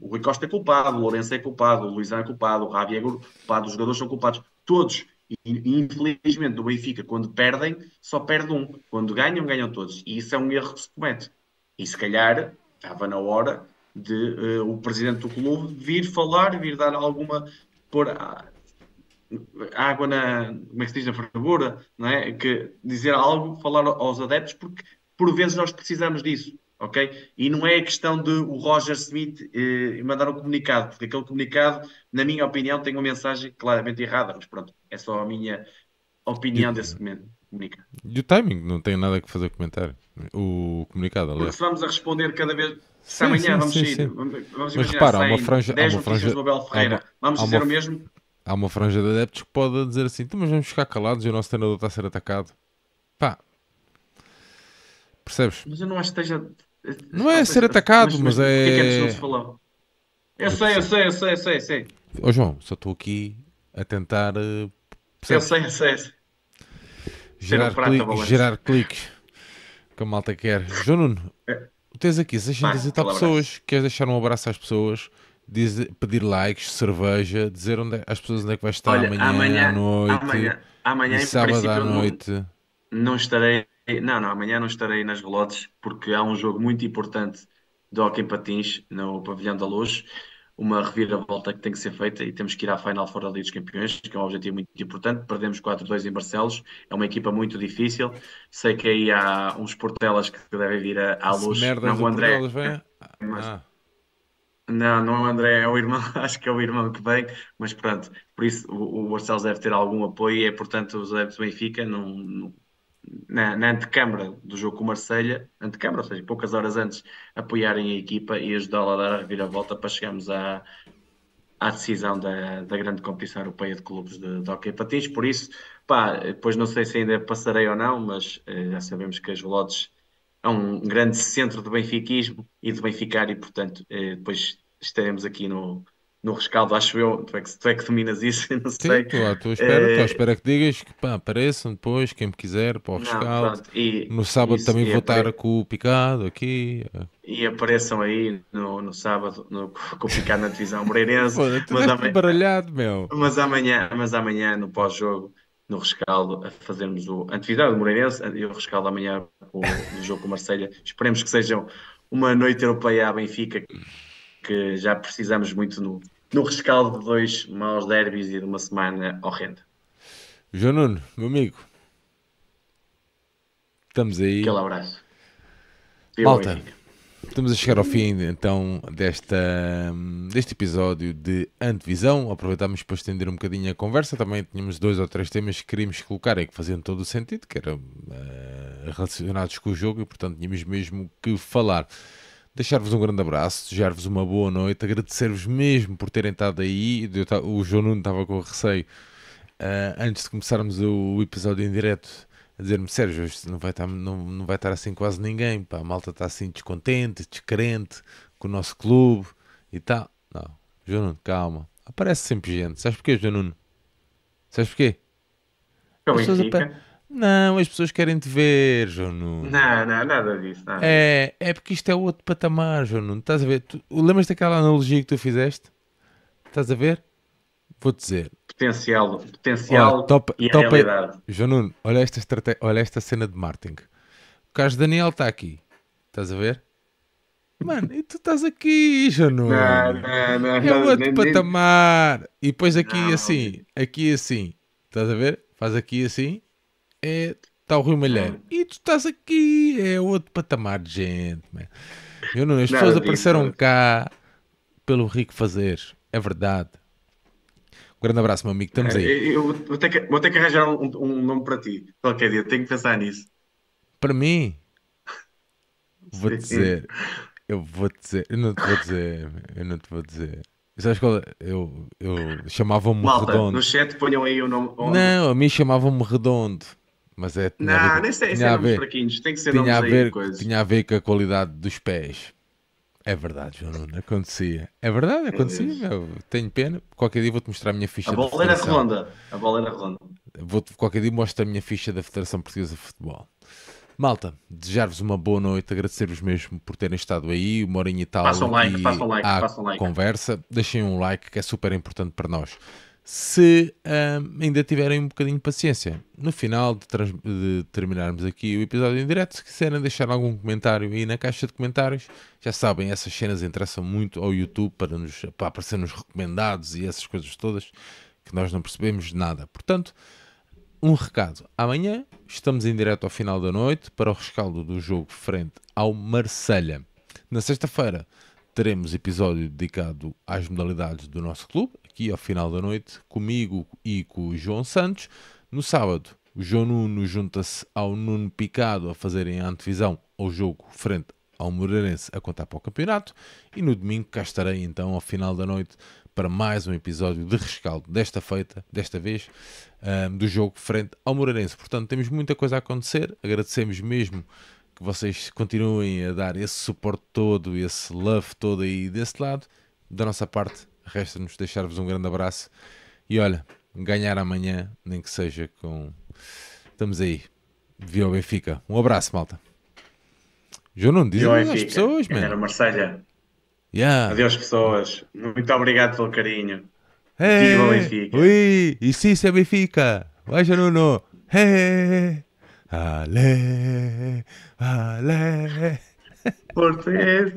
B: o Rui Costa é culpado, o Lourenço é culpado, o Luizão é culpado, o Rabi é culpado, os jogadores são culpados. Todos. E, infelizmente, no Benfica, quando perdem, só perde um. Quando ganham, ganham todos. E isso é um erro que se comete. E se calhar estava na hora de uh, o presidente do clube vir falar, vir dar alguma. pôr água na. como é que se diz? na fervura, não é? Que dizer algo, falar aos adeptos, porque por vezes nós precisamos disso, ok? E não é questão de o Roger Smith eh, mandar um comunicado, porque aquele comunicado, na minha opinião, tem uma mensagem claramente errada, mas pronto, é só a minha opinião e, desse comunicado.
A: E o timing, não tem nada que fazer comentário. O comunicado, aliás.
B: Porque se vamos a responder cada vez. Se sim, amanhã sim, vamos sim, sair, vamos
A: mas repara, há uma franja, há uma franja,
B: do Abel Ferreira, uma, vamos dizer
A: uma,
B: o mesmo.
A: Há uma franja de adeptos que pode dizer assim: então, mas vamos ficar calados e o nosso treinador está a ser atacado. Pá, Percebes?
B: Mas eu não acho que esteja.
A: Não é ser atacado, mas, mas, é. O que é que antes
B: não se falou? Eu sei, eu sei, eu sei, eu sei, eu sei.
A: Ô João, só estou aqui a tentar. Uh,
B: eu sei, eu sei. Eu sei.
A: Gerar, um gerar cliques que a malta quer. João Nuno, é. tens aqui 600 e tal pessoas. Queres deixar um abraço às pessoas? Dizer, pedir likes, cerveja, dizer onde é, às pessoas onde é que vai estar Olha, amanhã, amanhã à noite, amanhã,
B: amanhã
A: sábado à noite.
B: Não, não estarei não, não, amanhã não estarei nas relotes porque há um jogo muito importante de Hockey Patins no Pavilhão da Luz, uma reviravolta que tem que ser feita e temos que ir à Final Four da Liga dos Campeões, que é um objetivo muito importante. Perdemos 4-2 em Barcelos, é uma equipa muito difícil. Sei que aí há uns portelas que devem vir à luz.
A: Não, o André. Mas... Ah.
B: Não, não é o André, é o irmão, acho que é o irmão que vem, mas pronto, por isso o, o Barcelos deve ter algum apoio e é, portanto, os adeptos do Benfica não, não na, na antecâmara do jogo com o Marselha, antecâmara, ou seja, poucas horas antes, apoiarem a equipa e ajudá-la a dar a reviravolta para chegarmos à, à decisão da, da grande competição europeia de clubes de, de hockey patins. Por isso, pá, depois não sei se ainda passarei ou não, mas eh, já sabemos que as Velotes é um grande centro de benfiquismo e de benficar e, portanto, eh, depois estaremos aqui no, no rescaldo, acho eu. Tu é que, tu é que dominas isso, não sei.
A: Sim, estou à espera, à espera que digas que pá, apareçam depois, quem me quiser, para o rescaldo. Não, e, no sábado isso, também vou estar com o Picado aqui.
B: E apareçam aí no, no sábado no, com o Picado na divisão Moreirense.
A: Pô, mas, amanhã, baralhado, meu.
B: mas amanhã, mas amanhã no pós-jogo, no rescaldo, a fazermos o atividade do Moreirense e o rescaldo amanhã o, no jogo com o Marselha. Esperemos que seja uma noite europeia à Benfica que já precisamos muito no, no rescaldo de dois maus derbys e de uma semana horrenda.
A: João Nuno, meu amigo, estamos aí.
B: Aquele abraço.
A: Malta, estamos a chegar ao fim então desta, deste episódio de Antevisão. Aproveitámos para estender um bocadinho a conversa. Também tínhamos dois ou três temas que queríamos colocar e que faziam todo o sentido, que eram uh, relacionados com o jogo e portanto tínhamos mesmo que falar. Deixar-vos um grande abraço, desejar-vos uma boa noite, agradecer-vos mesmo por terem estado aí. O João Nuno estava com receio uh, antes de começarmos o, episódio em direto a dizer-me Sérgio, hoje não vai, estar, não, não vai estar assim quase ninguém. Pá, a malta está assim descontente, descrente com o nosso clube e tal. Não, João Nuno, calma. Aparece sempre gente. Sabes porquê, João Nuno? Sabes porquê?
B: As pessoas,
A: não, as pessoas querem te ver, João Nuno.
B: Não, não, nada disso. Nada
A: é, é porque isto é outro patamar, João Nuno. Estás a ver? Tu, lembras daquela analogia que tu fizeste? Estás a ver? Vou-te dizer.
B: Potencial, potencial top, e top realidade.
A: É... João Nuno, olha esta, estrate... olha esta cena de marketing. O Carlos Daniel está aqui. Estás a ver? Mano, e tu estás aqui, João Nuno.
B: Não, não, não.
A: É outro nem, patamar. Nem... E depois aqui assim, aqui assim. Estás a ver? Faz aqui assim. É, está o Rui Malheiro. E tu estás aqui. É outro patamar de gente, man. Eu não, as pessoas apareceram cá pelo rico fazer. É verdade. Um grande abraço, meu amigo. Estamos aí.
B: É, eu vou ter que, vou ter que arranjar um, um, nome para ti. Qualquer dia. Tenho que pensar nisso.
A: Para mim? Vou dizer. Eu vou dizer. Eu não te vou dizer. Eu não te vou dizer. Sabes qual? É? Eu, eu chamava-me Redondo.
B: No chat ponham aí o nome.
A: Não, a mim chamavam-me Redondo. Mas é.
B: Não, nem sei, tinha a ver, fraquinhos. Tem que ser
A: tinha
B: a
A: ver, Tinha a ver com a qualidade dos pés. É verdade, João Nuno, acontecia. É verdade, acontecia. É tenho pena. Qualquer dia vou-te mostrar a minha ficha. A
B: bola era redonda. A bola era redonda.
A: Vou qualquer dia mostro a minha ficha da Federação Portuguesa de Futebol. Malta, desejar-vos uma boa noite, agradecer-vos mesmo por terem estado aí, uma horinha e tal.
B: Façam like, façam like,
A: façam
B: like.
A: conversa. Deixem um like que é super importante para nós. Se um, ainda tiverem um bocadinho de paciência, no final de, de, terminarmos aqui o episódio em direto, se quiserem deixar algum comentário aí na caixa de comentários, já sabem, essas cenas interessam muito ao YouTube para, nos, para aparecer nos recomendados e essas coisas todas que nós não percebemos nada. Portanto, um recado. Amanhã estamos em direto ao final da noite para o rescaldo do jogo frente ao Marselha. Na sexta-feira teremos episódio dedicado às modalidades do nosso clube aqui ao final da noite, comigo e com o João Santos. No sábado, o João Nuno junta-se ao Nuno Picado a fazerem a antevisão ao jogo frente ao Moreirense a contar para o campeonato. E no domingo cá estarei então ao final da noite para mais um episódio de rescaldo desta feita, desta vez, do jogo frente ao Moreirense. Portanto, temos muita coisa a acontecer. Agradecemos mesmo que vocês continuem a dar esse suporte todo, esse love todo aí desse lado. Da nossa parte, Resta-nos deixar-vos um grande abraço. E olha, ganhar amanhã, nem que seja com. Estamos aí. Viu Benfica. Um abraço, malta. João não diz às pessoas, mano.
B: Era Marselha.
A: Yeah.
B: Adeus, pessoas. Muito obrigado pelo carinho.
A: Hey, Viva Benfica. Ui, e se é Benfica. Vai, Nuno. Hey, ale, ale.
B: Português,